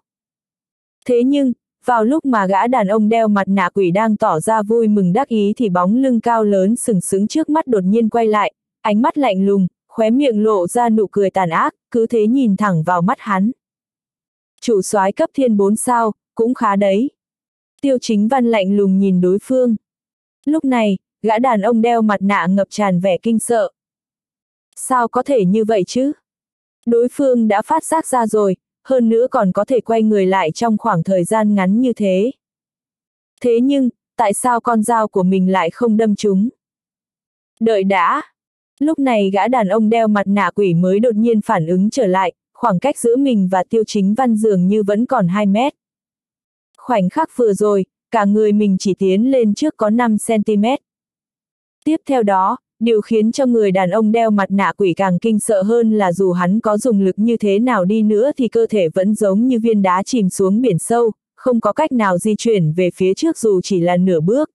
Thế nhưng, vào lúc mà gã đàn ông đeo mặt nạ quỷ đang tỏ ra vui mừng đắc ý thì bóng lưng cao lớn sừng sững trước mắt đột nhiên quay lại, ánh mắt lạnh lùng, khóe miệng lộ ra nụ cười tàn ác, cứ thế nhìn thẳng vào mắt hắn. Chủ soái cấp thiên bốn sao, cũng khá đấy. Tiêu chính văn lạnh lùng nhìn đối phương. Lúc này, gã đàn ông đeo mặt nạ ngập tràn vẻ kinh sợ. Sao có thể như vậy chứ? Đối phương đã phát giác ra rồi, hơn nữa còn có thể quay người lại trong khoảng thời gian ngắn như thế. Thế nhưng, tại sao con dao của mình lại không đâm chúng? Đợi đã. Lúc này gã đàn ông đeo mặt nạ quỷ mới đột nhiên phản ứng trở lại, khoảng cách giữa mình và tiêu chính văn dường như vẫn còn 2 mét. Khoảnh khắc vừa rồi, cả người mình chỉ tiến lên trước có 5cm. Tiếp theo đó, Điều khiến cho người đàn ông đeo mặt nạ quỷ càng kinh sợ hơn là dù hắn có dùng lực như thế nào đi nữa thì cơ thể vẫn giống như viên đá chìm xuống biển sâu, không có cách nào di chuyển về phía trước dù chỉ là nửa bước.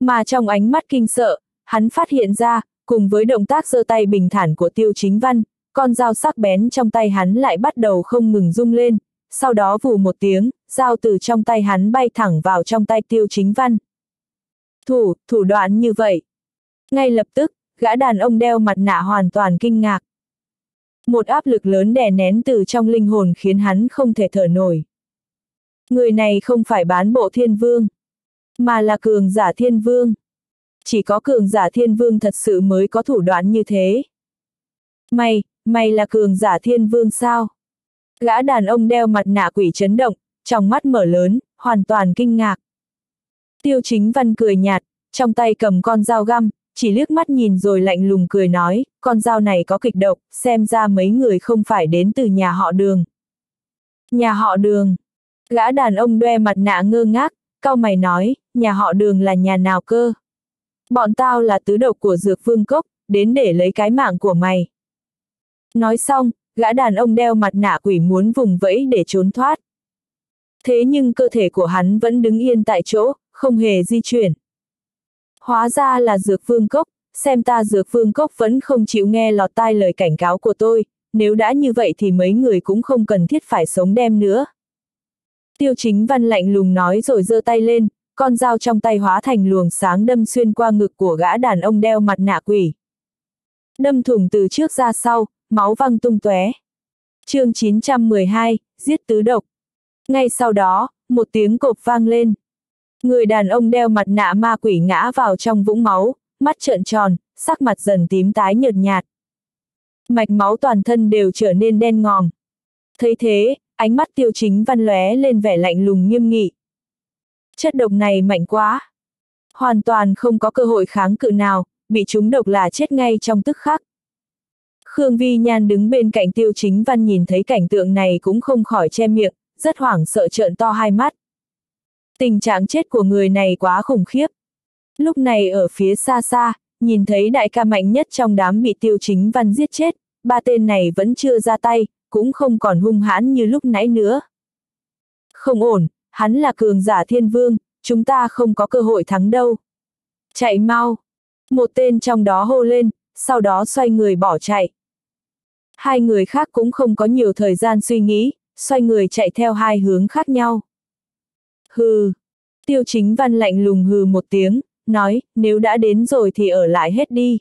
Mà trong ánh mắt kinh sợ, hắn phát hiện ra, cùng với động tác giơ tay bình thản của tiêu chính văn, con dao sắc bén trong tay hắn lại bắt đầu không ngừng rung lên, sau đó vù một tiếng, dao từ trong tay hắn bay thẳng vào trong tay tiêu chính văn. Thủ, thủ đoạn như vậy, ngay lập tức, gã đàn ông đeo mặt nạ hoàn toàn kinh ngạc. Một áp lực lớn đè nén từ trong linh hồn khiến hắn không thể thở nổi. Người này không phải bán bộ thiên vương, mà là cường giả thiên vương. Chỉ có cường giả thiên vương thật sự mới có thủ đoạn như thế. Mày, mày là cường giả thiên vương sao? Gã đàn ông đeo mặt nạ quỷ chấn động, trong mắt mở lớn, hoàn toàn kinh ngạc. Tiêu chính văn cười nhạt, trong tay cầm con dao găm, chỉ liếc mắt nhìn rồi lạnh lùng cười nói, con dao này có kịch độc, xem ra mấy người không phải đến từ nhà họ đường. Nhà họ đường. Gã đàn ông đoe mặt nạ ngơ ngác, cao mày nói, nhà họ đường là nhà nào cơ? Bọn tao là tứ độc của dược vương cốc, đến để lấy cái mạng của mày. Nói xong, gã đàn ông đeo mặt nạ quỷ muốn vùng vẫy để trốn thoát. Thế nhưng cơ thể của hắn vẫn đứng yên tại chỗ, không hề di chuyển. Hóa ra là dược vương cốc, xem ta dược vương cốc vẫn không chịu nghe lọt tai lời cảnh cáo của tôi, nếu đã như vậy thì mấy người cũng không cần thiết phải sống đem nữa. Tiêu chính văn lạnh lùng nói rồi giơ tay lên, con dao trong tay hóa thành luồng sáng đâm xuyên qua ngực của gã đàn ông đeo mặt nạ quỷ. Đâm thủng từ trước ra sau, máu văng tung tóe. chương 912, giết tứ độc. Ngay sau đó, một tiếng cộp vang lên. Người đàn ông đeo mặt nạ ma quỷ ngã vào trong vũng máu, mắt trợn tròn, sắc mặt dần tím tái nhợt nhạt. Mạch máu toàn thân đều trở nên đen ngòm. Thấy thế, ánh mắt tiêu chính văn lóe lên vẻ lạnh lùng nghiêm nghị. Chất độc này mạnh quá. Hoàn toàn không có cơ hội kháng cự nào, bị chúng độc là chết ngay trong tức khắc. Khương Vi Nhan đứng bên cạnh tiêu chính văn nhìn thấy cảnh tượng này cũng không khỏi che miệng, rất hoảng sợ trợn to hai mắt. Tình trạng chết của người này quá khủng khiếp. Lúc này ở phía xa xa, nhìn thấy đại ca mạnh nhất trong đám bị tiêu chính văn giết chết, ba tên này vẫn chưa ra tay, cũng không còn hung hãn như lúc nãy nữa. Không ổn, hắn là cường giả thiên vương, chúng ta không có cơ hội thắng đâu. Chạy mau! Một tên trong đó hô lên, sau đó xoay người bỏ chạy. Hai người khác cũng không có nhiều thời gian suy nghĩ, xoay người chạy theo hai hướng khác nhau. Hừ! Tiêu chính văn lạnh lùng hừ một tiếng, nói, nếu đã đến rồi thì ở lại hết đi.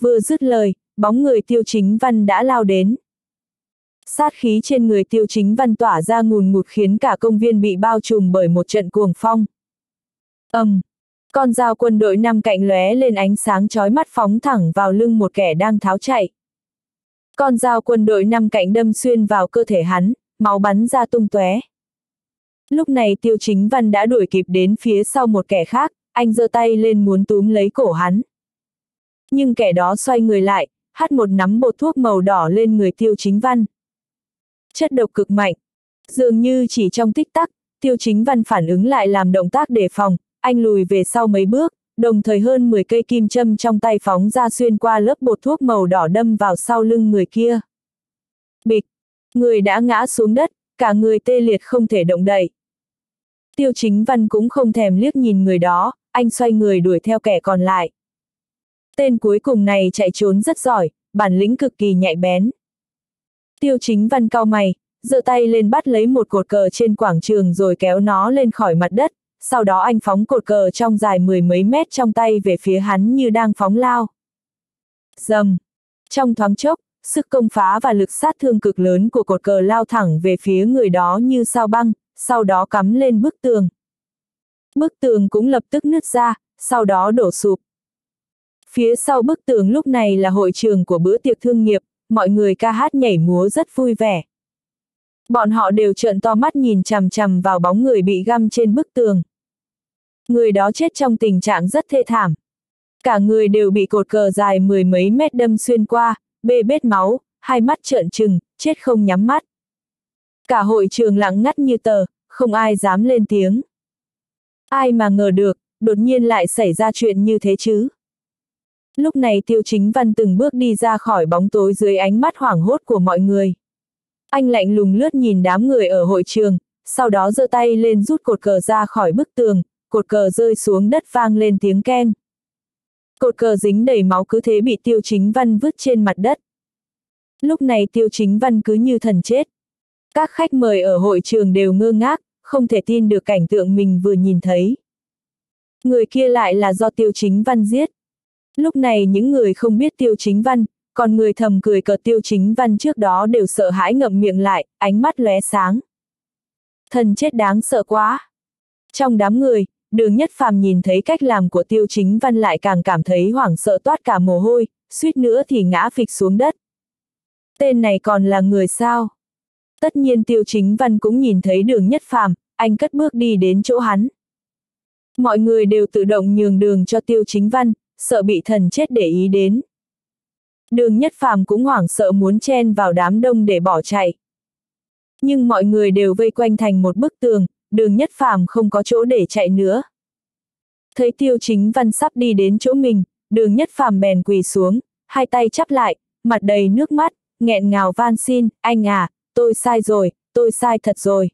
Vừa dứt lời, bóng người tiêu chính văn đã lao đến. Sát khí trên người tiêu chính văn tỏa ra ngùn ngụt khiến cả công viên bị bao trùm bởi một trận cuồng phong. ầm, um, con dao quân đội năm cạnh lóe lên ánh sáng chói mắt phóng thẳng vào lưng một kẻ đang tháo chạy. Con dao quân đội năm cạnh đâm xuyên vào cơ thể hắn, máu bắn ra tung tóe. Lúc này tiêu chính văn đã đuổi kịp đến phía sau một kẻ khác, anh giơ tay lên muốn túm lấy cổ hắn. Nhưng kẻ đó xoay người lại, hắt một nắm bột thuốc màu đỏ lên người tiêu chính văn. Chất độc cực mạnh. Dường như chỉ trong tích tắc, tiêu chính văn phản ứng lại làm động tác đề phòng, anh lùi về sau mấy bước, đồng thời hơn 10 cây kim châm trong tay phóng ra xuyên qua lớp bột thuốc màu đỏ đâm vào sau lưng người kia. Bịch! Người đã ngã xuống đất, cả người tê liệt không thể động đậy. Tiêu chính văn cũng không thèm liếc nhìn người đó, anh xoay người đuổi theo kẻ còn lại. Tên cuối cùng này chạy trốn rất giỏi, bản lĩnh cực kỳ nhạy bén. Tiêu chính văn cao mày, giơ tay lên bắt lấy một cột cờ trên quảng trường rồi kéo nó lên khỏi mặt đất, sau đó anh phóng cột cờ trong dài mười mấy mét trong tay về phía hắn như đang phóng lao. Dầm! Trong thoáng chốc, sức công phá và lực sát thương cực lớn của cột cờ lao thẳng về phía người đó như sao băng, sau đó cắm lên bức tường. Bức tường cũng lập tức nứt ra, sau đó đổ sụp. Phía sau bức tường lúc này là hội trường của bữa tiệc thương nghiệp, mọi người ca hát nhảy múa rất vui vẻ. Bọn họ đều trợn to mắt nhìn chằm chằm vào bóng người bị găm trên bức tường. Người đó chết trong tình trạng rất thê thảm. Cả người đều bị cột cờ dài mười mấy mét đâm xuyên qua, bê bết máu, hai mắt trợn trừng, chết không nhắm mắt. Cả hội trường lặng ngắt như tờ, không ai dám lên tiếng. Ai mà ngờ được, đột nhiên lại xảy ra chuyện như thế chứ. Lúc này tiêu chính văn từng bước đi ra khỏi bóng tối dưới ánh mắt hoảng hốt của mọi người. Anh lạnh lùng lướt nhìn đám người ở hội trường, sau đó giơ tay lên rút cột cờ ra khỏi bức tường, cột cờ rơi xuống đất vang lên tiếng keng. Cột cờ dính đầy máu cứ thế bị tiêu chính văn vứt trên mặt đất. Lúc này tiêu chính văn cứ như thần chết. Các khách mời ở hội trường đều ngơ ngác, không thể tin được cảnh tượng mình vừa nhìn thấy. Người kia lại là do tiêu chính văn giết. Lúc này những người không biết tiêu chính văn, còn người thầm cười cợt tiêu chính văn trước đó đều sợ hãi ngậm miệng lại, ánh mắt lóe sáng. Thần chết đáng sợ quá. Trong đám người, đường nhất phàm nhìn thấy cách làm của tiêu chính văn lại càng cảm thấy hoảng sợ toát cả mồ hôi, suýt nữa thì ngã phịch xuống đất. Tên này còn là người sao? Tất nhiên tiêu chính văn cũng nhìn thấy đường nhất phàm, anh cất bước đi đến chỗ hắn. Mọi người đều tự động nhường đường cho tiêu chính văn, sợ bị thần chết để ý đến. Đường nhất phàm cũng hoảng sợ muốn chen vào đám đông để bỏ chạy. Nhưng mọi người đều vây quanh thành một bức tường, đường nhất phàm không có chỗ để chạy nữa. Thấy tiêu chính văn sắp đi đến chỗ mình, đường nhất phàm bèn quỳ xuống, hai tay chắp lại, mặt đầy nước mắt, nghẹn ngào van xin, anh à, tôi sai rồi, tôi sai thật rồi.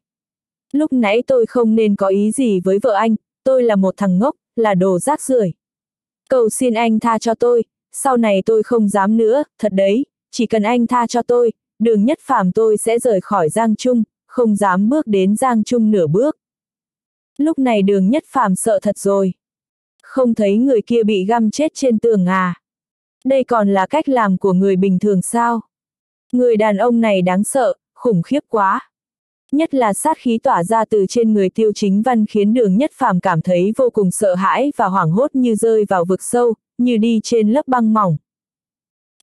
Lúc nãy tôi không nên có ý gì với vợ anh, tôi là một thằng ngốc, là đồ rác rưởi. Cầu xin anh tha cho tôi, sau này tôi không dám nữa, thật đấy, chỉ cần anh tha cho tôi, đường nhất phàm tôi sẽ rời khỏi Giang Trung, không dám bước đến Giang Trung nửa bước. Lúc này đường nhất phàm sợ thật rồi. Không thấy người kia bị găm chết trên tường à. Đây còn là cách làm của người bình thường sao? Người đàn ông này đáng sợ, khủng khiếp quá. Nhất là sát khí tỏa ra từ trên người tiêu chính văn khiến đường nhất phàm cảm thấy vô cùng sợ hãi và hoảng hốt như rơi vào vực sâu, như đi trên lớp băng mỏng.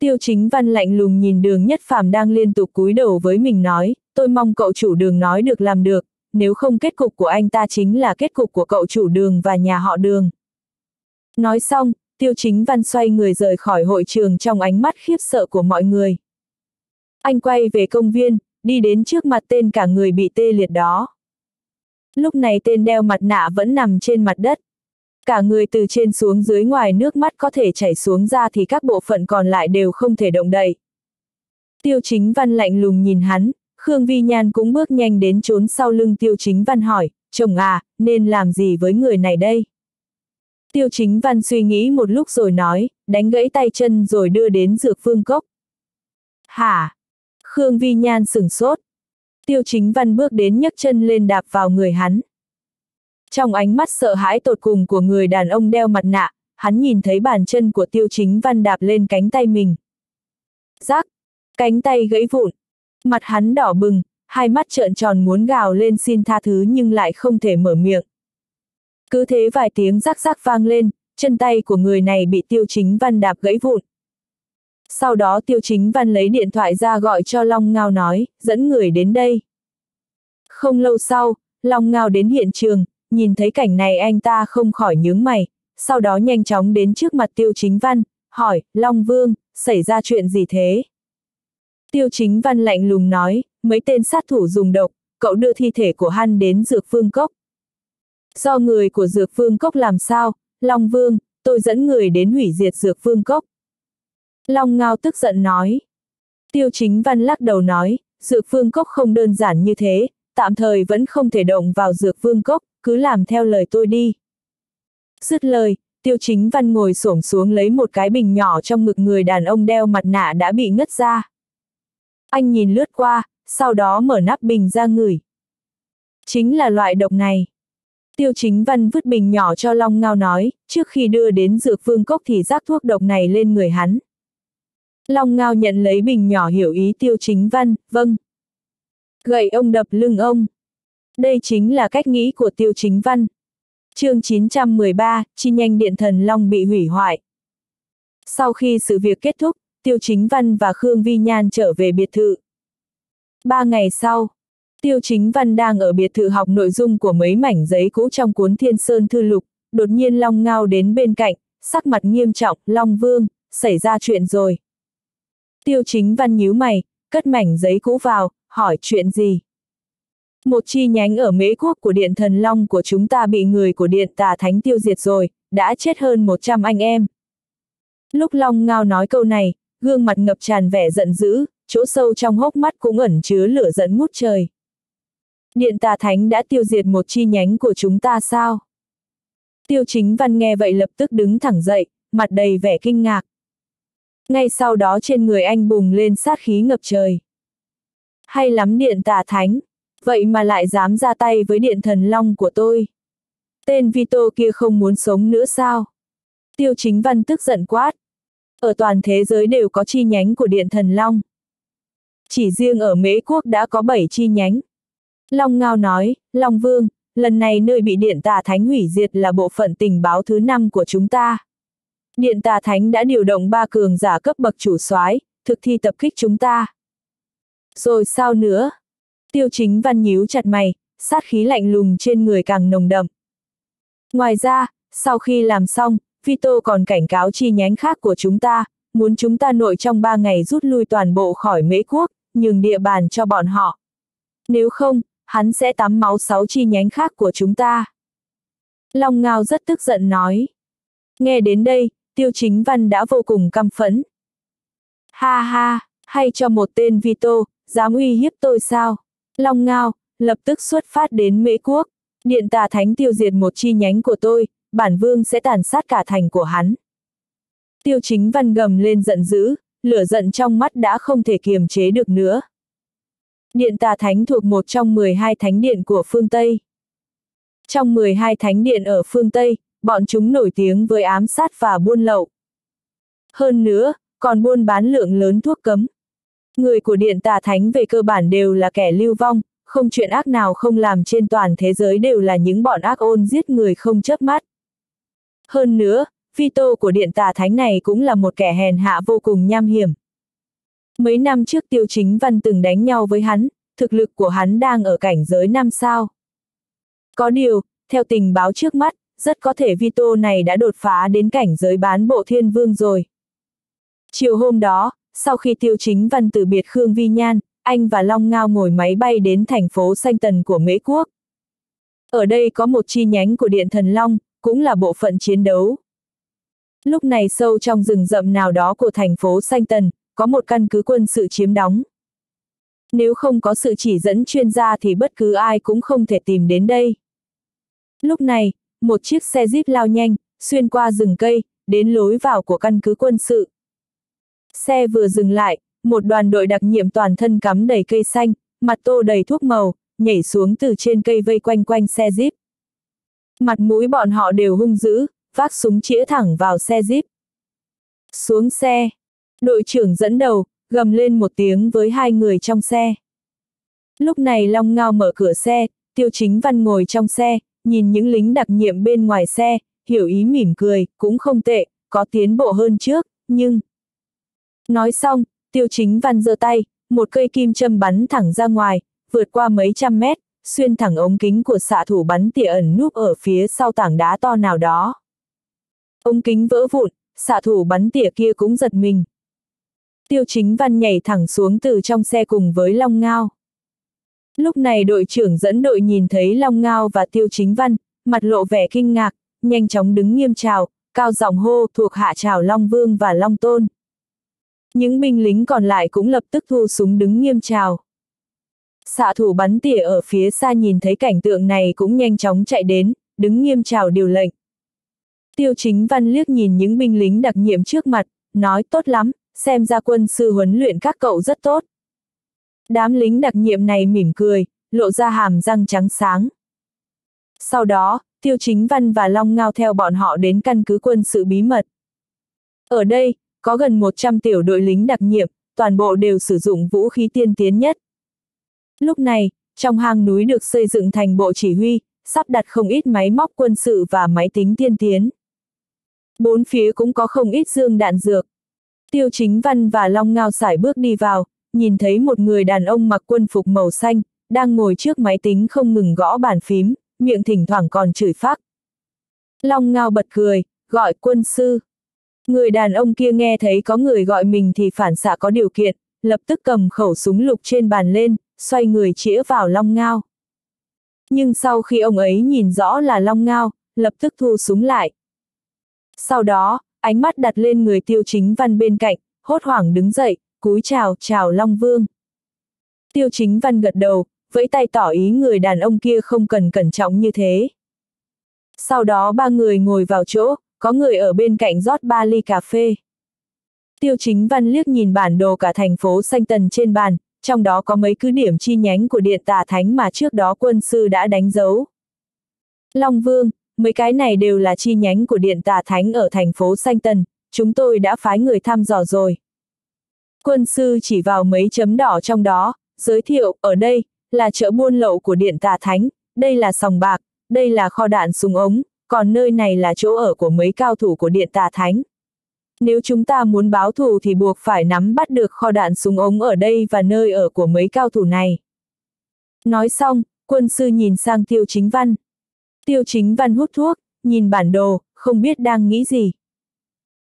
Tiêu chính văn lạnh lùng nhìn đường nhất phàm đang liên tục cúi đầu với mình nói, tôi mong cậu chủ đường nói được làm được, nếu không kết cục của anh ta chính là kết cục của cậu chủ đường và nhà họ đường. Nói xong, tiêu chính văn xoay người rời khỏi hội trường trong ánh mắt khiếp sợ của mọi người. Anh quay về công viên, đi đến trước mặt tên cả người bị tê liệt đó. Lúc này tên đeo mặt nạ vẫn nằm trên mặt đất. Cả người từ trên xuống dưới ngoài nước mắt có thể chảy xuống ra thì các bộ phận còn lại đều không thể động đậy. Tiêu chính văn lạnh lùng nhìn hắn, Khương Vi Nhan cũng bước nhanh đến trốn sau lưng tiêu chính văn hỏi, chồng à, nên làm gì với người này đây? Tiêu chính văn suy nghĩ một lúc rồi nói, đánh gãy tay chân rồi đưa đến dược phương cốc. Hả? Khương Vi Nhan sửng sốt. Tiêu chính văn bước đến nhấc chân lên đạp vào người hắn. Trong ánh mắt sợ hãi tột cùng của người đàn ông đeo mặt nạ, hắn nhìn thấy bàn chân của tiêu chính văn đạp lên cánh tay mình. Giác! Cánh tay gãy vụn. Mặt hắn đỏ bừng, hai mắt trợn tròn muốn gào lên xin tha thứ nhưng lại không thể mở miệng. Cứ thế vài tiếng rắc rắc vang lên, chân tay của người này bị tiêu chính văn đạp gãy vụn. Sau đó tiêu chính văn lấy điện thoại ra gọi cho Long Ngao nói, dẫn người đến đây. Không lâu sau, Long Ngao đến hiện trường, nhìn thấy cảnh này anh ta không khỏi nhướng mày, sau đó nhanh chóng đến trước mặt tiêu chính văn, hỏi, Long Vương, xảy ra chuyện gì thế? Tiêu chính văn lạnh lùng nói, mấy tên sát thủ dùng độc, cậu đưa thi thể của hắn đến dược phương cốc. Do người của dược phương cốc làm sao, Long Vương, tôi dẫn người đến hủy diệt dược phương cốc. Long Ngao tức giận nói. Tiêu chính văn lắc đầu nói, dược phương cốc không đơn giản như thế, tạm thời vẫn không thể động vào dược phương cốc, cứ làm theo lời tôi đi. Dứt lời, tiêu chính văn ngồi xổm xuống lấy một cái bình nhỏ trong ngực người đàn ông đeo mặt nạ đã bị ngất ra. Anh nhìn lướt qua, sau đó mở nắp bình ra ngửi. Chính là loại độc này. Tiêu chính văn vứt bình nhỏ cho Long Ngao nói, trước khi đưa đến dược vương cốc thì rác thuốc độc này lên người hắn. Long Ngao nhận lấy bình nhỏ hiểu ý tiêu chính văn, vâng. Gậy ông đập lưng ông. Đây chính là cách nghĩ của tiêu chính văn. chương 913, chi nhanh điện thần Long bị hủy hoại. Sau khi sự việc kết thúc, Tiêu Chính Văn và Khương Vi Nhan trở về biệt thự. Ba ngày sau, Tiêu Chính Văn đang ở biệt thự học nội dung của mấy mảnh giấy cũ trong cuốn Thiên Sơn Thư Lục, đột nhiên Long Ngao đến bên cạnh, sắc mặt nghiêm trọng, Long Vương, xảy ra chuyện rồi. Tiêu Chính Văn nhíu mày, cất mảnh giấy cũ vào, hỏi chuyện gì? Một chi nhánh ở Mễ Quốc của Điện Thần Long của chúng ta bị người của Điện Tà Thánh tiêu diệt rồi, đã chết hơn 100 anh em. Lúc Long Ngao nói câu này, gương mặt ngập tràn vẻ giận dữ, chỗ sâu trong hốc mắt cũng ẩn chứa lửa giận ngút trời. Điện tà thánh đã tiêu diệt một chi nhánh của chúng ta sao? Tiêu chính văn nghe vậy lập tức đứng thẳng dậy, mặt đầy vẻ kinh ngạc. Ngay sau đó trên người anh bùng lên sát khí ngập trời. Hay lắm điện tà thánh, vậy mà lại dám ra tay với điện thần long của tôi. Tên Vito kia không muốn sống nữa sao? Tiêu chính văn tức giận quát, ở toàn thế giới đều có chi nhánh của Điện Thần Long. Chỉ riêng ở Mễ Quốc đã có 7 chi nhánh. Long Ngao nói, Long Vương, lần này nơi bị Điện Tà Thánh hủy diệt là bộ phận tình báo thứ năm của chúng ta. Điện Tà Thánh đã điều động ba cường giả cấp bậc chủ soái, thực thi tập kích chúng ta. Rồi sao nữa? Tiêu chính văn nhíu chặt mày, sát khí lạnh lùng trên người càng nồng đậm. Ngoài ra, sau khi làm xong, Vito còn cảnh cáo chi nhánh khác của chúng ta, muốn chúng ta nội trong ba ngày rút lui toàn bộ khỏi mễ quốc, nhường địa bàn cho bọn họ. Nếu không, hắn sẽ tắm máu sáu chi nhánh khác của chúng ta. Long Ngao rất tức giận nói. Nghe đến đây, tiêu chính văn đã vô cùng căm phẫn. Ha ha, hay cho một tên Vito, dám uy hiếp tôi sao? Long Ngao, lập tức xuất phát đến Mễ Quốc. Điện tà thánh tiêu diệt một chi nhánh của tôi, bản vương sẽ tàn sát cả thành của hắn. Tiêu chính văn gầm lên giận dữ, lửa giận trong mắt đã không thể kiềm chế được nữa. Điện tà thánh thuộc một trong 12 thánh điện của phương Tây. Trong 12 thánh điện ở phương Tây, bọn chúng nổi tiếng với ám sát và buôn lậu. Hơn nữa, còn buôn bán lượng lớn thuốc cấm. Người của điện tà thánh về cơ bản đều là kẻ lưu vong, không chuyện ác nào không làm trên toàn thế giới đều là những bọn ác ôn giết người không chớp mắt. Hơn nữa, Vito của điện tà thánh này cũng là một kẻ hèn hạ vô cùng nham hiểm. Mấy năm trước tiêu chính văn từng đánh nhau với hắn, thực lực của hắn đang ở cảnh giới năm sao. Có điều, theo tình báo trước mắt, rất có thể Vito này đã đột phá đến cảnh giới bán bộ thiên vương rồi. Chiều hôm đó, sau khi tiêu chính văn từ biệt Khương Vi Nhan, anh và Long Ngao ngồi máy bay đến thành phố Xanh Tần của Mễ Quốc. Ở đây có một chi nhánh của Điện Thần Long, cũng là bộ phận chiến đấu. Lúc này sâu trong rừng rậm nào đó của thành phố Xanh Tần, có một căn cứ quân sự chiếm đóng. Nếu không có sự chỉ dẫn chuyên gia thì bất cứ ai cũng không thể tìm đến đây. Lúc này, một chiếc xe jeep lao nhanh, xuyên qua rừng cây, đến lối vào của căn cứ quân sự. Xe vừa dừng lại, một đoàn đội đặc nhiệm toàn thân cắm đầy cây xanh, mặt tô đầy thuốc màu, nhảy xuống từ trên cây vây quanh quanh xe jeep. Mặt mũi bọn họ đều hung dữ, vác súng chĩa thẳng vào xe jeep. Xuống xe, đội trưởng dẫn đầu, gầm lên một tiếng với hai người trong xe. Lúc này Long Ngao mở cửa xe, Tiêu Chính Văn ngồi trong xe, nhìn những lính đặc nhiệm bên ngoài xe, hiểu ý mỉm cười, cũng không tệ, có tiến bộ hơn trước, nhưng... Nói xong, Tiêu Chính Văn giơ tay, một cây kim châm bắn thẳng ra ngoài, vượt qua mấy trăm mét, xuyên thẳng ống kính của xạ thủ bắn tỉa ẩn núp ở phía sau tảng đá to nào đó. Ống kính vỡ vụn, xạ thủ bắn tỉa kia cũng giật mình. Tiêu chính văn nhảy thẳng xuống từ trong xe cùng với Long Ngao. Lúc này đội trưởng dẫn đội nhìn thấy Long Ngao và Tiêu chính văn, mặt lộ vẻ kinh ngạc, nhanh chóng đứng nghiêm chào, cao giọng hô thuộc hạ chào Long Vương và Long Tôn. Những binh lính còn lại cũng lập tức thu súng đứng nghiêm chào. Xạ thủ bắn tỉa ở phía xa nhìn thấy cảnh tượng này cũng nhanh chóng chạy đến, đứng nghiêm chào điều lệnh. Tiêu chính văn liếc nhìn những binh lính đặc nhiệm trước mặt, nói tốt lắm, xem ra quân sư huấn luyện các cậu rất tốt. Đám lính đặc nhiệm này mỉm cười, lộ ra hàm răng trắng sáng. Sau đó, Tiêu Chính Văn và Long Ngao theo bọn họ đến căn cứ quân sự bí mật. Ở đây, có gần 100 tiểu đội lính đặc nhiệm, toàn bộ đều sử dụng vũ khí tiên tiến nhất. Lúc này, trong hang núi được xây dựng thành bộ chỉ huy, sắp đặt không ít máy móc quân sự và máy tính tiên tiến. Bốn phía cũng có không ít dương đạn dược. Tiêu chính văn và Long Ngao sải bước đi vào, nhìn thấy một người đàn ông mặc quân phục màu xanh, đang ngồi trước máy tính không ngừng gõ bàn phím, miệng thỉnh thoảng còn chửi phác. Long Ngao bật cười, gọi quân sư. Người đàn ông kia nghe thấy có người gọi mình thì phản xạ có điều kiện, lập tức cầm khẩu súng lục trên bàn lên, xoay người chĩa vào Long Ngao. Nhưng sau khi ông ấy nhìn rõ là Long Ngao, lập tức thu súng lại. Sau đó, ánh mắt đặt lên người tiêu chính văn bên cạnh, hốt hoảng đứng dậy, cúi chào, chào Long Vương. Tiêu chính văn gật đầu, vẫy tay tỏ ý người đàn ông kia không cần cẩn trọng như thế. Sau đó ba người ngồi vào chỗ, có người ở bên cạnh rót ba ly cà phê. Tiêu chính văn liếc nhìn bản đồ cả thành phố xanh tần trên bàn, trong đó có mấy cứ điểm chi nhánh của điện tà thánh mà trước đó quân sư đã đánh dấu. Long Vương, mấy cái này đều là chi nhánh của điện tà thánh ở thành phố Xanh Tần, chúng tôi đã phái người thăm dò rồi. Quân sư chỉ vào mấy chấm đỏ trong đó, giới thiệu, ở đây, là chợ buôn lậu của điện tà thánh, đây là sòng bạc, đây là kho đạn súng ống, còn nơi này là chỗ ở của mấy cao thủ của điện tà thánh. Nếu chúng ta muốn báo thù thì buộc phải nắm bắt được kho đạn súng ống ở đây và nơi ở của mấy cao thủ này. Nói xong, quân sư nhìn sang tiêu chính văn. Tiêu chính văn hút thuốc, nhìn bản đồ, không biết đang nghĩ gì.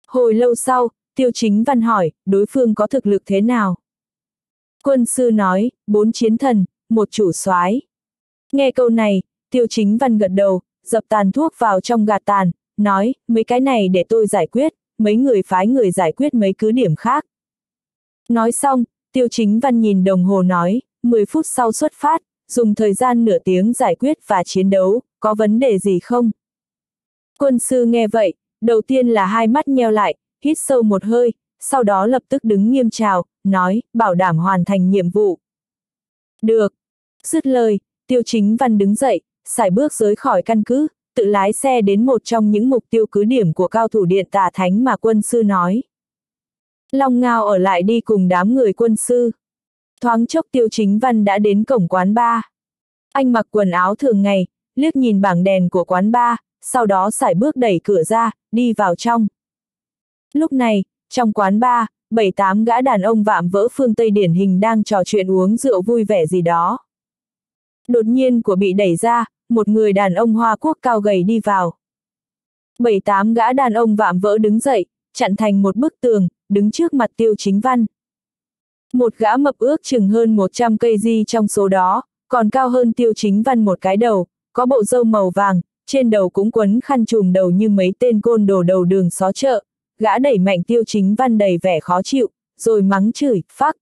Hồi lâu sau, tiêu chính văn hỏi, đối phương có thực lực thế nào? Quân sư nói, bốn chiến thần, một chủ soái. Nghe câu này, tiêu chính văn gật đầu, dập tàn thuốc vào trong gạt tàn, nói, mấy cái này để tôi giải quyết, mấy người phái người giải quyết mấy cứ điểm khác. Nói xong, tiêu chính văn nhìn đồng hồ nói, 10 phút sau xuất phát, dùng thời gian nửa tiếng giải quyết và chiến đấu, có vấn đề gì không? Quân sư nghe vậy, đầu tiên là hai mắt nheo lại, hít sâu một hơi, sau đó lập tức đứng nghiêm trào, nói, bảo đảm hoàn thành nhiệm vụ. Được. Dứt lời, tiêu chính văn đứng dậy, xài bước rời khỏi căn cứ, tự lái xe đến một trong những mục tiêu cứ điểm của cao thủ điện tà thánh mà quân sư nói. Long Ngao ở lại đi cùng đám người quân sư. Thoáng chốc tiêu chính văn đã đến cổng quán ba. Anh mặc quần áo thường ngày, liếc nhìn bảng đèn của quán ba, sau đó xài bước đẩy cửa ra, đi vào trong. Lúc này, trong quán ba, bảy tám gã đàn ông vạm vỡ phương Tây điển hình đang trò chuyện uống rượu vui vẻ gì đó. Đột nhiên của bị đẩy ra, một người đàn ông Hoa Quốc cao gầy đi vào. Bảy tám gã đàn ông vạm vỡ đứng dậy, chặn thành một bức tường, đứng trước mặt tiêu chính văn. Một gã mập ước chừng hơn 100 cây di trong số đó, còn cao hơn tiêu chính văn một cái đầu, có bộ râu màu vàng, trên đầu cũng quấn khăn trùm đầu như mấy tên côn đồ đầu đường xó chợ, gã đẩy mạnh tiêu chính văn đầy vẻ khó chịu, rồi mắng chửi, phắc.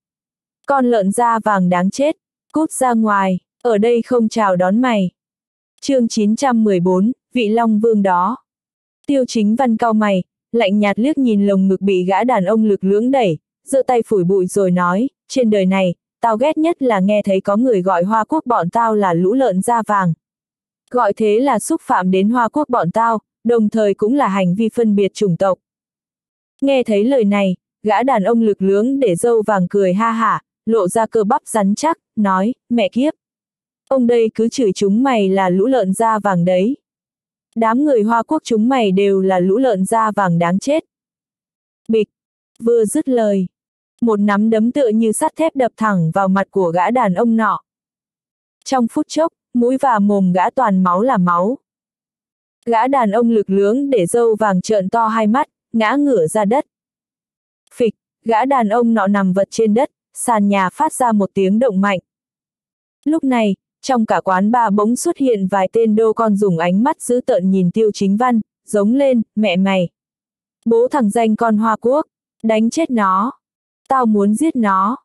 Con lợn da vàng đáng chết, cút ra ngoài, ở đây không chào đón mày chương 914, vị long vương đó. Tiêu chính văn cao mày, lạnh nhạt liếc nhìn lồng ngực bị gã đàn ông lực lưỡng đẩy, giơ tay phủi bụi rồi nói, trên đời này, tao ghét nhất là nghe thấy có người gọi Hoa Quốc bọn tao là lũ lợn da vàng. Gọi thế là xúc phạm đến Hoa Quốc bọn tao, đồng thời cũng là hành vi phân biệt chủng tộc. Nghe thấy lời này, gã đàn ông lực lưỡng để dâu vàng cười ha hả, lộ ra cơ bắp rắn chắc, nói, mẹ kiếp. Ông đây cứ chửi chúng mày là lũ lợn da vàng đấy. Đám người Hoa Quốc chúng mày đều là lũ lợn da vàng đáng chết. Bịch, vừa dứt lời. Một nắm đấm tựa như sắt thép đập thẳng vào mặt của gã đàn ông nọ. Trong phút chốc, mũi và mồm gã toàn máu là máu. Gã đàn ông lực lưỡng để dâu vàng trợn to hai mắt, ngã ngửa ra đất. Phịch, gã đàn ông nọ nằm vật trên đất, sàn nhà phát ra một tiếng động mạnh. Lúc này, trong cả quán ba bỗng xuất hiện vài tên đô con dùng ánh mắt dữ tợn nhìn tiêu chính văn, giống lên, mẹ mày. Bố thằng danh con Hoa Quốc, đánh chết nó. Tao muốn giết nó.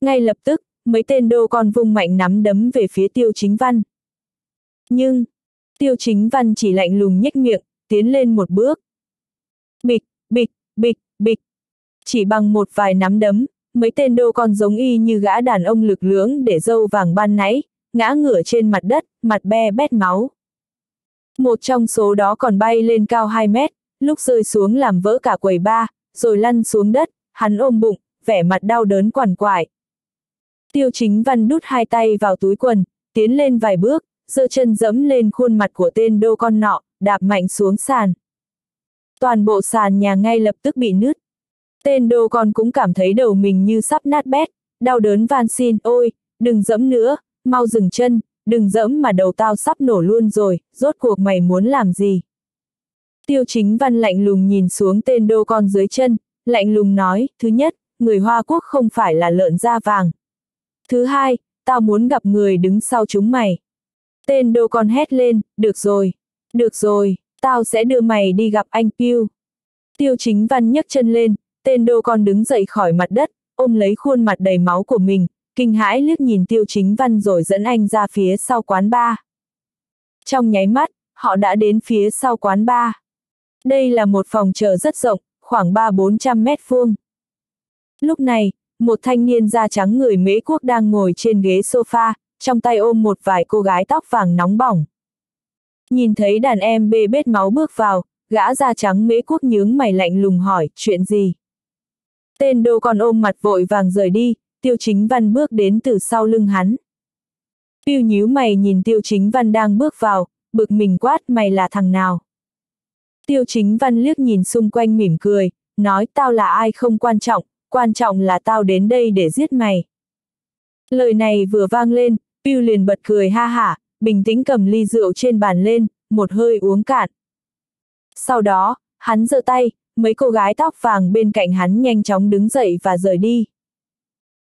Ngay lập tức, mấy tên đô con vung mạnh nắm đấm về phía tiêu chính văn. Nhưng, tiêu chính văn chỉ lạnh lùng nhếch miệng, tiến lên một bước. Bịch, bịch, bịch, bịch. Chỉ bằng một vài nắm đấm, mấy tên đô con giống y như gã đàn ông lực lưỡng để dâu vàng ban nãy, ngã ngửa trên mặt đất, mặt be bét máu. Một trong số đó còn bay lên cao 2 mét, lúc rơi xuống làm vỡ cả quầy ba, rồi lăn xuống đất, hắn ôm bụng, vẻ mặt đau đớn quằn quại. Tiêu chính văn đút hai tay vào túi quần, tiến lên vài bước, giơ chân dẫm lên khuôn mặt của tên đô con nọ, đạp mạnh xuống sàn. Toàn bộ sàn nhà ngay lập tức bị nứt. Tên đô con cũng cảm thấy đầu mình như sắp nát bét, đau đớn van xin, ôi, đừng dẫm nữa, mau dừng chân, đừng dẫm mà đầu tao sắp nổ luôn rồi, rốt cuộc mày muốn làm gì? Tiêu chính văn lạnh lùng nhìn xuống tên đô con dưới chân, lạnh lùng nói, thứ nhất, người Hoa Quốc không phải là lợn da vàng. Thứ hai, tao muốn gặp người đứng sau chúng mày. Tên đô con hét lên, được rồi, được rồi, tao sẽ đưa mày đi gặp anh Piu. Tiêu chính văn nhấc chân lên, tên đô con đứng dậy khỏi mặt đất, ôm lấy khuôn mặt đầy máu của mình, kinh hãi liếc nhìn tiêu chính văn rồi dẫn anh ra phía sau quán bar. Trong nháy mắt, họ đã đến phía sau quán bar. Đây là một phòng chờ rất rộng, khoảng 3-400 mét vuông. Lúc này, một thanh niên da trắng người mỹ Quốc đang ngồi trên ghế sofa, trong tay ôm một vài cô gái tóc vàng nóng bỏng. Nhìn thấy đàn em bê bết máu bước vào, gã da trắng mỹ Quốc nhướng mày lạnh lùng hỏi, chuyện gì? Tên đô còn ôm mặt vội vàng rời đi, tiêu chính văn bước đến từ sau lưng hắn. Piu nhíu mày nhìn tiêu chính văn đang bước vào, bực mình quát mày là thằng nào. Tiêu chính văn liếc nhìn xung quanh mỉm cười, nói tao là ai không quan trọng, quan trọng là tao đến đây để giết mày. Lời này vừa vang lên, Piu liền bật cười ha hả, bình tĩnh cầm ly rượu trên bàn lên, một hơi uống cạn. Sau đó, hắn giơ tay, mấy cô gái tóc vàng bên cạnh hắn nhanh chóng đứng dậy và rời đi.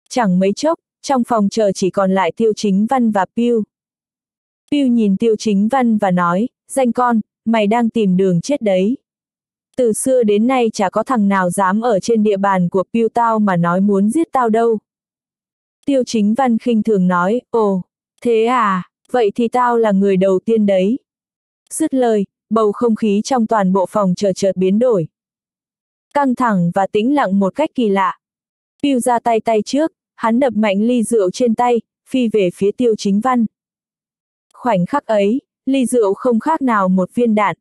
Chẳng mấy chốc, trong phòng chờ chỉ còn lại Tiêu Chính Văn và Piu. Piu nhìn Tiêu Chính Văn và nói, danh con, mày đang tìm đường chết đấy. Từ xưa đến nay chả có thằng nào dám ở trên địa bàn của Piu tao mà nói muốn giết tao đâu. Tiêu Chính Văn khinh thường nói, ồ, thế à, vậy thì tao là người đầu tiên đấy. Dứt lời, bầu không khí trong toàn bộ phòng chờ chợt biến đổi. Căng thẳng và tĩnh lặng một cách kỳ lạ. Piu ra tay tay trước, hắn đập mạnh ly rượu trên tay, phi về phía tiêu chính văn. Khoảnh khắc ấy, ly rượu không khác nào một viên đạn.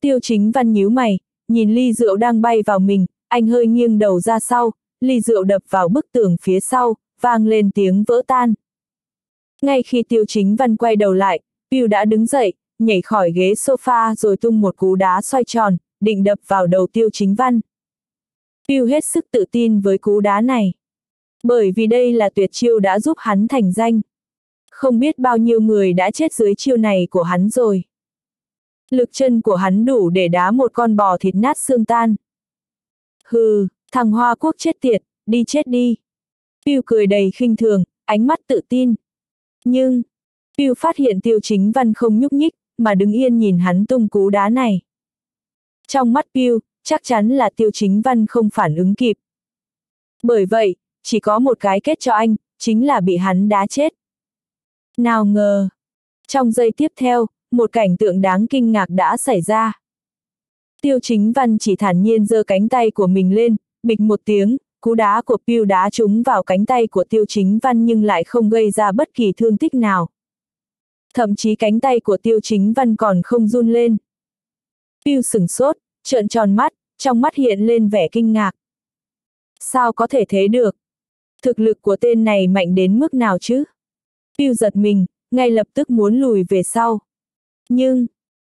Tiêu chính văn nhíu mày, nhìn ly rượu đang bay vào mình, anh hơi nghiêng đầu ra sau, ly rượu đập vào bức tường phía sau, vang lên tiếng vỡ tan. Ngay khi tiêu chính văn quay đầu lại, Piu đã đứng dậy, nhảy khỏi ghế sofa rồi tung một cú đá xoay tròn, định đập vào đầu tiêu chính văn. Piu hết sức tự tin với cú đá này. Bởi vì đây là tuyệt chiêu đã giúp hắn thành danh. Không biết bao nhiêu người đã chết dưới chiêu này của hắn rồi. Lực chân của hắn đủ để đá một con bò thịt nát xương tan. Hừ, thằng Hoa Quốc chết tiệt, đi chết đi. Piu cười đầy khinh thường, ánh mắt tự tin. Nhưng, Piu phát hiện tiêu chính văn không nhúc nhích, mà đứng yên nhìn hắn tung cú đá này. Trong mắt Piu, chắc chắn là tiêu chính văn không phản ứng kịp. Bởi vậy, chỉ có một cái kết cho anh, chính là bị hắn đá chết. Nào ngờ. Trong giây tiếp theo, một cảnh tượng đáng kinh ngạc đã xảy ra. Tiêu chính văn chỉ thản nhiên giơ cánh tay của mình lên, bịch một tiếng, cú đá của Piu đá trúng vào cánh tay của tiêu chính văn nhưng lại không gây ra bất kỳ thương tích nào. Thậm chí cánh tay của tiêu chính văn còn không run lên. Piu sửng sốt, trợn tròn mắt, trong mắt hiện lên vẻ kinh ngạc. Sao có thể thế được? Thực lực của tên này mạnh đến mức nào chứ? Piu giật mình, ngay lập tức muốn lùi về sau. Nhưng,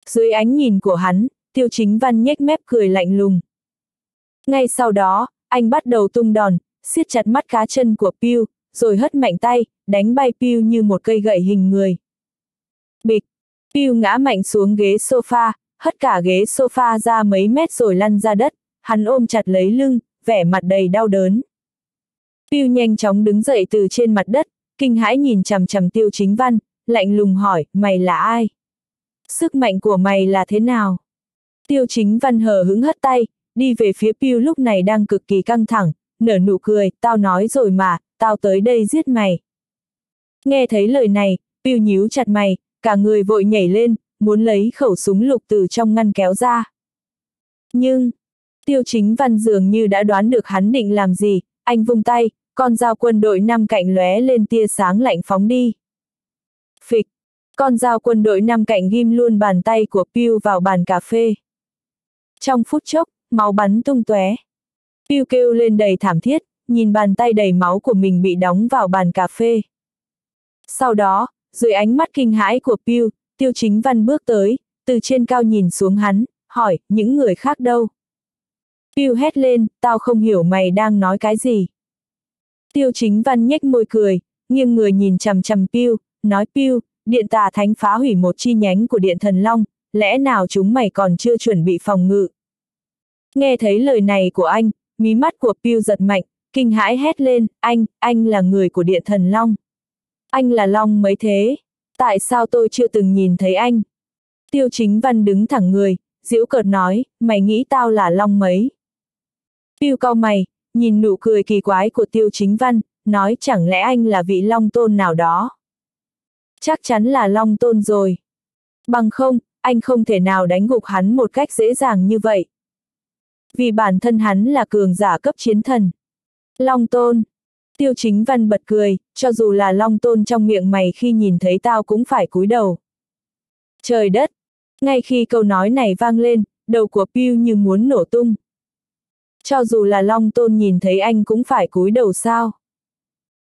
dưới ánh nhìn của hắn, tiêu chính văn nhếch mép cười lạnh lùng. Ngay sau đó, anh bắt đầu tung đòn, siết chặt mắt cá chân của Piu, rồi hất mạnh tay, đánh bay Piu như một cây gậy hình người. Bịch! Piu ngã mạnh xuống ghế sofa, hất cả ghế sofa ra mấy mét rồi lăn ra đất, hắn ôm chặt lấy lưng, vẻ mặt đầy đau đớn. Piu nhanh chóng đứng dậy từ trên mặt đất, kinh hãi nhìn chằm chằm tiêu chính văn, lạnh lùng hỏi, mày là ai? Sức mạnh của mày là thế nào? Tiêu chính văn hờ hững hất tay, đi về phía Piu lúc này đang cực kỳ căng thẳng, nở nụ cười, tao nói rồi mà, tao tới đây giết mày. Nghe thấy lời này, Piu nhíu chặt mày, cả người vội nhảy lên, muốn lấy khẩu súng lục từ trong ngăn kéo ra. Nhưng, tiêu chính văn dường như đã đoán được hắn định làm gì, anh vung tay, con dao quân đội năm cạnh lóe lên tia sáng lạnh phóng đi. Phịch, con dao quân đội năm cạnh ghim luôn bàn tay của Piu vào bàn cà phê. Trong phút chốc, máu bắn tung tóe. Piu kêu lên đầy thảm thiết, nhìn bàn tay đầy máu của mình bị đóng vào bàn cà phê. Sau đó, dưới ánh mắt kinh hãi của Piu, Tiêu Chính Văn bước tới, từ trên cao nhìn xuống hắn, hỏi, những người khác đâu? Piu hét lên, tao không hiểu mày đang nói cái gì. Tiêu Chính Văn nhếch môi cười, nghiêng người nhìn chằm chằm Piu, nói Piu, điện tà thánh phá hủy một chi nhánh của điện thần long, lẽ nào chúng mày còn chưa chuẩn bị phòng ngự? Nghe thấy lời này của anh, mí mắt của Piu giật mạnh, kinh hãi hét lên, anh, anh là người của điện thần long. Anh là long mấy thế? Tại sao tôi chưa từng nhìn thấy anh? Tiêu chính văn đứng thẳng người, diễu cợt nói, mày nghĩ tao là long mấy? Piu cao mày, nhìn nụ cười kỳ quái của tiêu chính văn, nói chẳng lẽ anh là vị long tôn nào đó? Chắc chắn là long tôn rồi. Bằng không, anh không thể nào đánh gục hắn một cách dễ dàng như vậy. Vì bản thân hắn là cường giả cấp chiến thần. Long tôn. Tiêu chính văn bật cười, cho dù là long tôn trong miệng mày khi nhìn thấy tao cũng phải cúi đầu. Trời đất! Ngay khi câu nói này vang lên, đầu của Piu như muốn nổ tung. Cho dù là long tôn nhìn thấy anh cũng phải cúi đầu sao.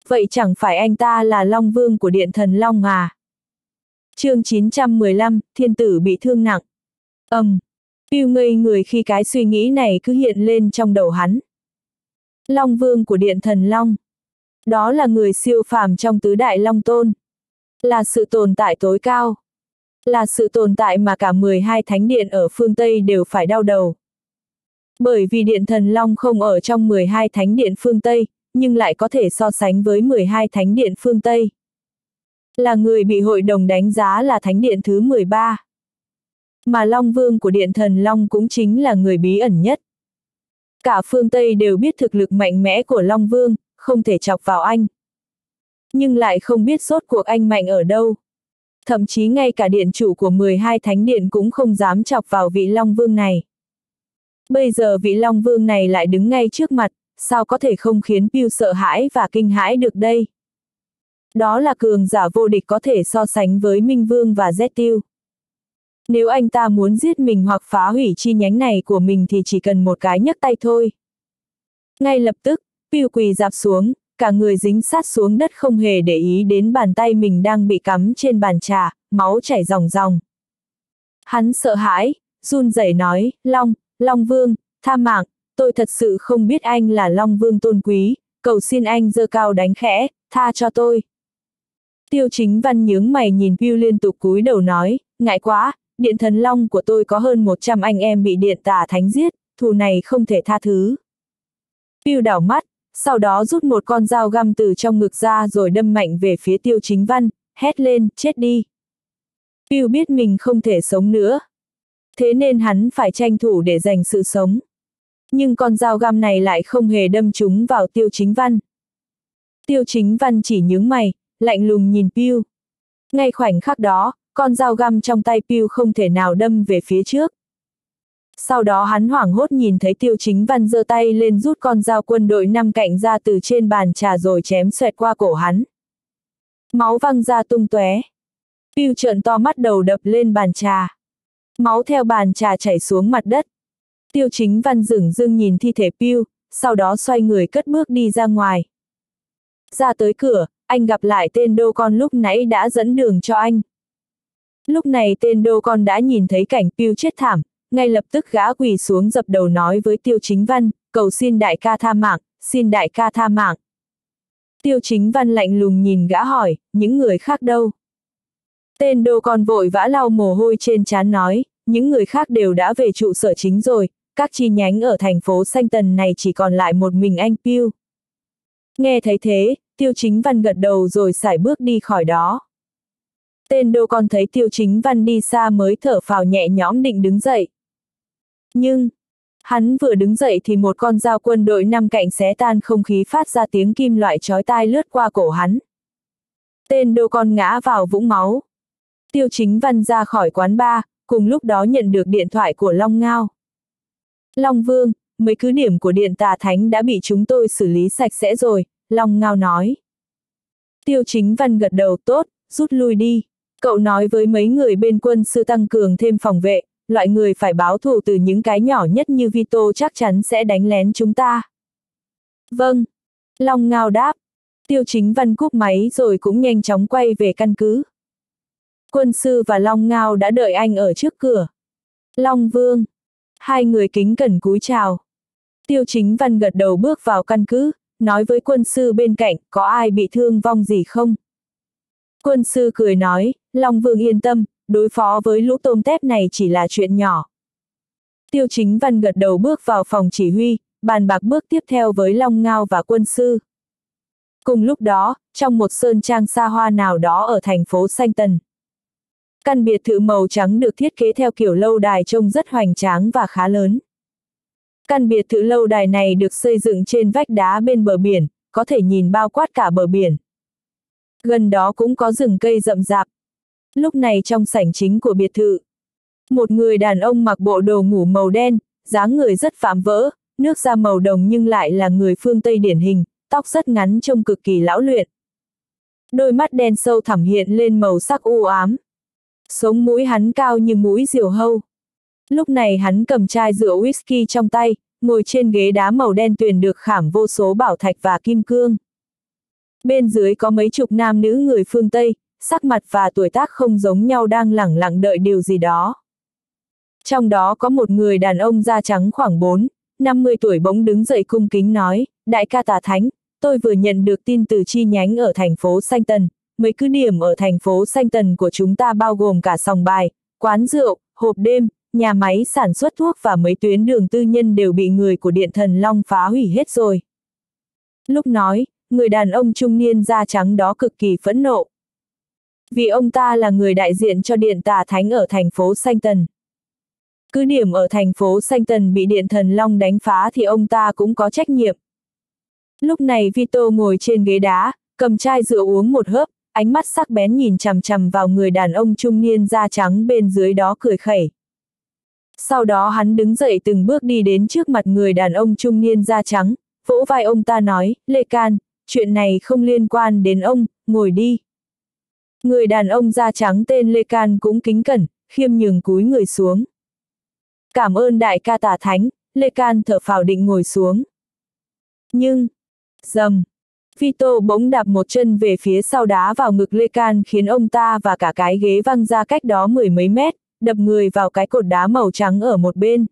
Vậy chẳng phải anh ta là Long Vương của Điện Thần Long à? chương 915, thiên tử bị thương nặng. Âm. Um, Piu ngây người khi cái suy nghĩ này cứ hiện lên trong đầu hắn. Long Vương của Điện Thần Long. Đó là người siêu phàm trong tứ đại Long Tôn. Là sự tồn tại tối cao. Là sự tồn tại mà cả 12 thánh điện ở phương Tây đều phải đau đầu. Bởi vì Điện Thần Long không ở trong 12 thánh điện phương Tây, nhưng lại có thể so sánh với 12 thánh điện phương Tây. Là người bị hội đồng đánh giá là thánh điện thứ 13. Mà Long Vương của Điện Thần Long cũng chính là người bí ẩn nhất. Cả phương Tây đều biết thực lực mạnh mẽ của Long Vương, không thể chọc vào anh. Nhưng lại không biết sốt cuộc anh mạnh ở đâu. Thậm chí ngay cả điện chủ của 12 thánh điện cũng không dám chọc vào vị Long Vương này. Bây giờ vị Long Vương này lại đứng ngay trước mặt, sao có thể không khiến Piu sợ hãi và kinh hãi được đây? Đó là cường giả vô địch có thể so sánh với Minh Vương và Z Tiêu. Nếu anh ta muốn giết mình hoặc phá hủy chi nhánh này của mình thì chỉ cần một cái nhấc tay thôi. Ngay lập tức, Piu quỳ dạp xuống, cả người dính sát xuống đất không hề để ý đến bàn tay mình đang bị cắm trên bàn trà, máu chảy ròng ròng. Hắn sợ hãi, run rẩy nói, Long, Long Vương, tha mạng, tôi thật sự không biết anh là Long Vương tôn quý, cầu xin anh dơ cao đánh khẽ, tha cho tôi. Tiêu chính văn nhướng mày nhìn Piu liên tục cúi đầu nói, ngại quá, điện thần long của tôi có hơn 100 anh em bị điện tà thánh giết, thù này không thể tha thứ. Piu đảo mắt, sau đó rút một con dao găm từ trong ngực ra rồi đâm mạnh về phía tiêu chính văn, hét lên, chết đi. Piu biết mình không thể sống nữa. Thế nên hắn phải tranh thủ để giành sự sống. Nhưng con dao găm này lại không hề đâm trúng vào tiêu chính văn. Tiêu chính văn chỉ nhướng mày, lạnh lùng nhìn Piu. Ngay khoảnh khắc đó, con dao găm trong tay Piu không thể nào đâm về phía trước. Sau đó hắn hoảng hốt nhìn thấy tiêu chính văn giơ tay lên rút con dao quân đội năm cạnh ra từ trên bàn trà rồi chém xoẹt qua cổ hắn. Máu văng ra tung tóe. Piu trợn to mắt đầu đập lên bàn trà. Máu theo bàn trà chảy xuống mặt đất. Tiêu chính văn dửng dưng nhìn thi thể Piu, sau đó xoay người cất bước đi ra ngoài. Ra tới cửa, anh gặp lại tên đô con lúc nãy đã dẫn đường cho anh. Lúc này tên đô con đã nhìn thấy cảnh Piu chết thảm, ngay lập tức gã quỳ xuống dập đầu nói với Tiêu Chính Văn, cầu xin đại ca tha mạng, xin đại ca tha mạng. Tiêu Chính Văn lạnh lùng nhìn gã hỏi, những người khác đâu? Tên đô con vội vã lau mồ hôi trên trán nói, những người khác đều đã về trụ sở chính rồi, các chi nhánh ở thành phố Xanh Tần này chỉ còn lại một mình anh Piu. Nghe thấy thế, Tiêu Chính Văn gật đầu rồi sải bước đi khỏi đó. Tên đô con thấy Tiêu Chính Văn đi xa mới thở phào nhẹ nhõm định đứng dậy. Nhưng, hắn vừa đứng dậy thì một con dao quân đội năm cạnh xé tan không khí phát ra tiếng kim loại chói tai lướt qua cổ hắn. Tên đô con ngã vào vũng máu. Tiêu chính văn ra khỏi quán bar, cùng lúc đó nhận được điện thoại của Long Ngao. Long Vương, mấy cứ điểm của điện tà thánh đã bị chúng tôi xử lý sạch sẽ rồi, Long Ngao nói. Tiêu chính văn gật đầu tốt, rút lui đi. Cậu nói với mấy người bên quân sư tăng cường thêm phòng vệ, loại người phải báo thù từ những cái nhỏ nhất như Vito chắc chắn sẽ đánh lén chúng ta. Vâng. Long ngao đáp. Tiêu chính văn cúp máy rồi cũng nhanh chóng quay về căn cứ. Quân sư và Long ngao đã đợi anh ở trước cửa. Long vương. Hai người kính cẩn cúi chào. Tiêu chính văn gật đầu bước vào căn cứ, nói với quân sư bên cạnh, có ai bị thương vong gì không? Quân sư cười nói, Long Vương yên tâm, đối phó với lũ tôm tép này chỉ là chuyện nhỏ. Tiêu chính văn gật đầu bước vào phòng chỉ huy, bàn bạc bước tiếp theo với Long Ngao và quân sư. Cùng lúc đó, trong một sơn trang xa hoa nào đó ở thành phố Xanh Tần. Căn biệt thự màu trắng được thiết kế theo kiểu lâu đài trông rất hoành tráng và khá lớn. Căn biệt thự lâu đài này được xây dựng trên vách đá bên bờ biển, có thể nhìn bao quát cả bờ biển. Gần đó cũng có rừng cây rậm rạp, Lúc này trong sảnh chính của biệt thự, một người đàn ông mặc bộ đồ ngủ màu đen, dáng người rất phạm vỡ, nước da màu đồng nhưng lại là người phương Tây điển hình, tóc rất ngắn trông cực kỳ lão luyện. Đôi mắt đen sâu thẳm hiện lên màu sắc u ám. Sống mũi hắn cao như mũi diều hâu. Lúc này hắn cầm chai rượu whisky trong tay, ngồi trên ghế đá màu đen tuyền được khảm vô số bảo thạch và kim cương. Bên dưới có mấy chục nam nữ người phương Tây, sắc mặt và tuổi tác không giống nhau đang lẳng lặng đợi điều gì đó. Trong đó có một người đàn ông da trắng khoảng 4, 50 tuổi bỗng đứng dậy cung kính nói, đại ca tà thánh, tôi vừa nhận được tin từ chi nhánh ở thành phố Sanh Tần, mấy cứ điểm ở thành phố Sanh Tần của chúng ta bao gồm cả sòng bài, quán rượu, hộp đêm, nhà máy sản xuất thuốc và mấy tuyến đường tư nhân đều bị người của Điện Thần Long phá hủy hết rồi. Lúc nói, người đàn ông trung niên da trắng đó cực kỳ phẫn nộ. Vì ông ta là người đại diện cho Điện Tà Thánh ở thành phố Sanh Tần. Cứ điểm ở thành phố Sanh Tần bị Điện Thần Long đánh phá thì ông ta cũng có trách nhiệm. Lúc này Vito ngồi trên ghế đá, cầm chai rượu uống một hớp, ánh mắt sắc bén nhìn chằm chằm vào người đàn ông trung niên da trắng bên dưới đó cười khẩy. Sau đó hắn đứng dậy từng bước đi đến trước mặt người đàn ông trung niên da trắng, vỗ vai ông ta nói, Lê Can, chuyện này không liên quan đến ông, ngồi đi. Người đàn ông da trắng tên Lê Can cũng kính cẩn, khiêm nhường cúi người xuống. Cảm ơn đại ca tà thánh, Lê Can thở phào định ngồi xuống. Nhưng, dầm, Vito bỗng đạp một chân về phía sau đá vào ngực Lê Can khiến ông ta và cả cái ghế văng ra cách đó mười mấy mét, đập người vào cái cột đá màu trắng ở một bên.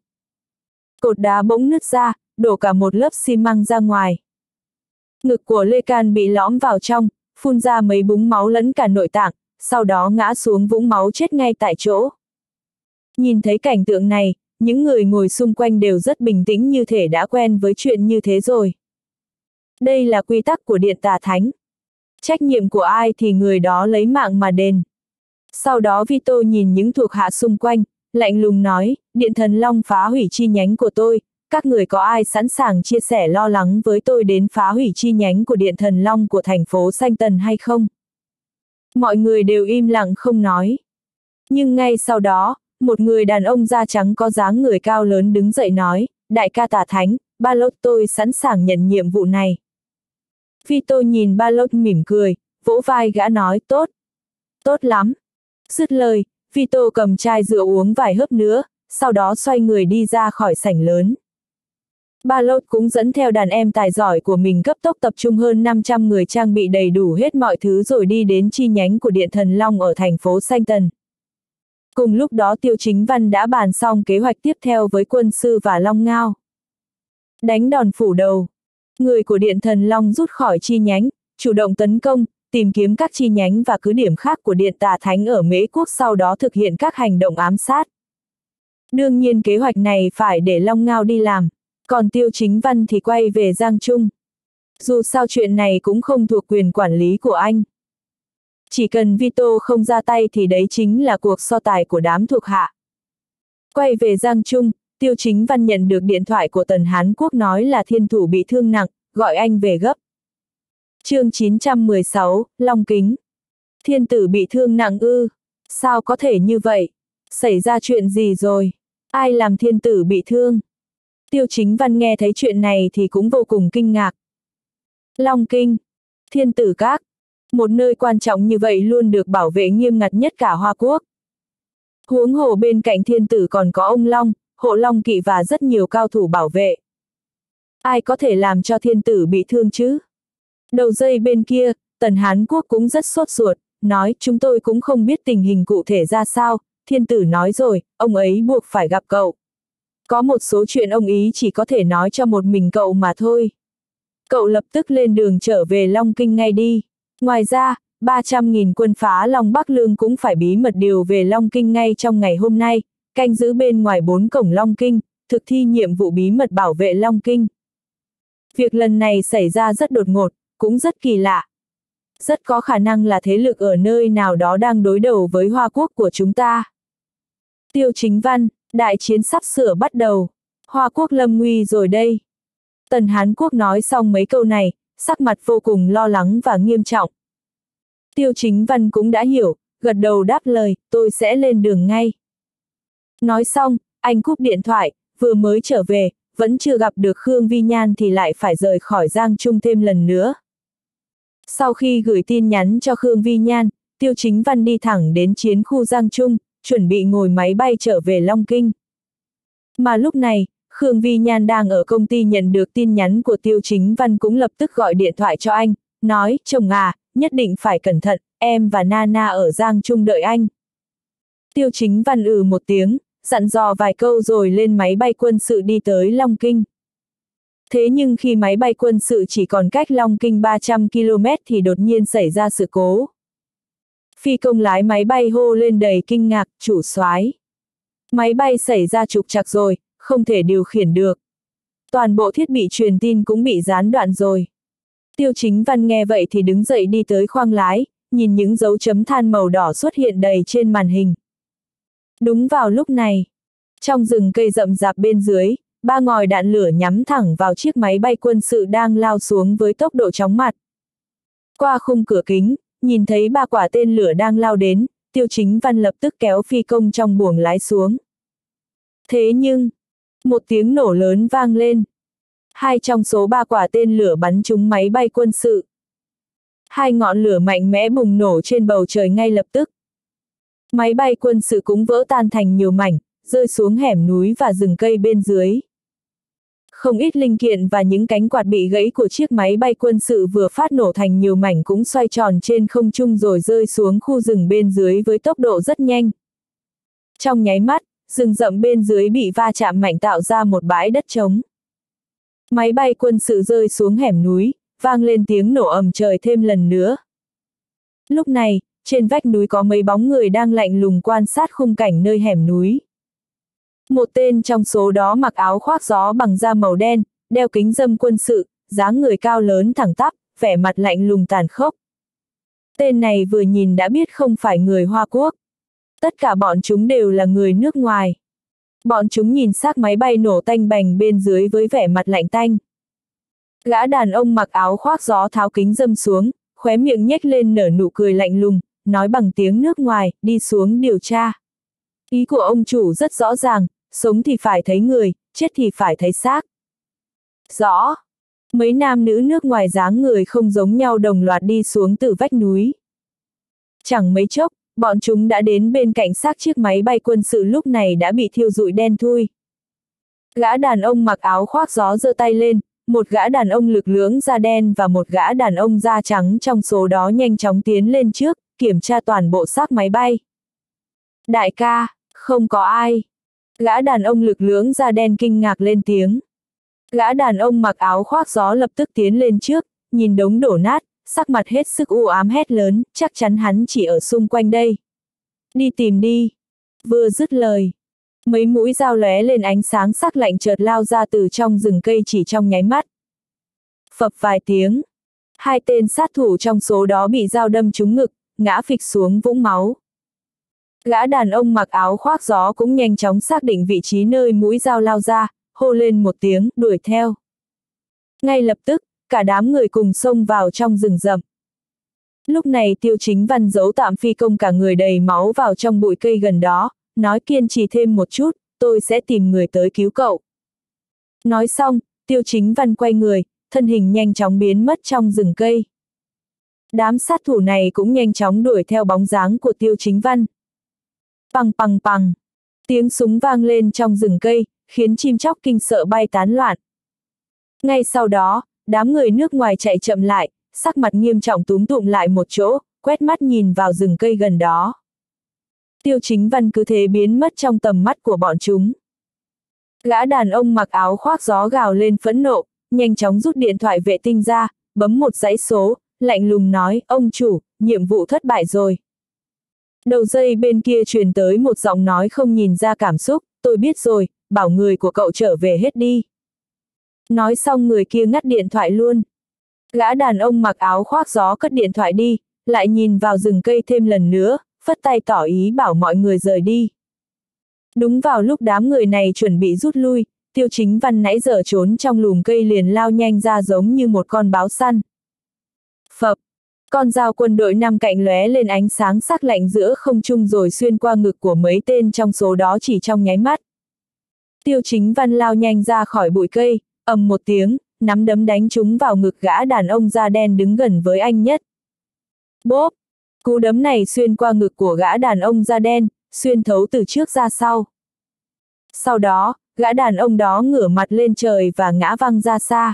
Cột đá bỗng nứt ra, đổ cả một lớp xi măng ra ngoài. Ngực của Lê Can bị lõm vào trong, phun ra mấy búng máu lẫn cả nội tạng, sau đó ngã xuống vũng máu chết ngay tại chỗ. Nhìn thấy cảnh tượng này, những người ngồi xung quanh đều rất bình tĩnh như thể đã quen với chuyện như thế rồi. Đây là quy tắc của Điện Tà Thánh. Trách nhiệm của ai thì người đó lấy mạng mà đền. Sau đó Vito nhìn những thuộc hạ xung quanh, lạnh lùng nói, Điện Thần Long phá hủy chi nhánh của tôi, các người có ai sẵn sàng chia sẻ lo lắng với tôi đến phá hủy chi nhánh của Điện Thần Long của thành phố xanh Tần hay không? Mọi người đều im lặng không nói. Nhưng ngay sau đó, một người đàn ông da trắng có dáng người cao lớn đứng dậy nói, đại ca tà thánh, ba lốt tôi sẵn sàng nhận nhiệm vụ này. Phi tôi nhìn ba lốt mỉm cười, vỗ vai gã nói, tốt, tốt lắm. Dứt lời, phi tô cầm chai rượu uống vài hớp nữa, sau đó xoay người đi ra khỏi sảnh lớn. Ba lốt cũng dẫn theo đàn em tài giỏi của mình cấp tốc tập trung hơn 500 người trang bị đầy đủ hết mọi thứ rồi đi đến chi nhánh của Điện Thần Long ở thành phố Sanh Tần. Cùng lúc đó Tiêu Chính Văn đã bàn xong kế hoạch tiếp theo với quân sư và Long Ngao. Đánh đòn phủ đầu. Người của Điện Thần Long rút khỏi chi nhánh, chủ động tấn công, tìm kiếm các chi nhánh và cứ điểm khác của Điện Tà Thánh ở Mễ Quốc sau đó thực hiện các hành động ám sát. Đương nhiên kế hoạch này phải để Long Ngao đi làm, còn Tiêu Chính Văn thì quay về Giang Trung. Dù sao chuyện này cũng không thuộc quyền quản lý của anh. Chỉ cần Vito không ra tay thì đấy chính là cuộc so tài của đám thuộc hạ. Quay về Giang Trung, Tiêu Chính Văn nhận được điện thoại của Tần Hán Quốc nói là thiên thủ bị thương nặng, gọi anh về gấp. chương 916, Long Kính. Thiên tử bị thương nặng ư. Sao có thể như vậy? Xảy ra chuyện gì rồi? Ai làm thiên tử bị thương? Tiêu Chính Văn nghe thấy chuyện này thì cũng vô cùng kinh ngạc. Long Kinh. Thiên tử các. Một nơi quan trọng như vậy luôn được bảo vệ nghiêm ngặt nhất cả Hoa Quốc. Huống hồ bên cạnh thiên tử còn có ông Long, hộ Long kỵ và rất nhiều cao thủ bảo vệ. Ai có thể làm cho thiên tử bị thương chứ? Đầu dây bên kia, Tần Hán Quốc cũng rất sốt ruột, nói chúng tôi cũng không biết tình hình cụ thể ra sao, thiên tử nói rồi, ông ấy buộc phải gặp cậu. Có một số chuyện ông ý chỉ có thể nói cho một mình cậu mà thôi. Cậu lập tức lên đường trở về Long Kinh ngay đi. Ngoài ra, 300.000 quân phá Long Bắc Lương cũng phải bí mật điều về Long Kinh ngay trong ngày hôm nay, canh giữ bên ngoài bốn cổng Long Kinh, thực thi nhiệm vụ bí mật bảo vệ Long Kinh. Việc lần này xảy ra rất đột ngột, cũng rất kỳ lạ. Rất có khả năng là thế lực ở nơi nào đó đang đối đầu với Hoa Quốc của chúng ta. Tiêu chính văn, đại chiến sắp sửa bắt đầu. Hoa Quốc lâm nguy rồi đây. Tần Hán Quốc nói xong mấy câu này, sắc mặt vô cùng lo lắng và nghiêm trọng. Tiêu chính văn cũng đã hiểu, gật đầu đáp lời, tôi sẽ lên đường ngay. Nói xong, anh cúp điện thoại, vừa mới trở về, vẫn chưa gặp được Khương Vi Nhan thì lại phải rời khỏi Giang Trung thêm lần nữa. Sau khi gửi tin nhắn cho Khương Vi Nhan, Tiêu Chính Văn đi thẳng đến chiến khu Giang Trung, chuẩn bị ngồi máy bay trở về Long Kinh. Mà lúc này, Khương Vi Nhan đang ở công ty nhận được tin nhắn của Tiêu Chính Văn cũng lập tức gọi điện thoại cho anh, nói, chồng à, nhất định phải cẩn thận, em và Nana ở Giang Trung đợi anh. Tiêu chính văn ừ một tiếng, dặn dò vài câu rồi lên máy bay quân sự đi tới Long Kinh. Thế nhưng khi máy bay quân sự chỉ còn cách Long Kinh 300 km thì đột nhiên xảy ra sự cố. Phi công lái máy bay hô lên đầy kinh ngạc, chủ soái. Máy bay xảy ra trục trặc rồi, không thể điều khiển được. Toàn bộ thiết bị truyền tin cũng bị gián đoạn rồi. Tiêu chính văn nghe vậy thì đứng dậy đi tới khoang lái, nhìn những dấu chấm than màu đỏ xuất hiện đầy trên màn hình. Đúng vào lúc này, trong rừng cây rậm rạp bên dưới, ba ngòi đạn lửa nhắm thẳng vào chiếc máy bay quân sự đang lao xuống với tốc độ chóng mặt. Qua khung cửa kính, nhìn thấy ba quả tên lửa đang lao đến, tiêu chính văn lập tức kéo phi công trong buồng lái xuống. Thế nhưng, một tiếng nổ lớn vang lên. Hai trong số ba quả tên lửa bắn trúng máy bay quân sự. Hai ngọn lửa mạnh mẽ bùng nổ trên bầu trời ngay lập tức. Máy bay quân sự cũng vỡ tan thành nhiều mảnh, rơi xuống hẻm núi và rừng cây bên dưới. Không ít linh kiện và những cánh quạt bị gãy của chiếc máy bay quân sự vừa phát nổ thành nhiều mảnh cũng xoay tròn trên không trung rồi rơi xuống khu rừng bên dưới với tốc độ rất nhanh. Trong nháy mắt, rừng rậm bên dưới bị va chạm mạnh tạo ra một bãi đất trống. Máy bay quân sự rơi xuống hẻm núi, vang lên tiếng nổ ầm trời thêm lần nữa. Lúc này, trên vách núi có mấy bóng người đang lạnh lùng quan sát khung cảnh nơi hẻm núi. Một tên trong số đó mặc áo khoác gió bằng da màu đen, đeo kính dâm quân sự, dáng người cao lớn thẳng tắp, vẻ mặt lạnh lùng tàn khốc. Tên này vừa nhìn đã biết không phải người Hoa Quốc. Tất cả bọn chúng đều là người nước ngoài. Bọn chúng nhìn xác máy bay nổ tanh bành bên dưới với vẻ mặt lạnh tanh. Gã đàn ông mặc áo khoác gió tháo kính dâm xuống, khóe miệng nhếch lên nở nụ cười lạnh lùng, nói bằng tiếng nước ngoài, đi xuống điều tra. Ý của ông chủ rất rõ ràng, sống thì phải thấy người, chết thì phải thấy xác. Rõ. Mấy nam nữ nước ngoài dáng người không giống nhau đồng loạt đi xuống từ vách núi. Chẳng mấy chốc, bọn chúng đã đến bên cạnh xác chiếc máy bay quân sự lúc này đã bị thiêu rụi đen thui. Gã đàn ông mặc áo khoác gió giơ tay lên, một gã đàn ông lực lưỡng da đen và một gã đàn ông da trắng trong số đó nhanh chóng tiến lên trước, kiểm tra toàn bộ xác máy bay. Đại ca, không có ai. Gã đàn ông lực lưỡng da đen kinh ngạc lên tiếng. Gã đàn ông mặc áo khoác gió lập tức tiến lên trước, nhìn đống đổ nát, sắc mặt hết sức u ám hét lớn, chắc chắn hắn chỉ ở xung quanh đây. Đi tìm đi. Vừa dứt lời. Mấy mũi dao lóe lên ánh sáng sắc lạnh chợt lao ra từ trong rừng cây chỉ trong nháy mắt. Phập vài tiếng. Hai tên sát thủ trong số đó bị dao đâm trúng ngực, ngã phịch xuống vũng máu. Gã đàn ông mặc áo khoác gió cũng nhanh chóng xác định vị trí nơi mũi dao lao ra, hô lên một tiếng, đuổi theo. Ngay lập tức, cả đám người cùng xông vào trong rừng rậm. Lúc này tiêu chính văn giấu tạm phi công cả người đầy máu vào trong bụi cây gần đó, nói kiên trì thêm một chút, tôi sẽ tìm người tới cứu cậu. Nói xong, tiêu chính văn quay người, thân hình nhanh chóng biến mất trong rừng cây. Đám sát thủ này cũng nhanh chóng đuổi theo bóng dáng của tiêu chính văn. Pằng pằng pằng, tiếng súng vang lên trong rừng cây, khiến chim chóc kinh sợ bay tán loạn. Ngay sau đó, đám người nước ngoài chạy chậm lại, sắc mặt nghiêm trọng túm tụm lại một chỗ, quét mắt nhìn vào rừng cây gần đó. Tiêu chính văn cứ thế biến mất trong tầm mắt của bọn chúng. Gã đàn ông mặc áo khoác gió gào lên phẫn nộ, nhanh chóng rút điện thoại vệ tinh ra, bấm một dãy số, lạnh lùng nói, ông chủ, nhiệm vụ thất bại rồi. Đầu dây bên kia truyền tới một giọng nói không nhìn ra cảm xúc, tôi biết rồi, bảo người của cậu trở về hết đi. Nói xong người kia ngắt điện thoại luôn. Gã đàn ông mặc áo khoác gió cất điện thoại đi, lại nhìn vào rừng cây thêm lần nữa, phất tay tỏ ý bảo mọi người rời đi. Đúng vào lúc đám người này chuẩn bị rút lui, tiêu chính văn nãy giờ trốn trong lùm cây liền lao nhanh ra giống như một con báo săn. Phập, con dao quân đội năm cạnh lóe lên ánh sáng sắc lạnh giữa không trung rồi xuyên qua ngực của mấy tên trong số đó chỉ trong nháy mắt. Tiêu chính văn lao nhanh ra khỏi bụi cây, ầm một tiếng, nắm đấm đánh chúng vào ngực gã đàn ông da đen đứng gần với anh nhất. Bốp! Cú đấm này xuyên qua ngực của gã đàn ông da đen, xuyên thấu từ trước ra sau. Sau đó, gã đàn ông đó ngửa mặt lên trời và ngã văng ra xa.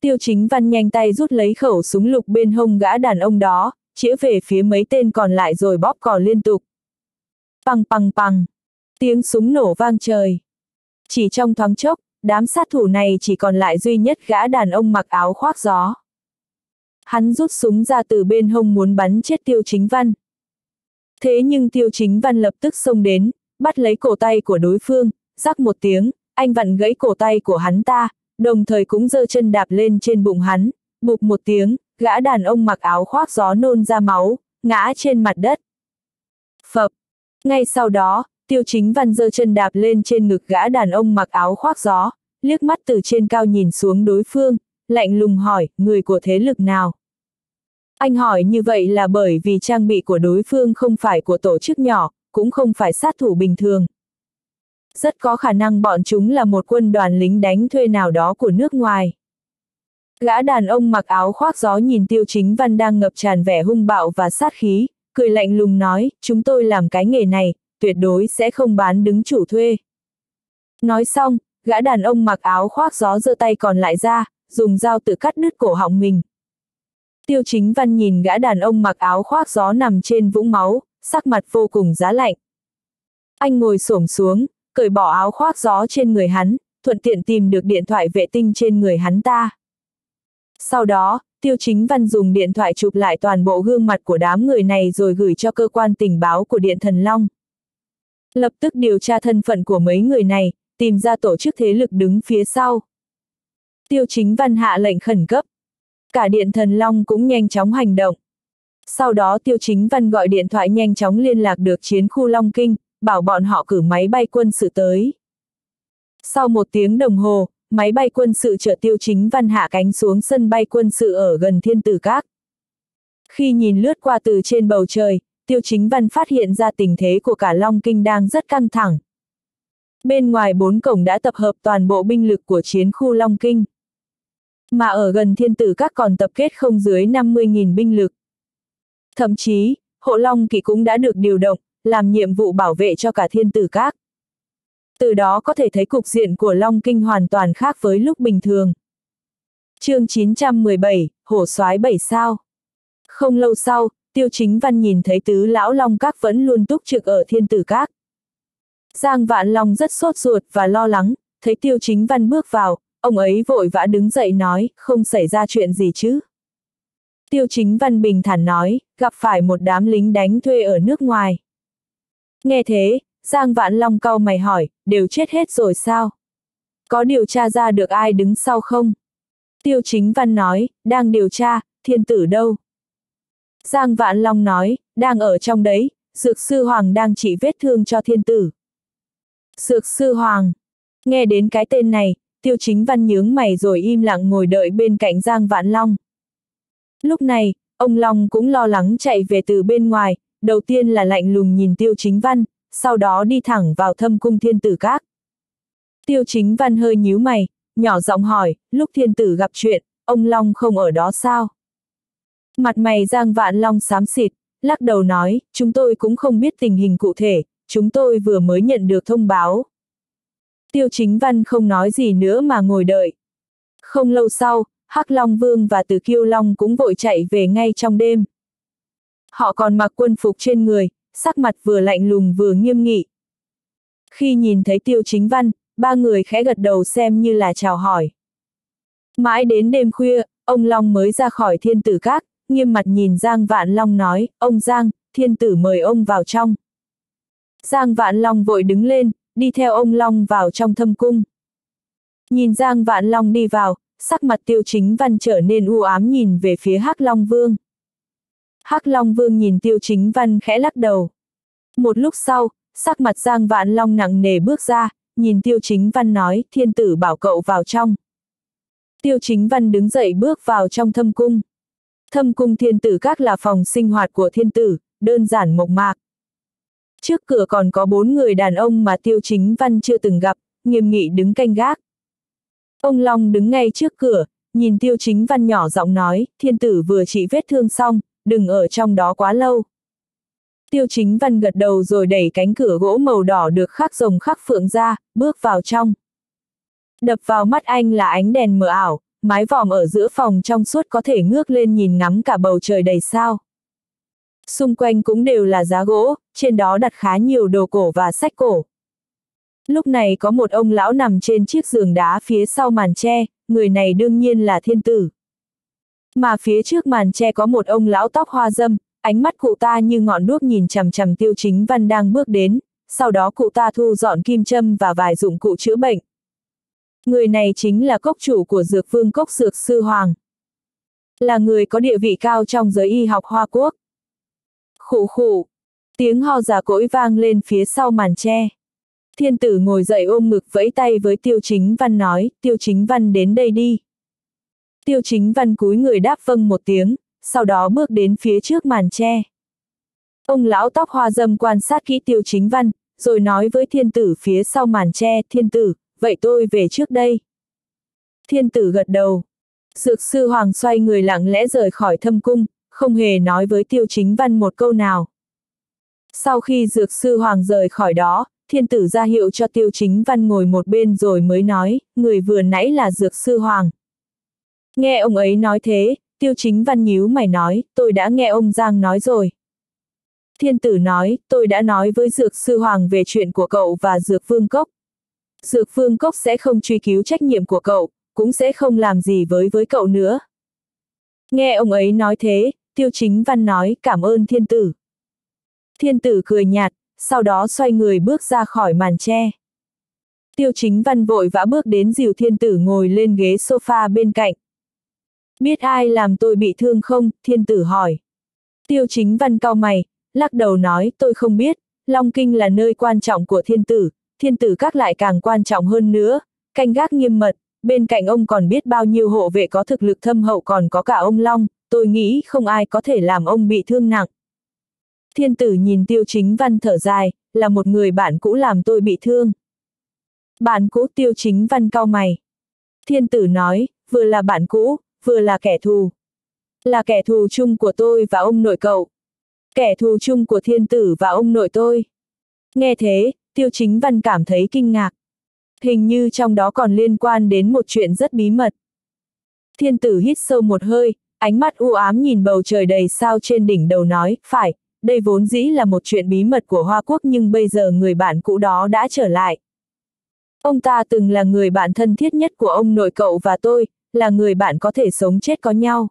Tiêu chính văn nhanh tay rút lấy khẩu súng lục bên hông gã đàn ông đó, chĩa về phía mấy tên còn lại rồi bóp cò liên tục. Păng păng păng, tiếng súng nổ vang trời. Chỉ trong thoáng chốc, đám sát thủ này chỉ còn lại duy nhất gã đàn ông mặc áo khoác gió. Hắn rút súng ra từ bên hông muốn bắn chết tiêu chính văn. Thế nhưng tiêu chính văn lập tức xông đến, bắt lấy cổ tay của đối phương, rắc một tiếng, anh vặn gãy cổ tay của hắn ta, đồng thời cũng giơ chân đạp lên trên bụng hắn, bụp một tiếng, gã đàn ông mặc áo khoác gió nôn ra máu, ngã trên mặt đất. Phập. Ngay sau đó, tiêu chính văn giơ chân đạp lên trên ngực gã đàn ông mặc áo khoác gió, liếc mắt từ trên cao nhìn xuống đối phương, lạnh lùng hỏi, người của thế lực nào? Anh hỏi như vậy là bởi vì trang bị của đối phương không phải của tổ chức nhỏ, cũng không phải sát thủ bình thường. Rất có khả năng bọn chúng là một quân đoàn lính đánh thuê nào đó của nước ngoài. Gã đàn ông mặc áo khoác gió nhìn tiêu chính văn đang ngập tràn vẻ hung bạo và sát khí, cười lạnh lùng nói, chúng tôi làm cái nghề này, tuyệt đối sẽ không bán đứng chủ thuê. Nói xong, gã đàn ông mặc áo khoác gió giơ tay còn lại ra, dùng dao tự cắt đứt cổ họng mình. Tiêu chính văn nhìn gã đàn ông mặc áo khoác gió nằm trên vũng máu, sắc mặt vô cùng giá lạnh. Anh ngồi xổm xuống, cởi bỏ áo khoác gió trên người hắn, thuận tiện tìm được điện thoại vệ tinh trên người hắn ta. Sau đó, Tiêu Chính Văn dùng điện thoại chụp lại toàn bộ gương mặt của đám người này rồi gửi cho cơ quan tình báo của Điện Thần Long. Lập tức điều tra thân phận của mấy người này, tìm ra tổ chức thế lực đứng phía sau. Tiêu Chính Văn hạ lệnh khẩn cấp. Cả Điện Thần Long cũng nhanh chóng hành động. Sau đó Tiêu Chính Văn gọi điện thoại nhanh chóng liên lạc được chiến khu Long Kinh, bảo bọn họ cử máy bay quân sự tới. Sau một tiếng đồng hồ, máy bay quân sự chở tiêu chính văn hạ cánh xuống sân bay quân sự ở gần thiên tử các. Khi nhìn lướt qua từ trên bầu trời, tiêu chính văn phát hiện ra tình thế của cả Long Kinh đang rất căng thẳng. Bên ngoài bốn cổng đã tập hợp toàn bộ binh lực của chiến khu Long Kinh. Mà ở gần thiên tử các còn tập kết không dưới 50.000 binh lực. Thậm chí, hộ Long Kỵ cũng đã được điều động, làm nhiệm vụ bảo vệ cho cả thiên tử các. Từ đó có thể thấy cục diện của Long Kinh hoàn toàn khác với lúc bình thường. chương 917, hổ soái bảy sao. Không lâu sau, tiêu chính văn nhìn thấy tứ lão Long Các vẫn luôn túc trực ở thiên tử các. Giang Vạn Long rất sốt ruột và lo lắng, thấy tiêu chính văn bước vào, ông ấy vội vã đứng dậy nói, không xảy ra chuyện gì chứ. Tiêu chính văn bình thản nói, gặp phải một đám lính đánh thuê ở nước ngoài. Nghe thế, Giang Vạn Long cau mày hỏi, đều chết hết rồi sao? Có điều tra ra được ai đứng sau không? Tiêu chính văn nói, đang điều tra, thiên tử đâu? Giang Vạn Long nói, đang ở trong đấy, Dược Sư Hoàng đang trị vết thương cho thiên tử. Dược Sư Hoàng. Nghe đến cái tên này, tiêu chính văn nhướng mày rồi im lặng ngồi đợi bên cạnh Giang Vạn Long. Lúc này, ông Long cũng lo lắng chạy về từ bên ngoài, đầu tiên là lạnh lùng nhìn tiêu chính văn, sau đó đi thẳng vào thâm cung thiên tử các. Tiêu chính văn hơi nhíu mày, nhỏ giọng hỏi, lúc thiên tử gặp chuyện, ông Long không ở đó sao? Mặt mày Giang Vạn Long xám xịt, lắc đầu nói, chúng tôi cũng không biết tình hình cụ thể, chúng tôi vừa mới nhận được thông báo. Tiêu chính văn không nói gì nữa mà ngồi đợi. Không lâu sau, Hắc Long Vương và Từ Kiêu Long cũng vội chạy về ngay trong đêm. Họ còn mặc quân phục trên người, sắc mặt vừa lạnh lùng vừa nghiêm nghị. Khi nhìn thấy tiêu chính văn, ba người khẽ gật đầu xem như là chào hỏi. Mãi đến đêm khuya, ông Long mới ra khỏi thiên tử các, nghiêm mặt nhìn Giang Vạn Long nói, ông Giang, thiên tử mời ông vào trong. Giang Vạn Long vội đứng lên, đi theo ông Long vào trong thâm cung. Nhìn Giang Vạn Long đi vào, sắc mặt tiêu chính văn trở nên u ám nhìn về phía Hắc Long Vương. Hắc Long Vương nhìn Tiêu Chính Văn khẽ lắc đầu. Một lúc sau, sắc mặt Giang Vạn Long nặng nề bước ra, nhìn Tiêu Chính Văn nói, thiên tử bảo cậu vào trong. Tiêu Chính Văn đứng dậy bước vào trong thâm cung. Thâm cung thiên tử các là phòng sinh hoạt của thiên tử, đơn giản mộc mạc. Trước cửa còn có bốn người đàn ông mà Tiêu Chính Văn chưa từng gặp, nghiêm nghị đứng canh gác. Ông Long đứng ngay trước cửa, nhìn Tiêu Chính Văn nhỏ giọng nói, thiên tử vừa trị vết thương xong, đừng ở trong đó quá lâu. Tiêu chính văn gật đầu rồi đẩy cánh cửa gỗ màu đỏ được khắc rồng khắc phượng ra, bước vào trong. Đập vào mắt anh là ánh đèn mờ ảo, mái vòm ở giữa phòng trong suốt có thể ngước lên nhìn ngắm cả bầu trời đầy sao. Xung quanh cũng đều là giá gỗ, trên đó đặt khá nhiều đồ cổ và sách cổ. Lúc này có một ông lão nằm trên chiếc giường đá phía sau màn tre, người này đương nhiên là thiên tử. Mà phía trước màn tre có một ông lão tóc hoa dâm, ánh mắt cụ ta như ngọn đuốc nhìn chằm chằm tiêu chính văn đang bước đến, sau đó cụ ta thu dọn kim châm và vài dụng cụ chữa bệnh. Người này chính là cốc chủ của dược vương cốc dược sư Hoàng. Là người có địa vị cao trong giới y học Hoa Quốc. Khủ khủ, tiếng ho giả cỗi vang lên phía sau màn tre. Thiên tử ngồi dậy ôm ngực vẫy tay với tiêu chính văn nói, tiêu chính văn đến đây đi. Tiêu chính văn cúi người đáp vâng một tiếng, sau đó bước đến phía trước màn tre. Ông lão tóc hoa dâm quan sát kỹ tiêu chính văn, rồi nói với thiên tử phía sau màn tre, thiên tử, vậy tôi về trước đây. Thiên tử gật đầu. Dược sư hoàng xoay người lặng lẽ rời khỏi thâm cung, không hề nói với tiêu chính văn một câu nào. Sau khi dược sư hoàng rời khỏi đó, thiên tử ra hiệu cho tiêu chính văn ngồi một bên rồi mới nói, người vừa nãy là dược sư hoàng. Nghe ông ấy nói thế, tiêu chính văn nhíu mày nói, tôi đã nghe ông Giang nói rồi. Thiên tử nói, tôi đã nói với dược sư hoàng về chuyện của cậu và dược vương cốc. Dược vương cốc sẽ không truy cứu trách nhiệm của cậu, cũng sẽ không làm gì với với cậu nữa. Nghe ông ấy nói thế, tiêu chính văn nói cảm ơn thiên tử. Thiên tử cười nhạt, sau đó xoay người bước ra khỏi màn tre. Tiêu chính văn vội vã bước đến dìu thiên tử ngồi lên ghế sofa bên cạnh. Biết ai làm tôi bị thương không? Thiên tử hỏi. Tiêu chính văn cao mày, lắc đầu nói tôi không biết, Long Kinh là nơi quan trọng của thiên tử, thiên tử các lại càng quan trọng hơn nữa, canh gác nghiêm mật, bên cạnh ông còn biết bao nhiêu hộ vệ có thực lực thâm hậu còn có cả ông Long, tôi nghĩ không ai có thể làm ông bị thương nặng. Thiên tử nhìn tiêu chính văn thở dài, là một người bạn cũ làm tôi bị thương. Bạn cũ tiêu chính văn cao mày. Thiên tử nói, vừa là bạn cũ, vừa là kẻ thù. Là kẻ thù chung của tôi và ông nội cậu. Kẻ thù chung của thiên tử và ông nội tôi. Nghe thế, tiêu chính văn cảm thấy kinh ngạc. Hình như trong đó còn liên quan đến một chuyện rất bí mật. Thiên tử hít sâu một hơi, ánh mắt u ám nhìn bầu trời đầy sao trên đỉnh đầu nói, phải, đây vốn dĩ là một chuyện bí mật của Hoa Quốc nhưng bây giờ người bạn cũ đó đã trở lại. Ông ta từng là người bạn thân thiết nhất của ông nội cậu và tôi, là người bạn có thể sống chết có nhau.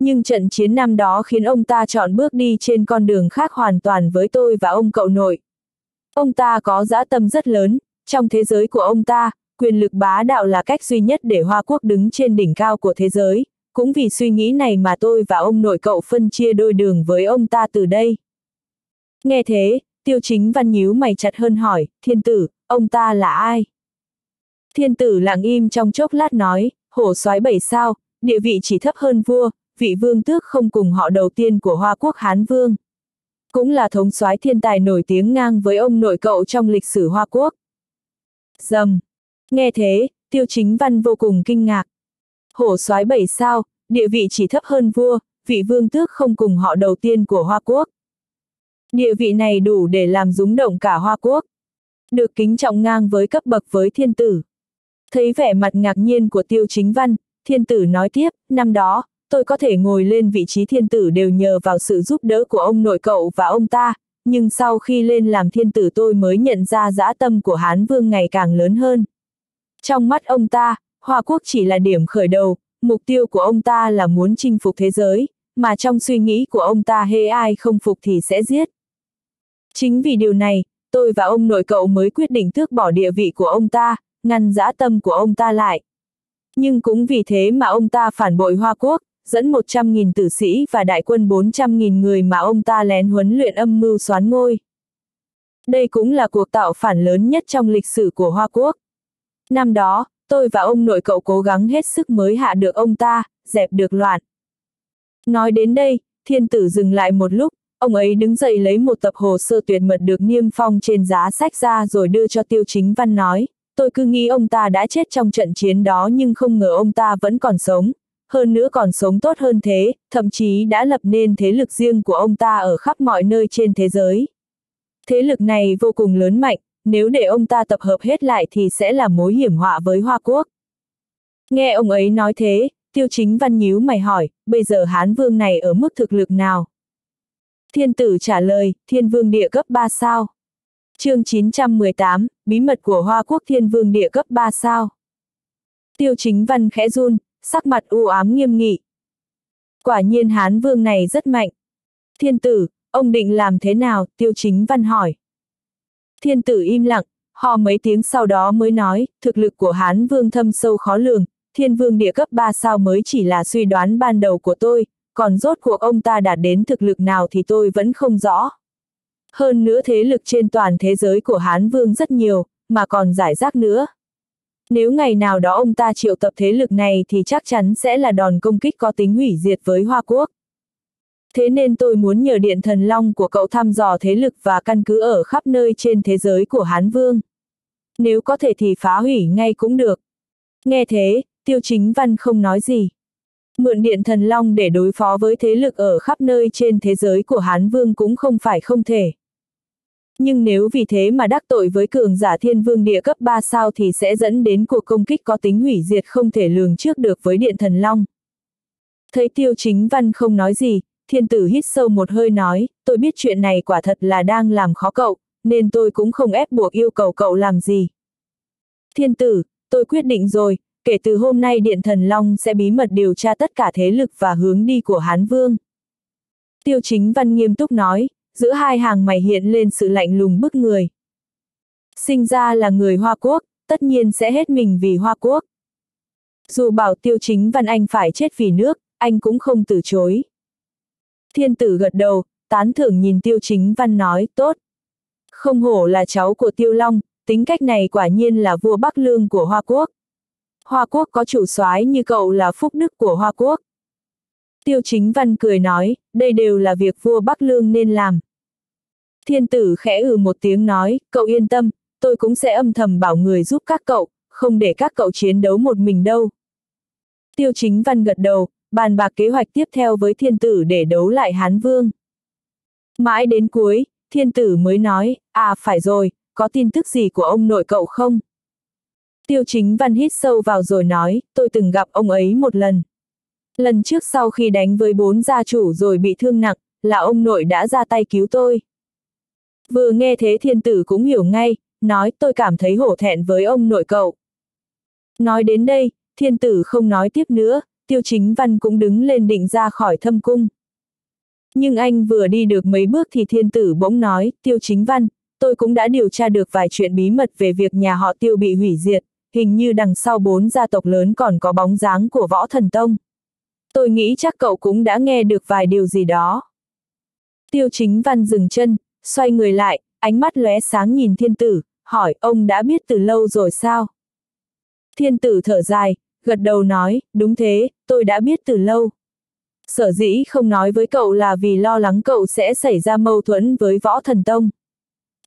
Nhưng trận chiến năm đó khiến ông ta chọn bước đi trên con đường khác hoàn toàn với tôi và ông cậu nội. Ông ta có dã tâm rất lớn, trong thế giới của ông ta, quyền lực bá đạo là cách duy nhất để Hoa Quốc đứng trên đỉnh cao của thế giới, cũng vì suy nghĩ này mà tôi và ông nội cậu phân chia đôi đường với ông ta từ đây. Nghe thế, tiêu chính văn nhíu mày chặt hơn hỏi, thiên tử, ông ta là ai? Thiên tử lặng im trong chốc lát nói, hổ soái bảy sao, địa vị chỉ thấp hơn vua, vị vương tước không cùng họ đầu tiên của Hoa Quốc Hán Vương. Cũng là thống soái thiên tài nổi tiếng ngang với ông nội cậu trong lịch sử Hoa Quốc. Dầm. Nghe thế, tiêu chính văn vô cùng kinh ngạc. Hổ soái bảy sao, địa vị chỉ thấp hơn vua, vị vương tước không cùng họ đầu tiên của Hoa Quốc. Địa vị này đủ để làm rúng động cả Hoa Quốc. Được kính trọng ngang với cấp bậc với thiên tử. Thấy vẻ mặt ngạc nhiên của tiêu chính văn, thiên tử nói tiếp, năm đó, tôi có thể ngồi lên vị trí thiên tử đều nhờ vào sự giúp đỡ của ông nội cậu và ông ta, nhưng sau khi lên làm thiên tử tôi mới nhận ra dã tâm của Hán Vương ngày càng lớn hơn. Trong mắt ông ta, Hoa Quốc chỉ là điểm khởi đầu, mục tiêu của ông ta là muốn chinh phục thế giới, mà trong suy nghĩ của ông ta hê ai không phục thì sẽ giết. Chính vì điều này, tôi và ông nội cậu mới quyết định tước bỏ địa vị của ông ta, ngăn dã tâm của ông ta lại. Nhưng cũng vì thế mà ông ta phản bội Hoa Quốc, dẫn 100.000 tử sĩ và đại quân 400.000 người mà ông ta lén huấn luyện âm mưu xoán ngôi. Đây cũng là cuộc tạo phản lớn nhất trong lịch sử của Hoa Quốc. Năm đó, tôi và ông nội cậu cố gắng hết sức mới hạ được ông ta, dẹp được loạn. Nói đến đây, thiên tử dừng lại một lúc, ông ấy đứng dậy lấy một tập hồ sơ tuyệt mật được niêm phong trên giá sách ra rồi đưa cho tiêu chính văn nói, tôi cứ nghĩ ông ta đã chết trong trận chiến đó nhưng không ngờ ông ta vẫn còn sống, hơn nữa còn sống tốt hơn thế, thậm chí đã lập nên thế lực riêng của ông ta ở khắp mọi nơi trên thế giới. Thế lực này vô cùng lớn mạnh, nếu để ông ta tập hợp hết lại thì sẽ là mối hiểm họa với Hoa Quốc. Nghe ông ấy nói thế, tiêu chính văn nhíu mày hỏi, bây giờ Hán Vương này ở mức thực lực nào? Thiên tử trả lời, thiên vương địa cấp 3 sao chương 918, bí mật của Hoa Quốc thiên vương địa cấp 3 sao. Tiêu chính văn khẽ run, sắc mặt u ám nghiêm nghị. Quả nhiên Hán Vương này rất mạnh. Thiên tử, ông định làm thế nào, tiêu chính văn hỏi. Thiên tử im lặng, họ mấy tiếng sau đó mới nói, thực lực của Hán Vương thâm sâu khó lường, thiên vương địa cấp 3 sao mới chỉ là suy đoán ban đầu của tôi, còn rốt cuộc ông ta đạt đến thực lực nào thì tôi vẫn không rõ. Hơn nữa thế lực trên toàn thế giới của Hán Vương rất nhiều, mà còn giải rác nữa. Nếu ngày nào đó ông ta triệu tập thế lực này thì chắc chắn sẽ là đòn công kích có tính hủy diệt với Hoa Quốc. Thế nên tôi muốn nhờ điện thần long của cậu thăm dò thế lực và căn cứ ở khắp nơi trên thế giới của Hán Vương. Nếu có thể thì phá hủy ngay cũng được. Nghe thế, tiêu chính văn không nói gì. Mượn điện thần long để đối phó với thế lực ở khắp nơi trên thế giới của Hán Vương cũng không phải không thể. Nhưng nếu vì thế mà đắc tội với cường giả thiên vương địa cấp 3 sao thì sẽ dẫn đến cuộc công kích có tính hủy diệt không thể lường trước được với điện thần long. Thấy tiêu chính văn không nói gì, thiên tử hít sâu một hơi nói, tôi biết chuyện này quả thật là đang làm khó cậu, nên tôi cũng không ép buộc yêu cầu cậu làm gì. Thiên tử, tôi quyết định rồi, kể từ hôm nay Điện Thần Long sẽ bí mật điều tra tất cả thế lực và hướng đi của Hán Vương. Tiêu chính văn nghiêm túc nói, giữa hai hàng mày hiện lên sự lạnh lùng bức người. Sinh ra là người Hoa Quốc, tất nhiên sẽ hết mình vì Hoa Quốc. Dù bảo tiêu chính văn anh phải chết vì nước, anh cũng không từ chối. Thiên tử gật đầu, tán thưởng nhìn tiêu chính văn nói, tốt. Không hổ là cháu của tiêu long, tính cách này quả nhiên là vua Bắc Lương của Hoa Quốc. Hoa Quốc có chủ soái như cậu là phúc đức của Hoa Quốc. Tiêu chính văn cười nói, đây đều là việc vua Bắc Lương nên làm. Thiên tử khẽ ừ một tiếng nói, cậu yên tâm, tôi cũng sẽ âm thầm bảo người giúp các cậu, không để các cậu chiến đấu một mình đâu. Tiêu chính văn gật đầu, bàn bạc kế hoạch tiếp theo với thiên tử để đấu lại Hán Vương. Mãi đến cuối, thiên tử mới nói, à phải rồi, có tin tức gì của ông nội cậu không? Tiêu chính văn hít sâu vào rồi nói, tôi từng gặp ông ấy một lần. Lần trước sau khi đánh với bốn gia chủ rồi bị thương nặng, là ông nội đã ra tay cứu tôi. Vừa nghe thế thiên tử cũng hiểu ngay, nói tôi cảm thấy hổ thẹn với ông nội cậu. Nói đến đây, thiên tử không nói tiếp nữa, tiêu chính văn cũng đứng lên định ra khỏi thâm cung. Nhưng anh vừa đi được mấy bước thì thiên tử bỗng nói, tiêu chính văn, tôi cũng đã điều tra được vài chuyện bí mật về việc nhà họ tiêu bị hủy diệt, hình như đằng sau bốn gia tộc lớn còn có bóng dáng của võ thần tông. Tôi nghĩ chắc cậu cũng đã nghe được vài điều gì đó. Tiêu chính văn dừng chân, xoay người lại, ánh mắt lóe sáng nhìn thiên tử, hỏi ông đã biết từ lâu rồi sao? Thiên tử thở dài, gật đầu nói, đúng thế, tôi đã biết từ lâu. Sở dĩ không nói với cậu là vì lo lắng cậu sẽ xảy ra mâu thuẫn với võ thần tông.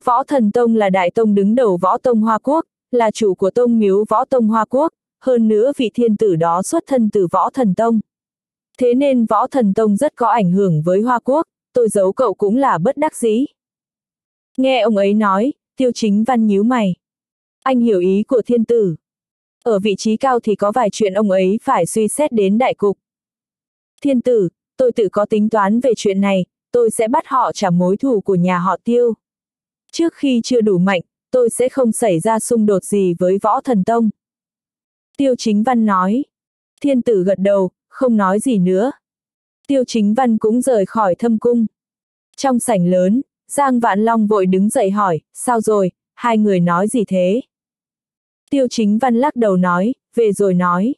Võ thần tông là đại tông đứng đầu võ tông Hoa Quốc, là chủ của tông miếu võ tông Hoa Quốc, hơn nữa vị thiên tử đó xuất thân từ võ thần tông. Thế nên võ thần tông rất có ảnh hưởng với Hoa Quốc, tôi giấu cậu cũng là bất đắc dĩ. Nghe ông ấy nói, tiêu chính văn nhíu mày. Anh hiểu ý của thiên tử. Ở vị trí cao thì có vài chuyện ông ấy phải suy xét đến đại cục. Thiên tử, tôi tự có tính toán về chuyện này, tôi sẽ bắt họ trả mối thù của nhà họ tiêu. Trước khi chưa đủ mạnh, tôi sẽ không xảy ra xung đột gì với võ thần tông. Tiêu chính văn nói. Thiên tử gật đầu, không nói gì nữa. Tiêu chính văn cũng rời khỏi thâm cung. Trong sảnh lớn, Giang Vạn Long vội đứng dậy hỏi, sao rồi, hai người nói gì thế? Tiêu chính văn lắc đầu nói, về rồi nói.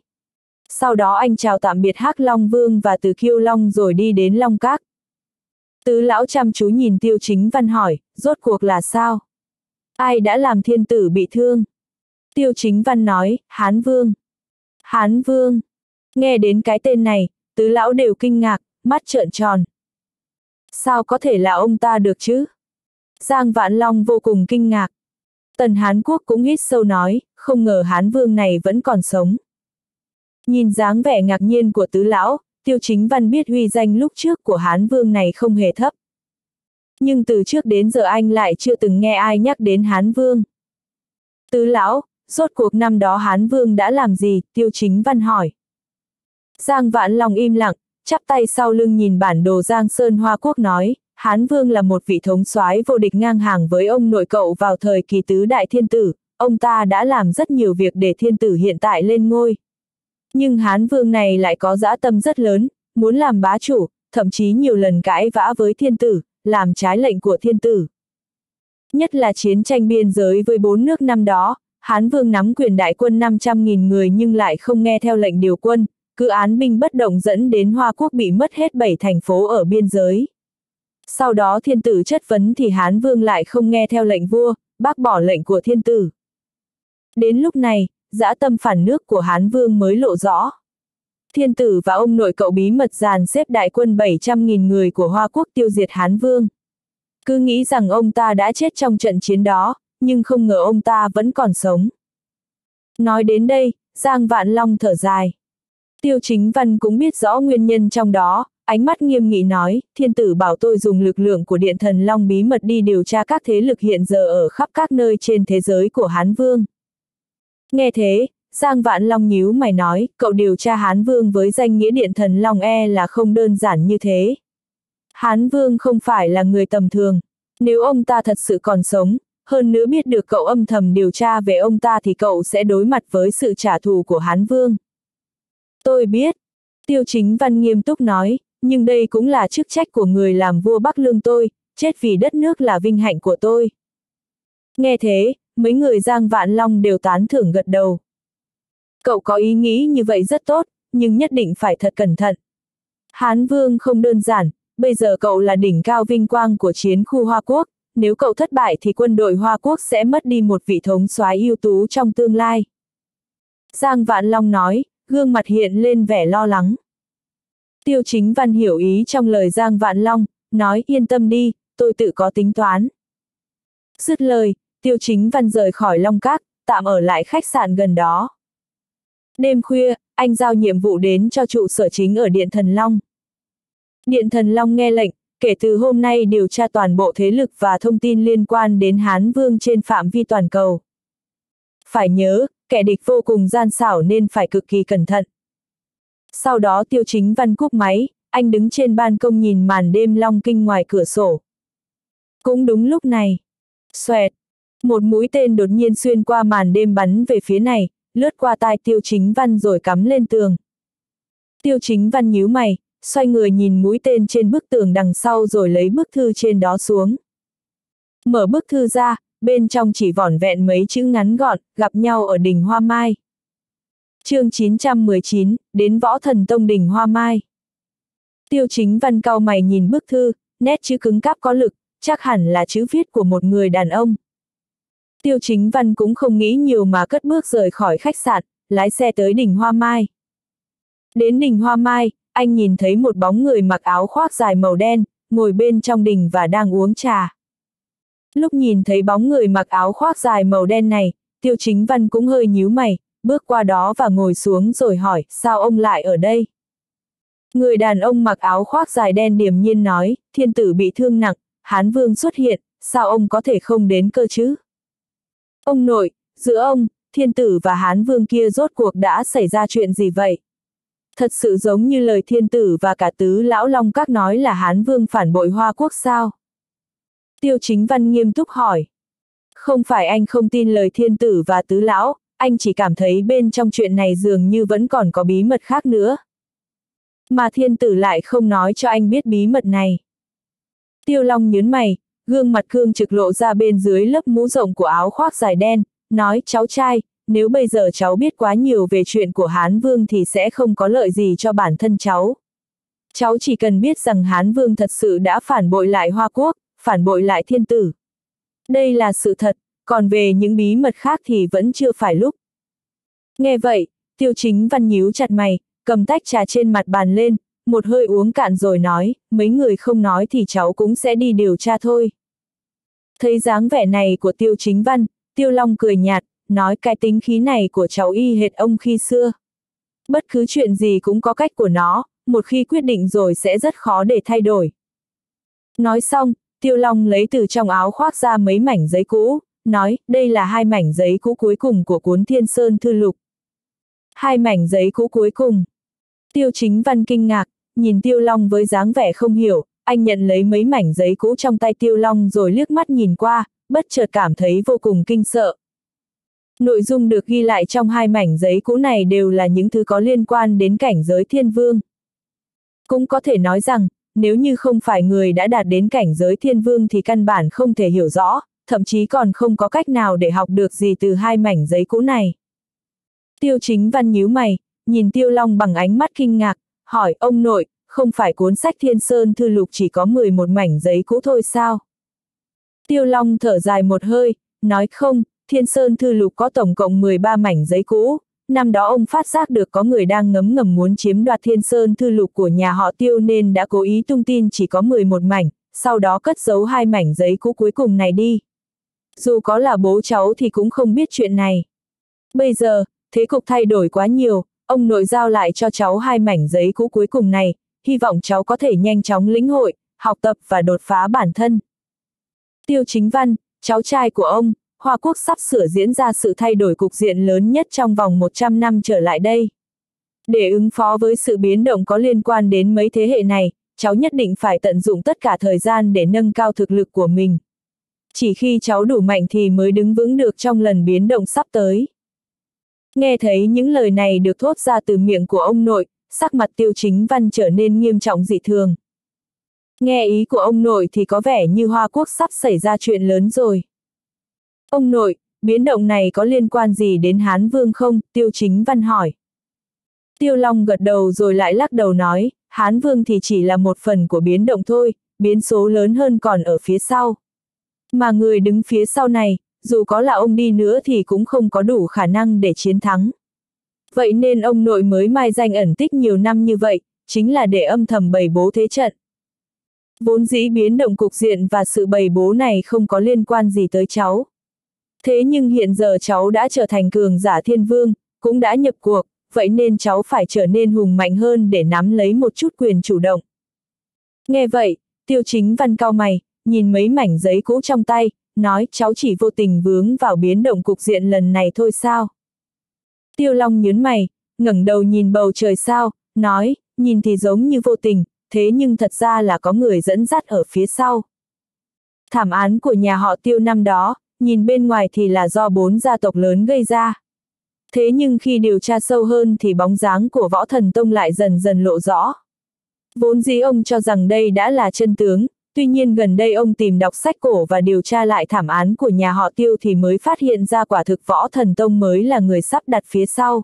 Sau đó anh chào tạm biệt Hắc Long Vương và từ Kiêu Long rồi đi đến Long Các. Tứ lão chăm chú nhìn tiêu chính văn hỏi, rốt cuộc là sao? Ai đã làm thiên tử bị thương? Tiêu chính văn nói, Hán Vương. Hán Vương. Nghe đến cái tên này, tứ lão đều kinh ngạc, mắt trợn tròn. Sao có thể là ông ta được chứ? Giang Vạn Long vô cùng kinh ngạc. Tần Hán Quốc cũng hít sâu nói, không ngờ Hán Vương này vẫn còn sống. Nhìn dáng vẻ ngạc nhiên của tứ lão, tiêu chính văn biết huy danh lúc trước của Hán Vương này không hề thấp. Nhưng từ trước đến giờ anh lại chưa từng nghe ai nhắc đến Hán Vương. Tứ lão, rốt cuộc năm đó Hán Vương đã làm gì, tiêu chính văn hỏi. Giang Vạn Long im lặng, chắp tay sau lưng nhìn bản đồ Giang Sơn Hoa Quốc nói, Hán Vương là một vị thống soái vô địch ngang hàng với ông nội cậu vào thời kỳ tứ đại thiên tử, ông ta đã làm rất nhiều việc để thiên tử hiện tại lên ngôi. Nhưng Hán Vương này lại có dã tâm rất lớn, muốn làm bá chủ, thậm chí nhiều lần cãi vã với thiên tử, làm trái lệnh của thiên tử. Nhất là chiến tranh biên giới với bốn nước năm đó, Hán Vương nắm quyền đại quân 500.000 người nhưng lại không nghe theo lệnh điều quân, cứ án binh bất động dẫn đến Hoa Quốc bị mất hết bảy thành phố ở biên giới. Sau đó thiên tử chất vấn thì Hán Vương lại không nghe theo lệnh vua, bác bỏ lệnh của thiên tử. Đến lúc này, dã tâm phản nước của Hán Vương mới lộ rõ. Thiên tử và ông nội cậu bí mật dàn xếp đại quân 700.000 người của Hoa Quốc tiêu diệt Hán Vương. Cứ nghĩ rằng ông ta đã chết trong trận chiến đó, nhưng không ngờ ông ta vẫn còn sống. Nói đến đây, Giang Vạn Long thở dài. Tiêu chính văn cũng biết rõ nguyên nhân trong đó, ánh mắt nghiêm nghị nói, thiên tử bảo tôi dùng lực lượng của điện thần Long bí mật đi điều tra các thế lực hiện giờ ở khắp các nơi trên thế giới của Hán Vương. Nghe thế, Giang Vạn Long nhíu mày nói, cậu điều tra Hán Vương với danh nghĩa điện thần Long e là không đơn giản như thế. Hán Vương không phải là người tầm thường. Nếu ông ta thật sự còn sống, hơn nữa biết được cậu âm thầm điều tra về ông ta thì cậu sẽ đối mặt với sự trả thù của Hán Vương. Tôi biết. Tiêu chính văn nghiêm túc nói, nhưng đây cũng là chức trách của người làm vua Bắc Lương tôi, chết vì đất nước là vinh hạnh của tôi. Nghe thế, mấy người Giang Vạn Long đều tán thưởng gật đầu. Cậu có ý nghĩ như vậy rất tốt, nhưng nhất định phải thật cẩn thận. Hán Vương không đơn giản, bây giờ cậu là đỉnh cao vinh quang của chiến khu Hoa Quốc, nếu cậu thất bại thì quân đội Hoa Quốc sẽ mất đi một vị thống soái ưu tú trong tương lai. Giang Vạn Long nói, gương mặt hiện lên vẻ lo lắng. Tiêu chính văn hiểu ý trong lời Giang Vạn Long, nói yên tâm đi, tôi tự có tính toán. Dứt lời, tiêu chính văn rời khỏi Long Các, tạm ở lại khách sạn gần đó. Đêm khuya, anh giao nhiệm vụ đến cho trụ sở chính ở Điện Thần Long. Điện Thần Long nghe lệnh, kể từ hôm nay điều tra toàn bộ thế lực và thông tin liên quan đến Hán Vương trên phạm vi toàn cầu. Phải nhớ, kẻ địch vô cùng gian xảo nên phải cực kỳ cẩn thận. Sau đó tiêu chính văn cúp máy, anh đứng trên ban công nhìn màn đêm long kinh ngoài cửa sổ. Cũng đúng lúc này. Xoẹt. Một mũi tên đột nhiên xuyên qua màn đêm bắn về phía này, lướt qua tai tiêu chính văn rồi cắm lên tường. Tiêu chính văn nhíu mày, xoay người nhìn mũi tên trên bức tường đằng sau rồi lấy bức thư trên đó xuống. Mở bức thư ra, bên trong chỉ vỏn vẹn mấy chữ ngắn gọn, gặp nhau ở đỉnh Hoa Mai. chương 919, đến Võ Thần Tông đỉnh Hoa Mai. Tiêu chính văn cao mày nhìn bức thư, nét chữ cứng cáp có lực, chắc hẳn là chữ viết của một người đàn ông. Tiêu chính văn cũng không nghĩ nhiều mà cất bước rời khỏi khách sạn, lái xe tới đỉnh Hoa Mai. Đến đỉnh Hoa Mai, anh nhìn thấy một bóng người mặc áo khoác dài màu đen, ngồi bên trong đỉnh và đang uống trà. Lúc nhìn thấy bóng người mặc áo khoác dài màu đen này, tiêu chính văn cũng hơi nhíu mày, bước qua đó và ngồi xuống rồi hỏi, sao ông lại ở đây? Người đàn ông mặc áo khoác dài đen điềm nhiên nói, thiên tử bị thương nặng, hán vương xuất hiện, sao ông có thể không đến cơ chứ? Ông nội, giữa ông, thiên tử và hán vương kia rốt cuộc đã xảy ra chuyện gì vậy? Thật sự giống như lời thiên tử và cả tứ lão long các nói là hán vương phản bội hoa quốc sao? Tiêu chính văn nghiêm túc hỏi. Không phải anh không tin lời thiên tử và tứ lão, anh chỉ cảm thấy bên trong chuyện này dường như vẫn còn có bí mật khác nữa. Mà thiên tử lại không nói cho anh biết bí mật này. Tiêu Long nhớn mày, gương mặt cương trực lộ ra bên dưới lớp mũ rộng của áo khoác dài đen, nói cháu trai, nếu bây giờ cháu biết quá nhiều về chuyện của Hán Vương thì sẽ không có lợi gì cho bản thân cháu. Cháu chỉ cần biết rằng Hán Vương thật sự đã phản bội lại Hoa Quốc, phản bội lại thiên tử. Đây là sự thật, còn về những bí mật khác thì vẫn chưa phải lúc. Nghe vậy, tiêu chính văn nhíu chặt mày, cầm tách trà trên mặt bàn lên, một hơi uống cạn rồi nói, mấy người không nói thì cháu cũng sẽ đi điều tra thôi. Thấy dáng vẻ này của tiêu chính văn, tiêu long cười nhạt, nói cái tính khí này của cháu y hệt ông khi xưa. Bất cứ chuyện gì cũng có cách của nó, một khi quyết định rồi sẽ rất khó để thay đổi. Nói xong, tiêu long lấy từ trong áo khoác ra mấy mảnh giấy cũ, nói, đây là hai mảnh giấy cũ cuối cùng của cuốn Thiên Sơn Thư Lục. Hai mảnh giấy cũ cuối cùng. Tiêu chính văn kinh ngạc, nhìn Tiêu Long với dáng vẻ không hiểu, anh nhận lấy mấy mảnh giấy cũ trong tay Tiêu Long rồi liếc mắt nhìn qua, bất chợt cảm thấy vô cùng kinh sợ. Nội dung được ghi lại trong hai mảnh giấy cũ này đều là những thứ có liên quan đến cảnh giới thiên vương. Cũng có thể nói rằng, nếu như không phải người đã đạt đến cảnh giới thiên vương thì căn bản không thể hiểu rõ, thậm chí còn không có cách nào để học được gì từ hai mảnh giấy cũ này. Tiêu chính văn nhíu mày, nhìn Tiêu Long bằng ánh mắt kinh ngạc, hỏi ông nội, không phải cuốn sách Thiên Sơn Thư Lục chỉ có 11 mảnh giấy cũ thôi sao? Tiêu Long thở dài một hơi, nói không, Thiên Sơn Thư Lục có tổng cộng 13 mảnh giấy cũ, năm đó ông phát giác được có người đang ngấm ngầm muốn chiếm đoạt Thiên Sơn Thư Lục của nhà họ Tiêu nên đã cố ý tung tin chỉ có 11 mảnh, sau đó cất giấu hai mảnh giấy cũ cuối cùng này đi. Dù có là bố cháu thì cũng không biết chuyện này. Bây giờ, thế cục thay đổi quá nhiều, ông nội giao lại cho cháu hai mảnh giấy cũ cuối cùng này, hy vọng cháu có thể nhanh chóng lĩnh hội, học tập và đột phá bản thân. Tiêu chính văn, cháu trai của ông, Hoa Quốc sắp sửa diễn ra sự thay đổi cục diện lớn nhất trong vòng 100 năm trở lại đây. Để ứng phó với sự biến động có liên quan đến mấy thế hệ này, cháu nhất định phải tận dụng tất cả thời gian để nâng cao thực lực của mình. Chỉ khi cháu đủ mạnh thì mới đứng vững được trong lần biến động sắp tới. Nghe thấy những lời này được thốt ra từ miệng của ông nội, sắc mặt tiêu chính văn trở nên nghiêm trọng dị thường. Nghe ý của ông nội thì có vẻ như Hoa Quốc sắp xảy ra chuyện lớn rồi. Ông nội, biến động này có liên quan gì đến Hán Vương không? Tiêu chính văn hỏi. Tiêu Long gật đầu rồi lại lắc đầu nói, Hán Vương thì chỉ là một phần của biến động thôi, biến số lớn hơn còn ở phía sau. Mà người đứng phía sau này, dù có là ông đi nữa thì cũng không có đủ khả năng để chiến thắng. Vậy nên ông nội mới mai danh ẩn tích nhiều năm như vậy, chính là để âm thầm bày bố thế trận. Vốn dĩ biến động cục diện và sự bày bố này không có liên quan gì tới cháu. Thế nhưng hiện giờ cháu đã trở thành cường giả thiên vương, cũng đã nhập cuộc, vậy nên cháu phải trở nên hùng mạnh hơn để nắm lấy một chút quyền chủ động. Nghe vậy, tiêu chính văn cao mày, nhìn mấy mảnh giấy cũ trong tay, nói cháu chỉ vô tình vướng vào biến động cục diện lần này thôi sao. Tiêu Long nhớn mày, ngẩng đầu nhìn bầu trời sao, nói, nhìn thì giống như vô tình, thế nhưng thật ra là có người dẫn dắt ở phía sau. Thảm án của nhà họ tiêu năm đó, nhìn bên ngoài thì là do bốn gia tộc lớn gây ra. Thế nhưng khi điều tra sâu hơn thì bóng dáng của võ thần tông lại dần dần lộ rõ. Vốn dĩ ông cho rằng đây đã là chân tướng, tuy nhiên gần đây ông tìm đọc sách cổ và điều tra lại thảm án của nhà họ tiêu thì mới phát hiện ra quả thực võ thần tông mới là người sắp đặt phía sau.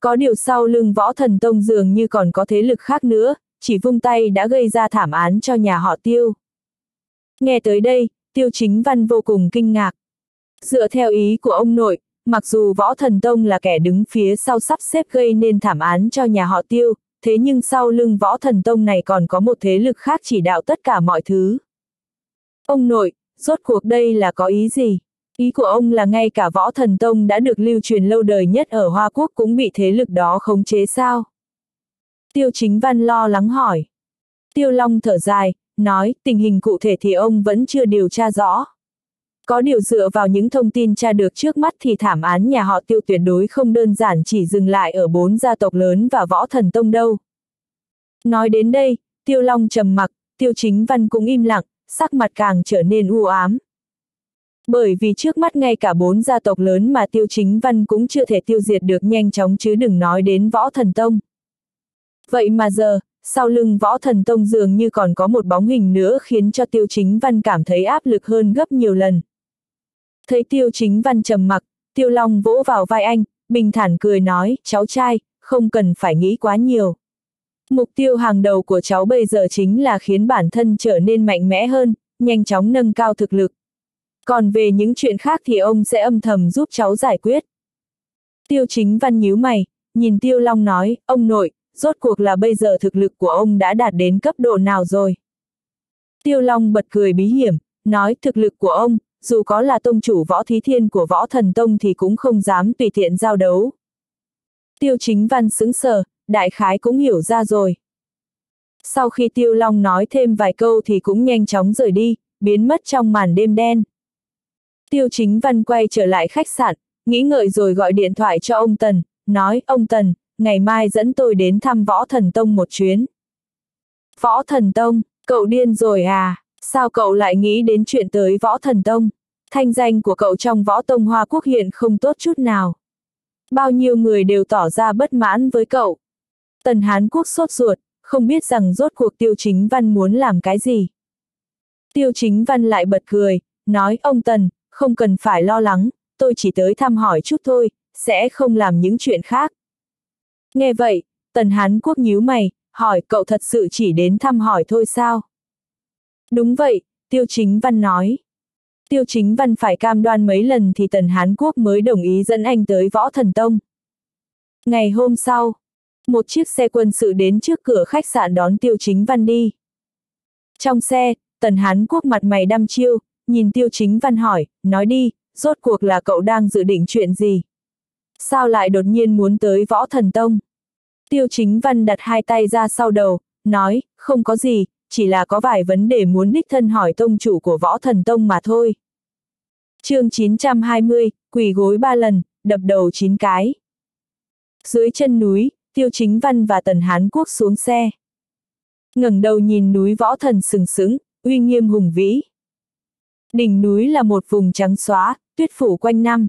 Có điều sau lưng võ thần tông dường như còn có thế lực khác nữa, chỉ vung tay đã gây ra thảm án cho nhà họ tiêu. Nghe tới đây, tiêu chính văn vô cùng kinh ngạc. Dựa theo ý của ông nội, mặc dù võ thần tông là kẻ đứng phía sau sắp xếp gây nên thảm án cho nhà họ tiêu, thế nhưng sau lưng võ thần tông này còn có một thế lực khác chỉ đạo tất cả mọi thứ. Ông nội, rốt cuộc đây là có ý gì? Ý của ông là ngay cả võ thần tông đã được lưu truyền lâu đời nhất ở Hoa Quốc cũng bị thế lực đó khống chế sao? Tiêu chính văn lo lắng hỏi. Tiêu Long thở dài, nói tình hình cụ thể thì ông vẫn chưa điều tra rõ. Có điều dựa vào những thông tin tra được trước mắt thì thảm án nhà họ tiêu tuyệt đối không đơn giản chỉ dừng lại ở bốn gia tộc lớn và võ thần tông đâu. Nói đến đây, tiêu long trầm mặc, tiêu chính văn cũng im lặng, sắc mặt càng trở nên u ám. Bởi vì trước mắt ngay cả bốn gia tộc lớn mà tiêu chính văn cũng chưa thể tiêu diệt được nhanh chóng chứ đừng nói đến võ thần tông. Vậy mà giờ, sau lưng võ thần tông dường như còn có một bóng hình nữa khiến cho tiêu chính văn cảm thấy áp lực hơn gấp nhiều lần. Thấy tiêu chính văn trầm mặc, tiêu long vỗ vào vai anh, bình thản cười nói, cháu trai, không cần phải nghĩ quá nhiều. Mục tiêu hàng đầu của cháu bây giờ chính là khiến bản thân trở nên mạnh mẽ hơn, nhanh chóng nâng cao thực lực. Còn về những chuyện khác thì ông sẽ âm thầm giúp cháu giải quyết. Tiêu chính văn nhíu mày, nhìn tiêu long nói, ông nội, rốt cuộc là bây giờ thực lực của ông đã đạt đến cấp độ nào rồi. Tiêu long bật cười bí hiểm, nói thực lực của ông, dù có là tông chủ võ thí thiên của võ thần tông thì cũng không dám tùy tiện giao đấu. Tiêu chính văn sững sờ, đại khái cũng hiểu ra rồi. Sau khi tiêu long nói thêm vài câu thì cũng nhanh chóng rời đi, biến mất trong màn đêm đen. Tiêu chính văn quay trở lại khách sạn, nghĩ ngợi rồi gọi điện thoại cho ông Tần, nói, ông Tần, ngày mai dẫn tôi đến thăm võ thần tông một chuyến. Võ thần tông, cậu điên rồi à, sao cậu lại nghĩ đến chuyện tới võ thần tông? Thanh danh của cậu trong võ tông Hoa Quốc hiện không tốt chút nào. Bao nhiêu người đều tỏ ra bất mãn với cậu. Tần Hán Quốc sốt ruột, không biết rằng rốt cuộc tiêu chính văn muốn làm cái gì. Tiêu chính văn lại bật cười, nói ông Tần, không cần phải lo lắng, tôi chỉ tới thăm hỏi chút thôi, sẽ không làm những chuyện khác. Nghe vậy, Tần Hán Quốc nhíu mày, hỏi cậu thật sự chỉ đến thăm hỏi thôi sao? Đúng vậy, Tiêu Chính Văn nói. Tiêu Chính Văn phải cam đoan mấy lần thì Tần Hán Quốc mới đồng ý dẫn anh tới Võ Thần Tông. Ngày hôm sau, một chiếc xe quân sự đến trước cửa khách sạn đón Tiêu Chính Văn đi. Trong xe, Tần Hán Quốc mặt mày đăm chiêu, nhìn Tiêu Chính Văn hỏi, nói đi, rốt cuộc là cậu đang dự định chuyện gì? Sao lại đột nhiên muốn tới Võ Thần Tông? Tiêu Chính Văn đặt hai tay ra sau đầu, nói, không có gì, chỉ là có vài vấn đề muốn đích thân hỏi tông chủ của Võ Thần Tông mà thôi. chương 920, quỳ gối ba lần, đập đầu chín cái. Dưới chân núi, Tiêu Chính Văn và Tần Hán Quốc xuống xe. ngẩng đầu nhìn núi Võ Thần sừng sững, uy nghiêm hùng vĩ. Đỉnh núi là một vùng trắng xóa, tuyết phủ quanh năm.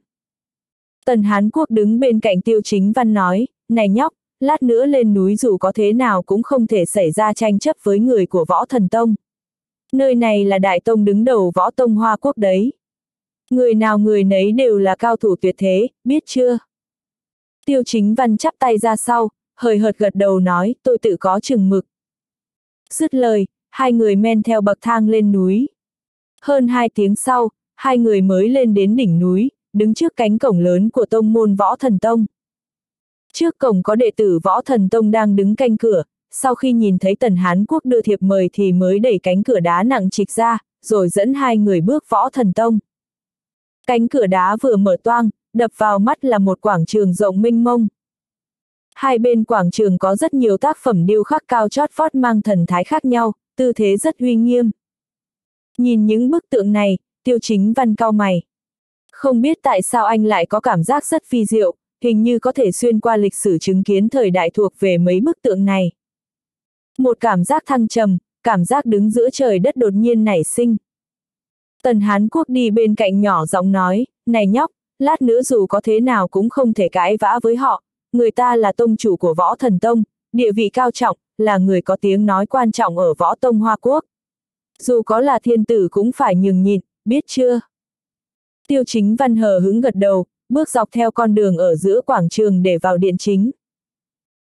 Tần Hán Quốc đứng bên cạnh Tiêu Chính Văn nói, này nhóc, lát nữa lên núi dù có thế nào cũng không thể xảy ra tranh chấp với người của Võ Thần Tông. Nơi này là Đại Tông đứng đầu Võ Tông Hoa Quốc đấy. Người nào người nấy đều là cao thủ tuyệt thế, biết chưa? Tiêu chính văn chắp tay ra sau, hời hợt gật đầu nói, tôi tự có chừng mực. Dứt lời, hai người men theo bậc thang lên núi. Hơn hai tiếng sau, hai người mới lên đến đỉnh núi, đứng trước cánh cổng lớn của tông môn võ thần tông. Trước cổng có đệ tử võ thần tông đang đứng canh cửa, sau khi nhìn thấy tần Hán Quốc đưa thiệp mời thì mới đẩy cánh cửa đá nặng trịch ra, rồi dẫn hai người bước võ thần tông. Cánh cửa đá vừa mở toang, đập vào mắt là một quảng trường rộng minh mông. Hai bên quảng trường có rất nhiều tác phẩm điêu khắc cao chót vót mang thần thái khác nhau, tư thế rất uy nghiêm. Nhìn những bức tượng này, tiêu chính văn cao mày. Không biết tại sao anh lại có cảm giác rất phi diệu, hình như có thể xuyên qua lịch sử chứng kiến thời đại thuộc về mấy bức tượng này. Một cảm giác thăng trầm, cảm giác đứng giữa trời đất đột nhiên nảy sinh. Tần Hán Quốc đi bên cạnh nhỏ giọng nói, này nhóc, lát nữa dù có thế nào cũng không thể cãi vã với họ, người ta là tông chủ của võ thần tông, địa vị cao trọng, là người có tiếng nói quan trọng ở võ tông Hoa Quốc. Dù có là thiên tử cũng phải nhường nhịn, biết chưa? Tiêu chính văn hờ hứng gật đầu, bước dọc theo con đường ở giữa quảng trường để vào điện chính.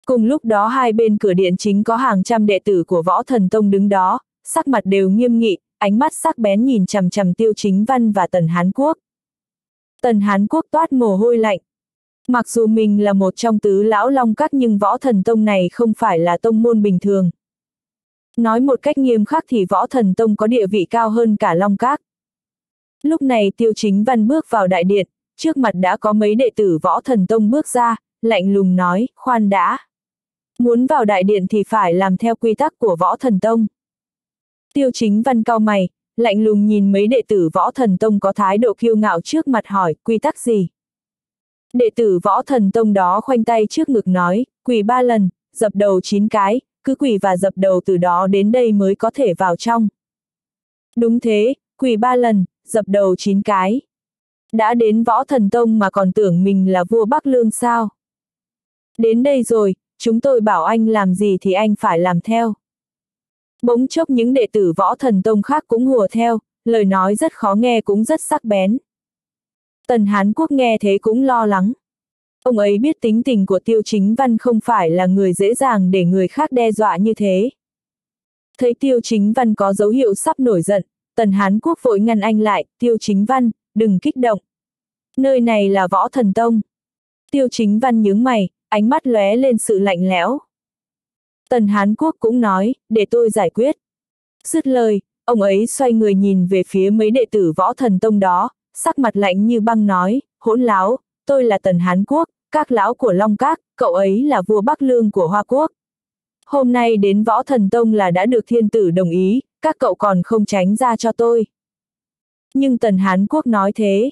Cùng lúc đó hai bên cửa điện chính có hàng trăm đệ tử của võ thần tông đứng đó, sắc mặt đều nghiêm nghị, ánh mắt sắc bén nhìn chằm chằm tiêu chính văn và tần Hán Quốc. Tần Hán Quốc toát mồ hôi lạnh. Mặc dù mình là một trong tứ lão long các nhưng võ thần tông này không phải là tông môn bình thường. Nói một cách nghiêm khắc thì võ thần tông có địa vị cao hơn cả long các. Lúc này tiêu chính văn bước vào đại điện, trước mặt đã có mấy đệ tử võ thần tông bước ra, lạnh lùng nói, khoan đã. Muốn vào đại điện thì phải làm theo quy tắc của võ thần tông. Tiêu chính văn cao mày, lạnh lùng nhìn mấy đệ tử võ thần tông có thái độ kiêu ngạo trước mặt hỏi, quy tắc gì? Đệ tử võ thần tông đó khoanh tay trước ngực nói, quỳ ba lần, dập đầu chín cái, cứ quỳ và dập đầu từ đó đến đây mới có thể vào trong. Đúng thế, quỳ ba lần, dập đầu chín cái. Đã đến võ thần tông mà còn tưởng mình là vua Bắc Lương sao? Đến đây rồi, chúng tôi bảo anh làm gì thì anh phải làm theo. Bỗng chốc những đệ tử võ thần tông khác cũng hùa theo, lời nói rất khó nghe cũng rất sắc bén. Tần Hán Quốc nghe thế cũng lo lắng. Ông ấy biết tính tình của tiêu chính văn không phải là người dễ dàng để người khác đe dọa như thế. Thấy tiêu chính văn có dấu hiệu sắp nổi giận, tần Hán Quốc vội ngăn anh lại, tiêu chính văn, đừng kích động. Nơi này là võ thần tông. Tiêu chính văn nhướng mày, ánh mắt lóe lên sự lạnh lẽo. Tần Hán Quốc cũng nói, để tôi giải quyết. Dứt lời, ông ấy xoay người nhìn về phía mấy đệ tử võ thần tông đó, sắc mặt lạnh như băng nói, hỗn láo, tôi là Tần Hán Quốc, các lão của Long Các, cậu ấy là vua Bắc Lương của Hoa Quốc. Hôm nay đến võ thần tông là đã được thiên tử đồng ý, các cậu còn không tránh ra cho tôi. Nhưng Tần Hán Quốc nói thế.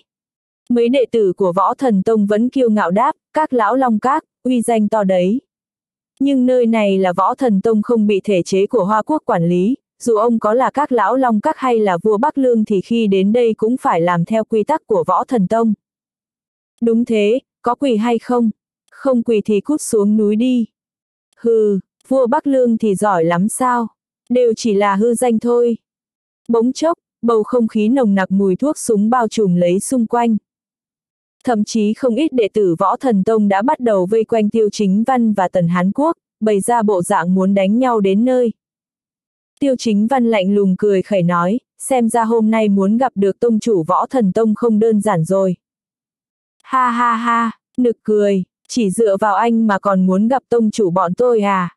Mấy đệ tử của võ thần tông vẫn kiêu ngạo đáp, các lão long các, uy danh to đấy. Nhưng nơi này là võ thần tông không bị thể chế của Hoa Quốc quản lý, dù ông có là các lão long các hay là vua Bắc Lương thì khi đến đây cũng phải làm theo quy tắc của võ thần tông. Đúng thế, có quỳ hay không? Không quỳ thì cút xuống núi đi. Hừ, vua Bắc Lương thì giỏi lắm sao? Đều chỉ là hư danh thôi. Bỗng chốc, bầu không khí nồng nặc mùi thuốc súng bao trùm lấy xung quanh. Thậm chí không ít đệ tử võ thần tông đã bắt đầu vây quanh tiêu chính văn và tần Hán Quốc, bày ra bộ dạng muốn đánh nhau đến nơi. Tiêu chính văn lạnh lùng cười khẩy nói, xem ra hôm nay muốn gặp được tông chủ võ thần tông không đơn giản rồi. Ha ha ha, nực cười, chỉ dựa vào anh mà còn muốn gặp tông chủ bọn tôi à?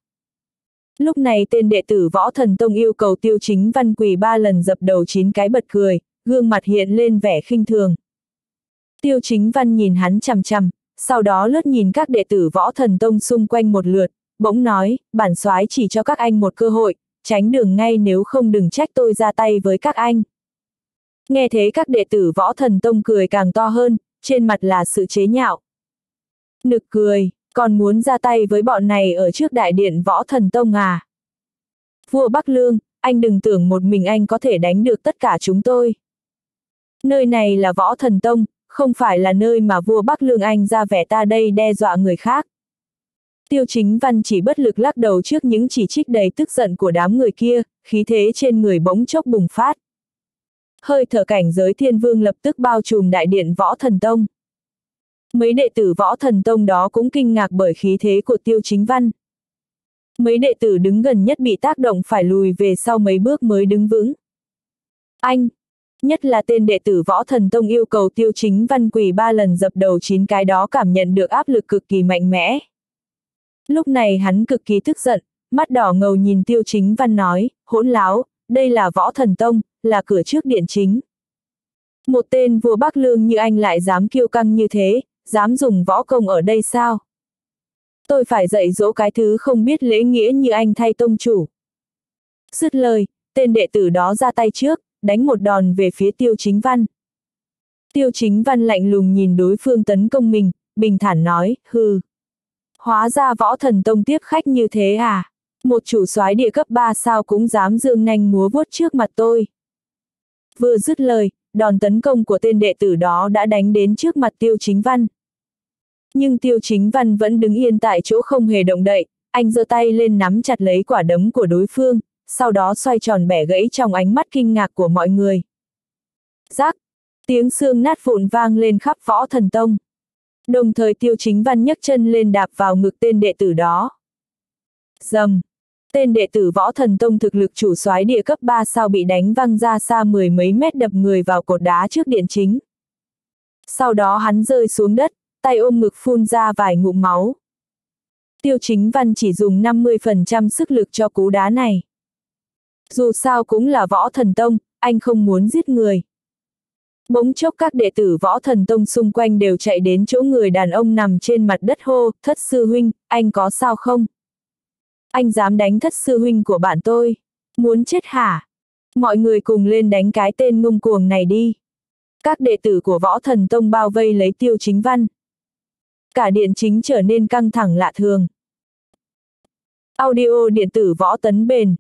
Lúc này tên đệ tử võ thần tông yêu cầu tiêu chính văn quỳ ba lần dập đầu chín cái bật cười, gương mặt hiện lên vẻ khinh thường. Tiêu chính văn nhìn hắn chằm chằm, sau đó lướt nhìn các đệ tử võ thần tông xung quanh một lượt, bỗng nói, bản soái chỉ cho các anh một cơ hội, tránh đường ngay nếu không đừng trách tôi ra tay với các anh. Nghe thế các đệ tử võ thần tông cười càng to hơn, trên mặt là sự chế nhạo. Nực cười, còn muốn ra tay với bọn này ở trước đại điện võ thần tông à? Vua Bắc Lương, anh đừng tưởng một mình anh có thể đánh được tất cả chúng tôi. Nơi này là võ thần tông, không phải là nơi mà vua Bắc Lương Anh ra vẻ ta đây đe dọa người khác. Tiêu chính văn chỉ bất lực lắc đầu trước những chỉ trích đầy tức giận của đám người kia, khí thế trên người bỗng chốc bùng phát. Hơi thở cảnh giới thiên vương lập tức bao trùm đại điện võ thần tông. Mấy đệ tử võ thần tông đó cũng kinh ngạc bởi khí thế của tiêu chính văn. Mấy đệ tử đứng gần nhất bị tác động phải lùi về sau mấy bước mới đứng vững. Anh, nhất là tên đệ tử võ thần tông yêu cầu tiêu chính văn quỳ ba lần dập đầu chín cái đó cảm nhận được áp lực cực kỳ mạnh mẽ. Lúc này hắn cực kỳ tức giận, mắt đỏ ngầu nhìn tiêu chính văn nói, hỗn láo, đây là võ thần tông, là cửa trước điện chính. Một tên vua Bắc Lương như anh lại dám kiêu căng như thế, dám dùng võ công ở đây sao? Tôi phải dạy dỗ cái thứ không biết lễ nghĩa như anh thay tông chủ. Dứt lời, tên đệ tử đó ra tay trước, đánh một đòn về phía tiêu chính văn. Tiêu chính văn lạnh lùng nhìn đối phương tấn công mình, bình thản nói, hừ. Hóa ra võ thần tông tiếp khách như thế à? Một chủ soái địa cấp 3 sao cũng dám dương nanh múa vuốt trước mặt tôi. Vừa dứt lời, đòn tấn công của tên đệ tử đó đã đánh đến trước mặt tiêu chính văn. Nhưng tiêu chính văn vẫn đứng yên tại chỗ không hề động đậy, anh giơ tay lên nắm chặt lấy quả đấm của đối phương, sau đó xoay tròn bẻ gãy trong ánh mắt kinh ngạc của mọi người. Rác! Tiếng xương nát vụn vang lên khắp võ thần tông. Đồng thời tiêu chính văn nhấc chân lên đạp vào ngực tên đệ tử đó. Dầm! Tên đệ tử võ thần tông thực lực chủ soái địa cấp 3 sao bị đánh văng ra xa mười mấy mét đập người vào cột đá trước điện chính. Sau đó hắn rơi xuống đất, tay ôm ngực phun ra vài ngụm máu. Tiêu chính văn chỉ dùng 50% sức lực cho cú đá này. Dù sao cũng là võ thần tông, anh không muốn giết người. Bỗng chốc các đệ tử võ thần tông xung quanh đều chạy đến chỗ người đàn ông nằm trên mặt đất hô, thất sư huynh, anh có sao không? Anh dám đánh thất sư huynh của bạn tôi. Muốn chết hả? Mọi người cùng lên đánh cái tên ngông cuồng này đi. Các đệ tử của võ thần tông bao vây lấy tiêu chính văn. Cả điện chính trở nên căng thẳng lạ thường. Audio điện tử võ tấn bền.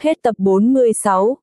Hết tập 46